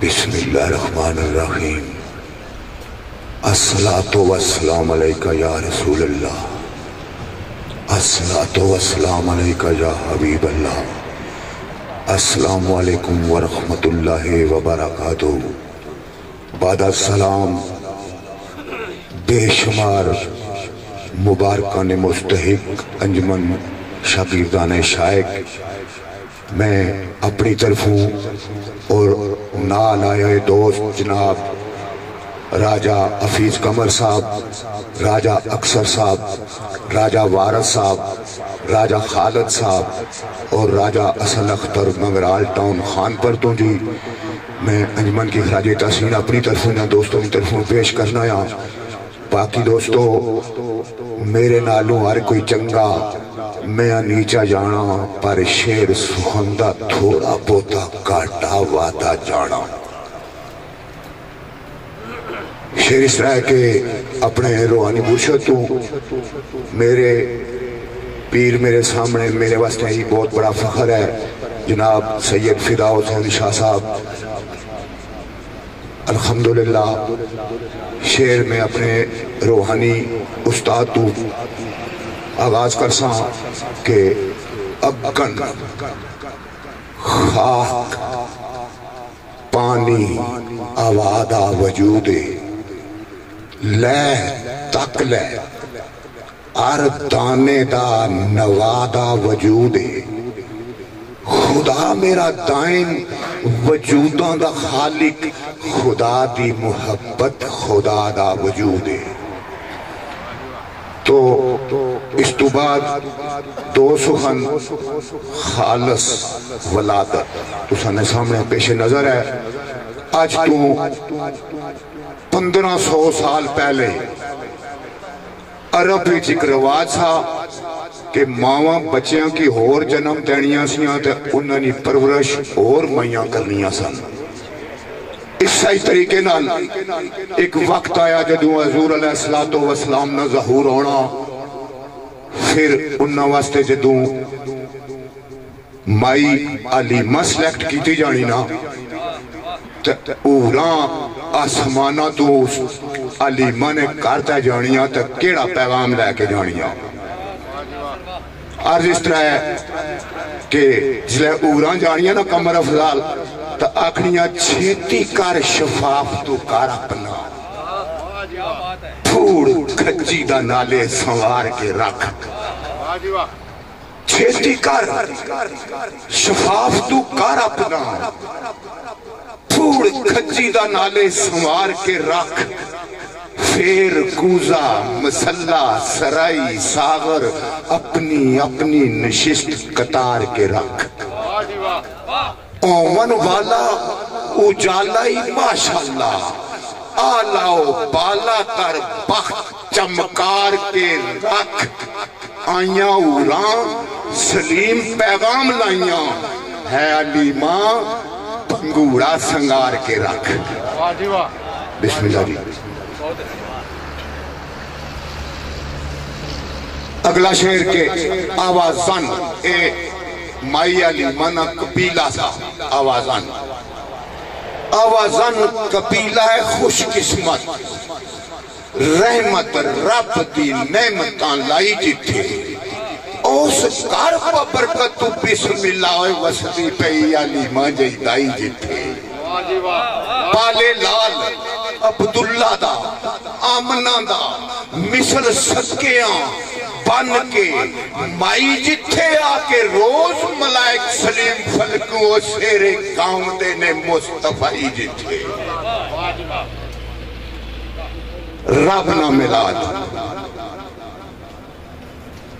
बिस्मिल्लाहिर्रहमानिर्रहीम अस्सलातु वस्सलाम अलैका या रसूल अल्लाह अस्सलातु वस्सलाम अलैका या हबीब अल्लाह अस्सलामु अलैकुम व रहमतुल्लाहि व बरकातुहू बाद सलाम। बेशुमार मुबारकान मुस्तहिक अंजमन। शागिर्दान शायक, मैं अपनी तरफों और नाल आए दोस्त जनाब राजा हफीज कमर साहब, राजा अक्सर साहब, राजा वारस साहब, राजा खालद साहब और राजा असल अख्तर मंगराल टाउन खानपुर तो जी, मैं अंजमन की खराज तहसीन अपनी तरफों या दोस्तों की तरफों पेश करना या बाकी दोस्तों, मेरे नालों हर कोई चंगा मैं नीचा जाना, पर शेर सुहंदा थोड़ा बोता घाटा वादा जाना। शेर इस तरह के अपने रूहानी मुर्शद तू, मेरे पीर मेरे सामने मेरे वास्ते ही बहुत बड़ा फखर है। जनाब सैयद फिदा हुसैन शाह साहब, अल्हम्दुलिल्लाह, शेर में अपने रूहानी उस्ताद तू। आगाज़ कर सा के अगन खाक पानी आवादा वजूद लह तक लै अर दाने दा नवादा वजूद खुदा मेरा दाइम वजूदा दा खालिक खुदा दी मुहब्बत खुदा दा वजूद। तो इस तो बाद दो सुखन खालस वलादत। तुसाने सामने पेश नज़र है। आज तू पंद्रह सौ साल पहले अरब एक रिवाज था कि मावा बच्चों की होर जन्म देनिया सियाँ ते उन्हां परवरिश होर माइयाँ करनियाँ सन। इस तरीके नाल एक वक्त आया जदों हजूर अलैहिस्सलातो वसलाम ना ज़हूर होना फिर उन्हां वास्ते जदों माई अलीमा सिलेक्ट की जानी ना आसमाना तो अलीमा ने करता जानिया तो केड़ा पैगाम लैके जानिया। अर्ज़ इस तरह है कि जिसले ऊरा जानिया ना कमर अफजाल आखनिया छेती कर शफाफ तू कर अपना। फूड़ खज्जी दा नाले संवार के रख। छेती कर शफाफ तू कर अपना। फूड़ खज्जी दा नाले संवार के रख। फेर कूजा मसल्ला, सराई सागर अपनी अपनी नशिस्त कतार के रख। ओवन वाला उजाला ही माशाल्लाह आलाओ बाला कर बख, चमकार के रख। आइया उरा, सलीम पैगाम लाइया। है अलीमा पंगूड़ा संगार के रख। बिस्मिल्लाह। अगला शेर के आवाज़ आवाजन ए माई अली मना कबीला सा आवाजन। आवाजन कबीला है खुशकिस्मत। रहमत रब दी नेमत लाई जिथे। उस घर पर बरकत तू होए वसदी पई अली माँ जई दाई जिथे। पाले लाल अब्दुल्ला दा, आमना दा, मिसल सदकियाँ बन के माई जिथे आके रोज मलाइक सलीम फलकू शेरे दे ने मुस्तफाई जिथे। रब ना मिलाद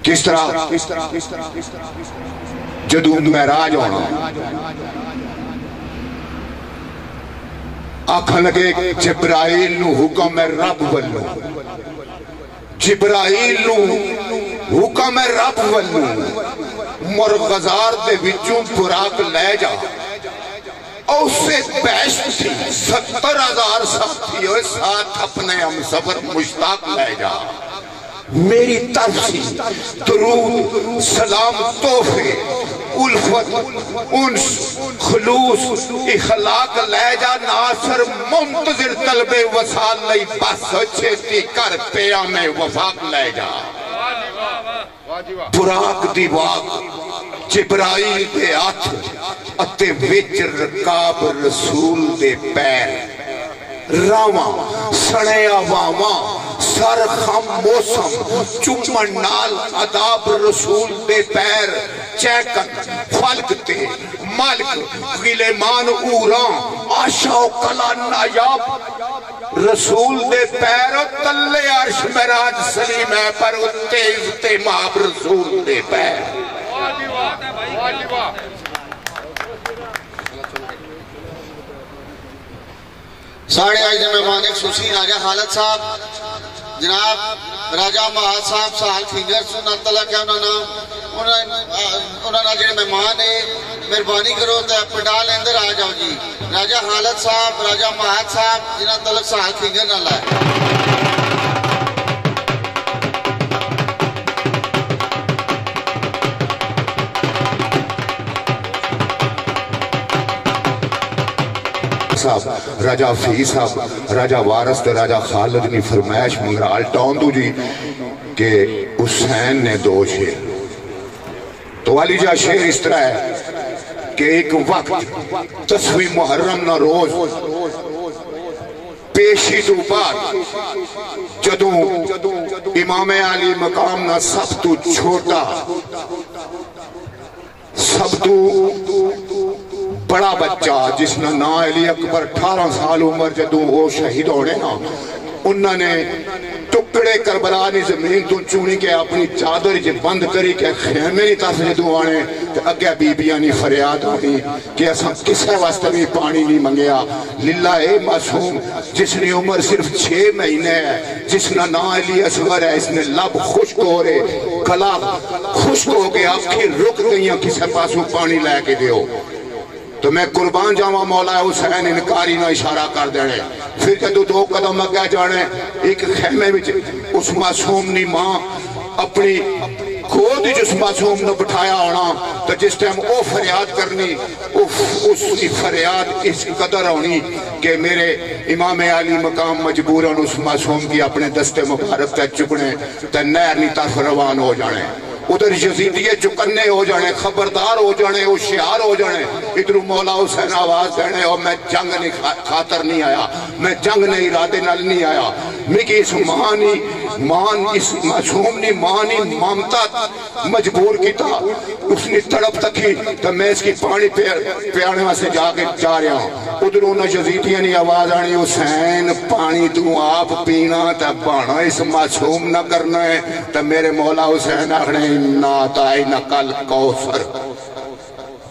किस तरह? जदू महराज होना। आखन लगे, जिब्राइल हुक्म है रब वल्लों। जिब्राइल हुक्म है रब वल्लों मुरगजार दे विचों खुराक ले जा। उससे बेस्ट थी, सत्तर हज़ार सब थी और साथ अपने हम सफ़र मुश्ताक ले जा। मेरी तरफ़ से दरूद सलाम तोहफे उल्फत, उन्स, खलूस, इखलाक ले जा नासर, मुंतजिर, तलबे, वसाल लई बस, छेती कर, पिया में वफाक ले जा बुराक दी वाक जिब्राइल दे हथ, अते विच रकाब रसूल दे पैर। रावा सड़िया वावा सर खम मौसम चुमन नाल अदाब रसूल दे पैर चैकन, फलक ते मालिक, गिलेमान ऊरा, आशा कला नायाब, रसूल दे पैर तल्ले अर्श महराज सलीम है, पर तेज ते माब रसूल दे पैर। साढ़े आई मेहमान मानिक सुशीन राजा हालत साहब जनाब, राजा महाज साहब साहल फिंगर सुन तला क्या उन्होंने उन्होंने जो मेहमान है मेहरबानी करो तो पंडाल अंदर आ जाओ जी। राजा हालत साहब राजा महाज साहब, जिन्हें तलक साहल फिंगर ना लाए साहब, राजा फ़ी साहब, राजा वारस ते राजा खालिद ने फरमाइश मंगराल टौंदू जी, के हुसैन ने दो शेर। तो वाली जा शेर इस तरह है कि एक वक्त दसवीं मुहर्रम ना रोज पेशी तो बाद जदों इमाम अली मकाम ना सब तो छोटा, सब तो बड़ा बच्चा जिसने ना अली अकबर 18 साल उम्र जदों वो शहीद होने ना, उन्होंने टुकड़े करबला नी ज़मीन तू चुनी के अपनी चादर च बंद करी के खेमे नी तरफ़ जदू आने अगे बीबियाँ नी फरियाद होनी कि असा किसे वास्ते भी पानी नहीं मंगया लिल्ला ए मासूम, जिसने उम्र सिर्फ़ छह महीने है जिसका नाम अली असगर है, इसने लब खुश्क हो रहे गला खुश्क हो गया आखिर रुक गई किसी पासों पानी लैके दियो तो मैं कुर्बान जावा, मौला हुसैन, इनकारी ना इशारा कर देने। फिर जदों दो कदम अगे जाने, एक खेमे उस मासूम नी माँ अपनी गोद उस मासूम ने बिठाया होना तो जिस टाइम वो फरियाद करनी उसकी फरियाद इस कदर होनी कि मेरे इमाम अली मकाम मजबूरन उस मासूम की अपने दस्ते मुबारक तक चुकने तो नहर नी तरफ़ रवान हो जाने। उधर यजीदिये चुकन्ने हो जाने खबरदार हो जाने होशियार हो जाने। इधर मौला हुसैन आवाज़ देने और मैं जंग नहीं खा, खातर नहीं आया। मैं जंग ने इरादे नाल नहीं आया। मिगी इस माँ नी मान इस मासूम नी माँ नी ममता मजबूर किया उसने तड़प तकी तो मैं इसकी पानी पियाने वास्ते जाके जा रहा हूँ। उधर उन्हें यजीदिया नी आवाज़ आनी हुसैन पानी तू आप पीना तो बाना इस मासूम न। करना है तो मेरे मौला हुसैन आखने न कल कौसर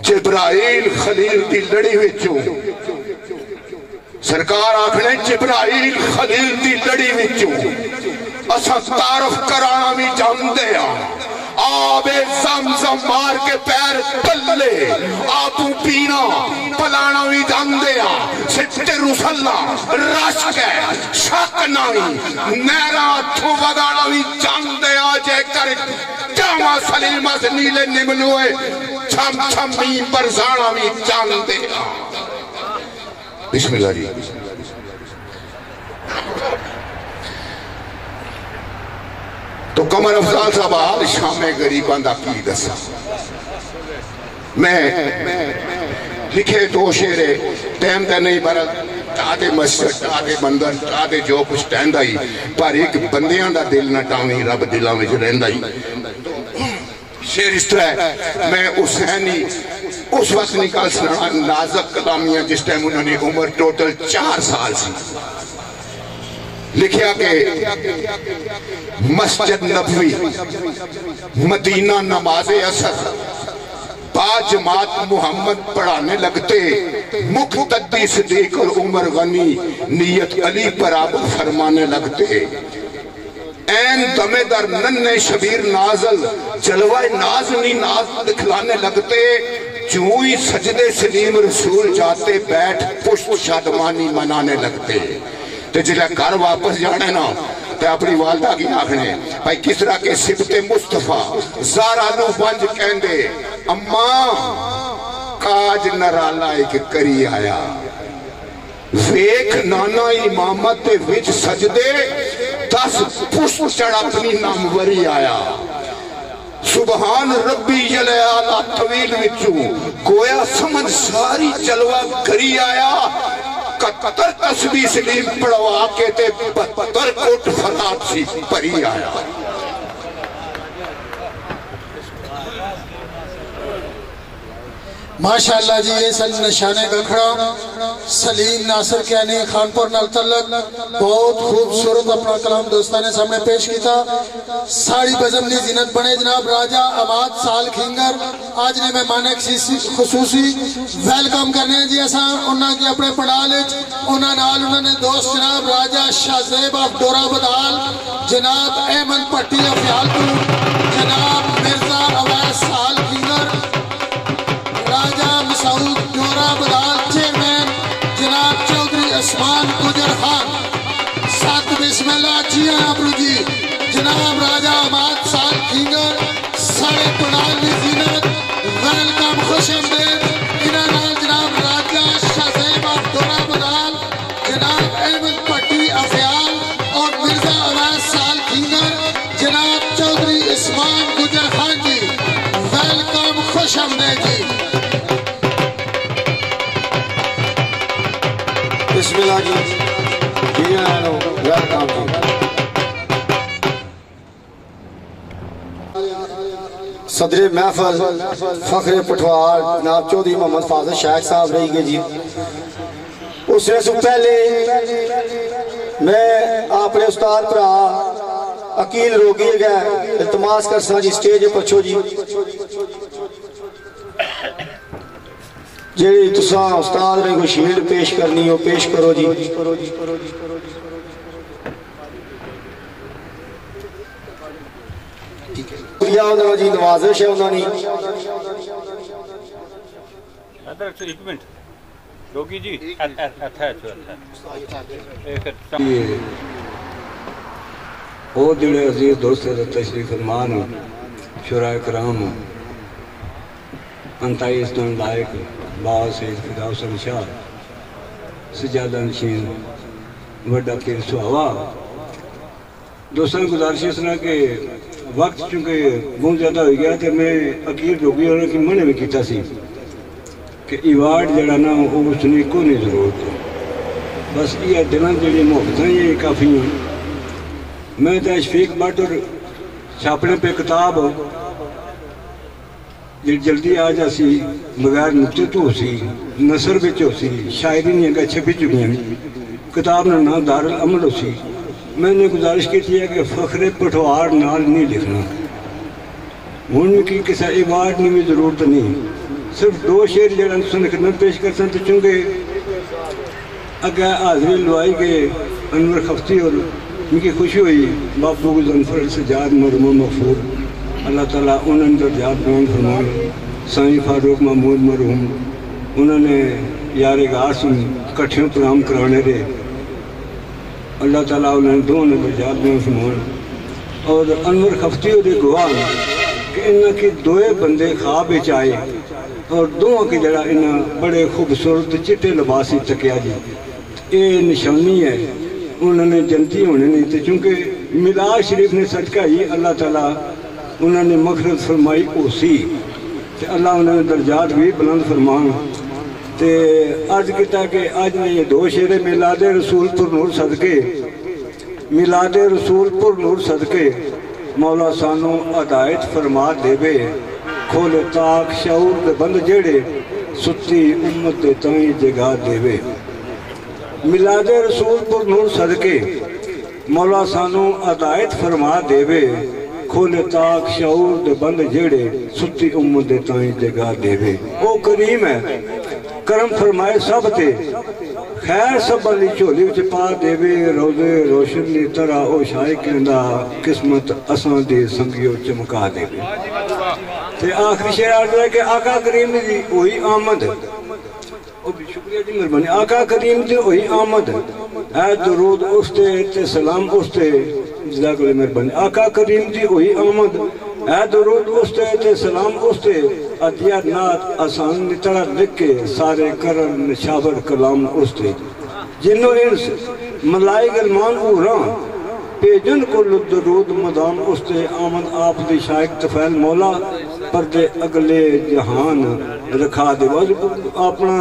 जिब्राइल खलील की लड़ी विचों। सरकार आखने जिब्राइल खलील की लड़ी विचों। असा तारफ कराना भी जानते हैं आबे जमजम मार के पैर तले आपू पीना पलाना भी जानते हैं सिट्टे रुसल्ला रश के, शक नहीं नहरा हथों वगाना भी जानते हैं जेकर जावा सलीमा से नीले निमनुए, छम छम मी बरसाना भी जानते हैं बिस्मिल्लाह जी। तो कमर अफजाल साहब हाल शामे गरीबा का की दसा? मैं, लिखे दो शेरे, टाइम तो नहीं पर टादे मस्जिद हुसैनी उस वक्त सुना नाजक कलामियाँ जिस टाइम उन्होंने उम्र टोटल चार साल सी। लिखा के मस्जिद नबवी, मदीना नमाज़ असर बाजमात मोहम्मद पढ़ाने लगते मुख्तदी सदीक और उमर गनी नियत अली पर आप फरमाने लगते। एन दमेदार नन्हे शबीर नाजल, जलवाए नाजनी नाज दिखलाने लगते जो ही सजदे सलीम रसूल जाते बैठ पुष्प शादमानी मनाने लगते। ते जिला घर वापस जाने ना, ते अपनी वालदा की आखने, भाई किस तरह के सिबते मुस्तफ़ा? जारा नु पंज कहंदे, अम्मा, काज नराला एक करी आया। वेख, नाना इमामत दे विच सजदे, दस पुष्प चढ़ अपनी नामवरी आया। सुबहान रब्बी जलयाला तवील विचों, गोया समझ सारी जलवा करी आया। कतर तस्बी सलीम पढ़वा के ते बहत्तर कोट फरात सी परी आया। माशाल्लाह जी, ये सन निशाने गखड़ा सलीम नासिर कहनी खानपुर नल बहुत खूबसूरत अपना कलाम दोस्तान ने सामने पेश किया साड़ी बजमनी जिनत बने जनाब। राजा अमाद साल खिंगर। आज ने मेहमान खसूसी वेलकम करने जी असा। उन्होंने अपने पंडाल उन्होंने दोस्त जनाब राजा शाहजेब ऑफ़ डोरा बदाल, जनाब अहमद पट्टी अफियालपुर, जनाब मिर्ज़ा अवैस साल बदाल चेयरमैन जनाब चौधरी उस्मान गुजर खान। सत बिस्मिल्लाह जी आबरू जी। जनाब राजा अमाद साल खिंगर पंडाल की जीनत, वेलकम खुश आमदेद। इन्हां जनाब राजा शाहजेब ऑफ़ डोरा बदाल जनाब अहमद पट्टी अफयाल और मिर्ज़ा अवैस साल खिंगर जनाब चौधरी उस्मान गुजर खान जी। वेलकम खुश आमदेद। बिस्मिल्लाह जी जी वेलकम जी सदर महफल, फखरे पठवार जनाब चौधरी मोहम्मद फाजल शेख साहब रही गए जी। उसने से पहले मैं अपने उस्ताद भरा अकील रोगी गया इल्तमास कर सा स्टेज पर पछो जी। जी तुसा उस्ताद ने कोई शेर पेश करनी हो पेश करो जी। जी नवाजिश है उन्होंने दोस्त तशरीफ़ फरमान शुरा कराम लायक ਬਾਦ ਸੈਦ ਫਿਦਾਉਸ ਸ਼ਾਹ ਸਜਾਦਾ ਨਸ਼ੀਨ ਵੱਡਾ ਪੀਰ ਸੁਹਾਵਾ दोस्तों की गुजारिश इस तरह के वक्त चूंकि बहुत ज़्यादा हो गया तो मैं अकीर जोगी होने की मने भी किया सी कि इवार्ड जरा ना वो उसने को नहीं जरूरत बस ये दिलों जी मुहबत ये काफ़ी हैं मैं तो शफीक भट्ट और छापने पे किताब आ जासी बगैर नुकते तो सी नसर बिच हो सी शायरी नहीं अगर छपी चुकी किताब का नाम दारुल अमल हो सी मैंने गुजारिश की है कि फखरे पठवार नाल नहीं लिखना हूँ की किसी इवार्ड की भी ज़रूरत नहीं सिर्फ़ दो शेर जरा सुनखना पेश कर सकते चूँकि अगर हाजरी लवाई गए अनवर खफ्ती और उनकी खुशी हुई बापू गुजनफर सजाद मरमो मफूर अल्लाह ताला उन्होंने दर्जात बयान फरमाए साईं फारूक महमूद मरहूम, उन्होंने यार गार सुन कट्ठियों प्रोग्राम कराने दे। अल्लाह ताला उन्होंने दोनों दर्जात बयान फरमाए और अनवर खफ्ती और गवाह कि इन्होंने दोए बंदे खाब आए, और दोनों के जरा इन्हें बड़े खूबसूरत चिट्टे लिबास तकिया जी। ये निशानी है, उन्होंने जनती होने नहीं थे चूँकि मिलाद शरीफ ने सदका ही अल्लाह ताला उन्होंने मखरत फरमाई उसी। ते अल्लाह उन्होंने दर्जात भी बुलंद फरमान। ते अर्ज़ किया कि अज ने ये दो शेरे मिलादे रसूल पुर नूर सदके। मिलादे रसूल पुर नूर सदके। मौला सानू हदायत फरमा देवे। खोले ताक शऊर दे बंद जेड़े सुती उम्मत दे ताई जगा देवे। रसूल पुर नूर सदके। मौला सानू हदायत फरमा देवे। खोले ताक शऊर दे बंद जेड़े सुती उम्मत दे ताई जगा देवे। ओ करीम है, करम फरमाए सब ते। खैर सब वाली झोली विच पा देवे, रोज़े रोशन दी तरह ओ शायक दा किस्मत असां दे संगियो चमका देवे। ते आखिरी शेर अर्ज़ है कि आका करीम दी होई आमद। शुक्रिया जी, मेहरबानी। आका करीम दी होई आमद। है दरूद उसते ते सलाम उसते जजाकुल मेहरबानी आका करीम दी होई आमद है दरूद उसते ते सलाम उसते। अदिया नात आसान नितरा लिख के सारे करम निशावर कलाम उसते। जिन्नो इंस मलाई गलमान ऊरा पेजन को दरूद मदाम उसते। आमद आप दी शायक तफैल मौला। पर्दे अगले जहान रखा दे अपना।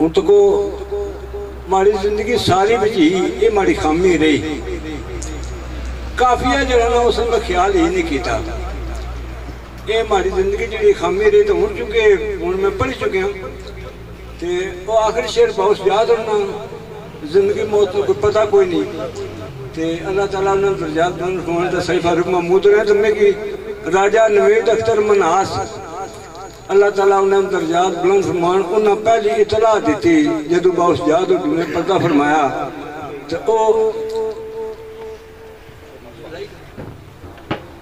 उनको माड़ी ज़िंदगी सारी बची ये माड़ी खामी रही। काफिया जरा ना उसने ख्याल ही नहीं किया माड़ी ज़िंदगी जी खामी रही तो हूँ चुके हूँ मैं पढ़ चुके ते वो आखिरी शेर बहुत याद होना ज़िंदगी मौत को पता कोई नहीं। ते अल्लाह ताला ने दर्जात सही फारूक महमूद ने तो मैं राजा नवेद अख्तर मनास अल्लाह ताला उन्हें दर्जात बुलंद फरमान उन्हें पहली इतला दी जदों बाउस जाद ने पर्दा फरमाया तो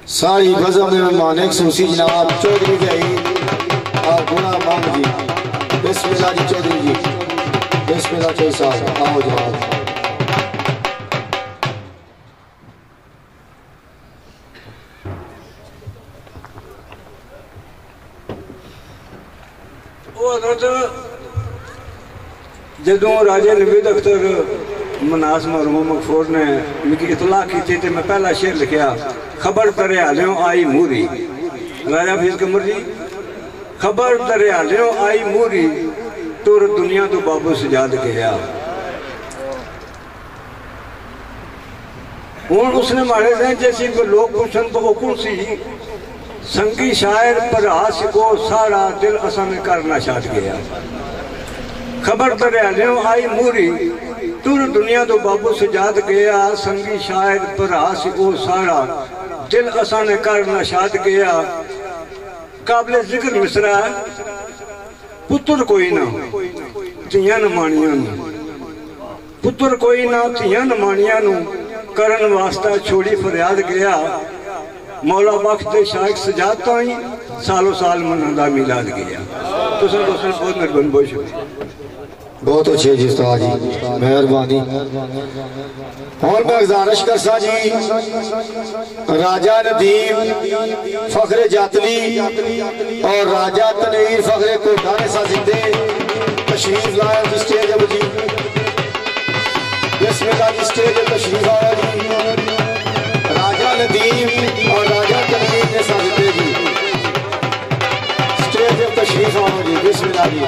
सारी बजम में मानिक सूसी जनाब, चौधरी भाई और गुना मांग जी बिस्मिल्लाह जी चौधरी जी। बिस्मिल्लाह चौधरी साहब, आओ जनाब। ਜਦੋਂ ਰਾਜੇ ਨਵੇਦ ਅਖਤਰ ਮਨਾਸ ਮਰਮੋ ਮਕਫੂਰ ਨੇ ਮੈਨੂੰ ਇਤਲਾ ਕੀਤੀ ਤੇ ਮੈਂ ਪਹਿਲਾ ਸ਼ੇਰ ਲਿਖਿਆ ਖਬਰ ਦਰਿਆਲਿਓ ਆਈ ਮੂਰੀ ਰਾਜਾ ਫੀਸ ਕਮਰ ਜੀ ਖਬਰ ਦਰਿਆਲਿਓ ਆਈ ਮੂਰੀ ਤੁਰ ਦੁਨੀਆ ਤੋਂ ਬਾਬੂ ਸਜਾਦ ਗਿਆ ਹੁਣ ਉਸਨੇ ਮਾਰੇ ਨੇ ਜੈਸੀ ਕੋ ਲੋਕ ਪੁੱਛਣ ਤੋਂ ਹੁਕਮ ਸੀ संगी शायर पर हाश को सारा दिल असन करना छाट गया। खबर दरियालियों आई मूरी तुर दुनिया तो बाबू सजाद गया। संगी शायर पर हाश को सारा दिल असन करना छाट गया। काबले ज़िक्र मिसरा, पुत्र कोई ना तिया नमानिया पुत्र कोई ना तिया नमानिया करन वास्ता छोड़ी फरियाद गया। ਮੌਲਾ ਬਖਸ਼ ਦੇ ਸ਼ਾਇਕ ਸਜਾਦ ਤੋਂ ਹੀ ਸਾਲੋ ਸਾਲ ਮਨਾਉਂਦਾ ਮਿਲਾਦ ਗਿਆ ਤੁਸੀਂ ਦੋਸਤੋ ਬਹੁਤ ਮਿਹਰਬਾਨੀ ਬਹੁਤ ਸ਼ੁਕਰੀਆ बहुत अच्छे जी उस्ताद जी मेहरबानी और मैं गुजारिश कर सा जी राजा नदीम फखरे जातली और राजा तनीर फखरे कोटा ने सा जिंदे तशरीफ लाया जी स्टेज अब जी बिस्मिल्लाह जी स्टेज तशरीफ आया जी राजा नदीम और राजा तनीर ने सा जिंदे जी स्टेज तशरीफ़ आओ जी बिस्मिल्लाह जी।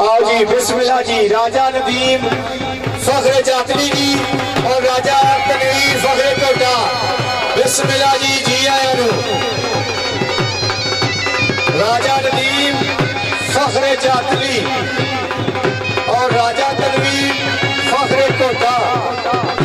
आओ जी बिस्मिल्लाह जी राजा नदीम फखरे जातरी जी और राजा तनवीर फखरे कोटा। बिस्मिल्लाह जी जी आया राजा नदीम फखरे जातरी और राजा तनवीर फखरे कोटा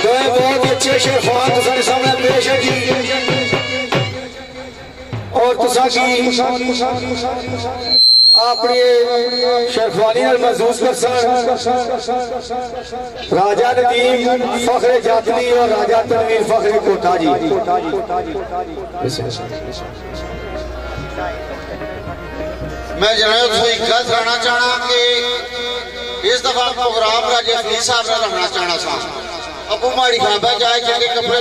तो बहुत अच्छे शेरफान तुसारे सामने पेश है जी। और शेरफानी महसूस कर राजा नदीम फखरे जातली और राजा तनवीर फखरे कोटा जी। मैं जनाब तो एक गल कहना चाहना कि इस दफा प्रोग्राम राजा फरीद साहब सा अबू माड़ी खाबा जाए चंगे कपड़े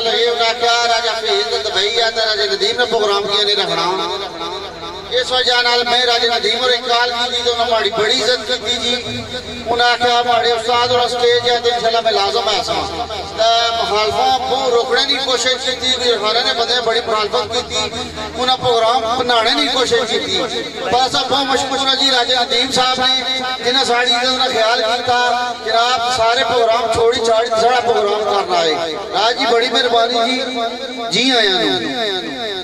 क्या राजा फरीद तो दुबई है तो राजा नदीम ने प्रोग्राम किया नहीं रखना इस वजह नाल मैं राजा नदीम और एक की तो उन्होंने माड़ी बड़ी इज़्ज़त की जी। उन्हें आख्या, माड़े उस्ताद और स्टेज है तो इंशाल्लाह मैं लाजम है सा तो मुखालफा को रोकने की कोशिश की थी भी हमारे ने बंदे बड़ी मुखालफत की थी उन्हें प्रोग्राम बनाने की कोशिश की थी बस अब मशमुशरा जी, राजा नदीम साहब ने, जिन्हें साड़ी इज़्ज़त का ख्याल किया जनाब, सारे प्रोग्राम छोड़ी छाड़ी सारा प्रोग्राम करना है राज जी, बड़ी मेहरबानी जी। जी आया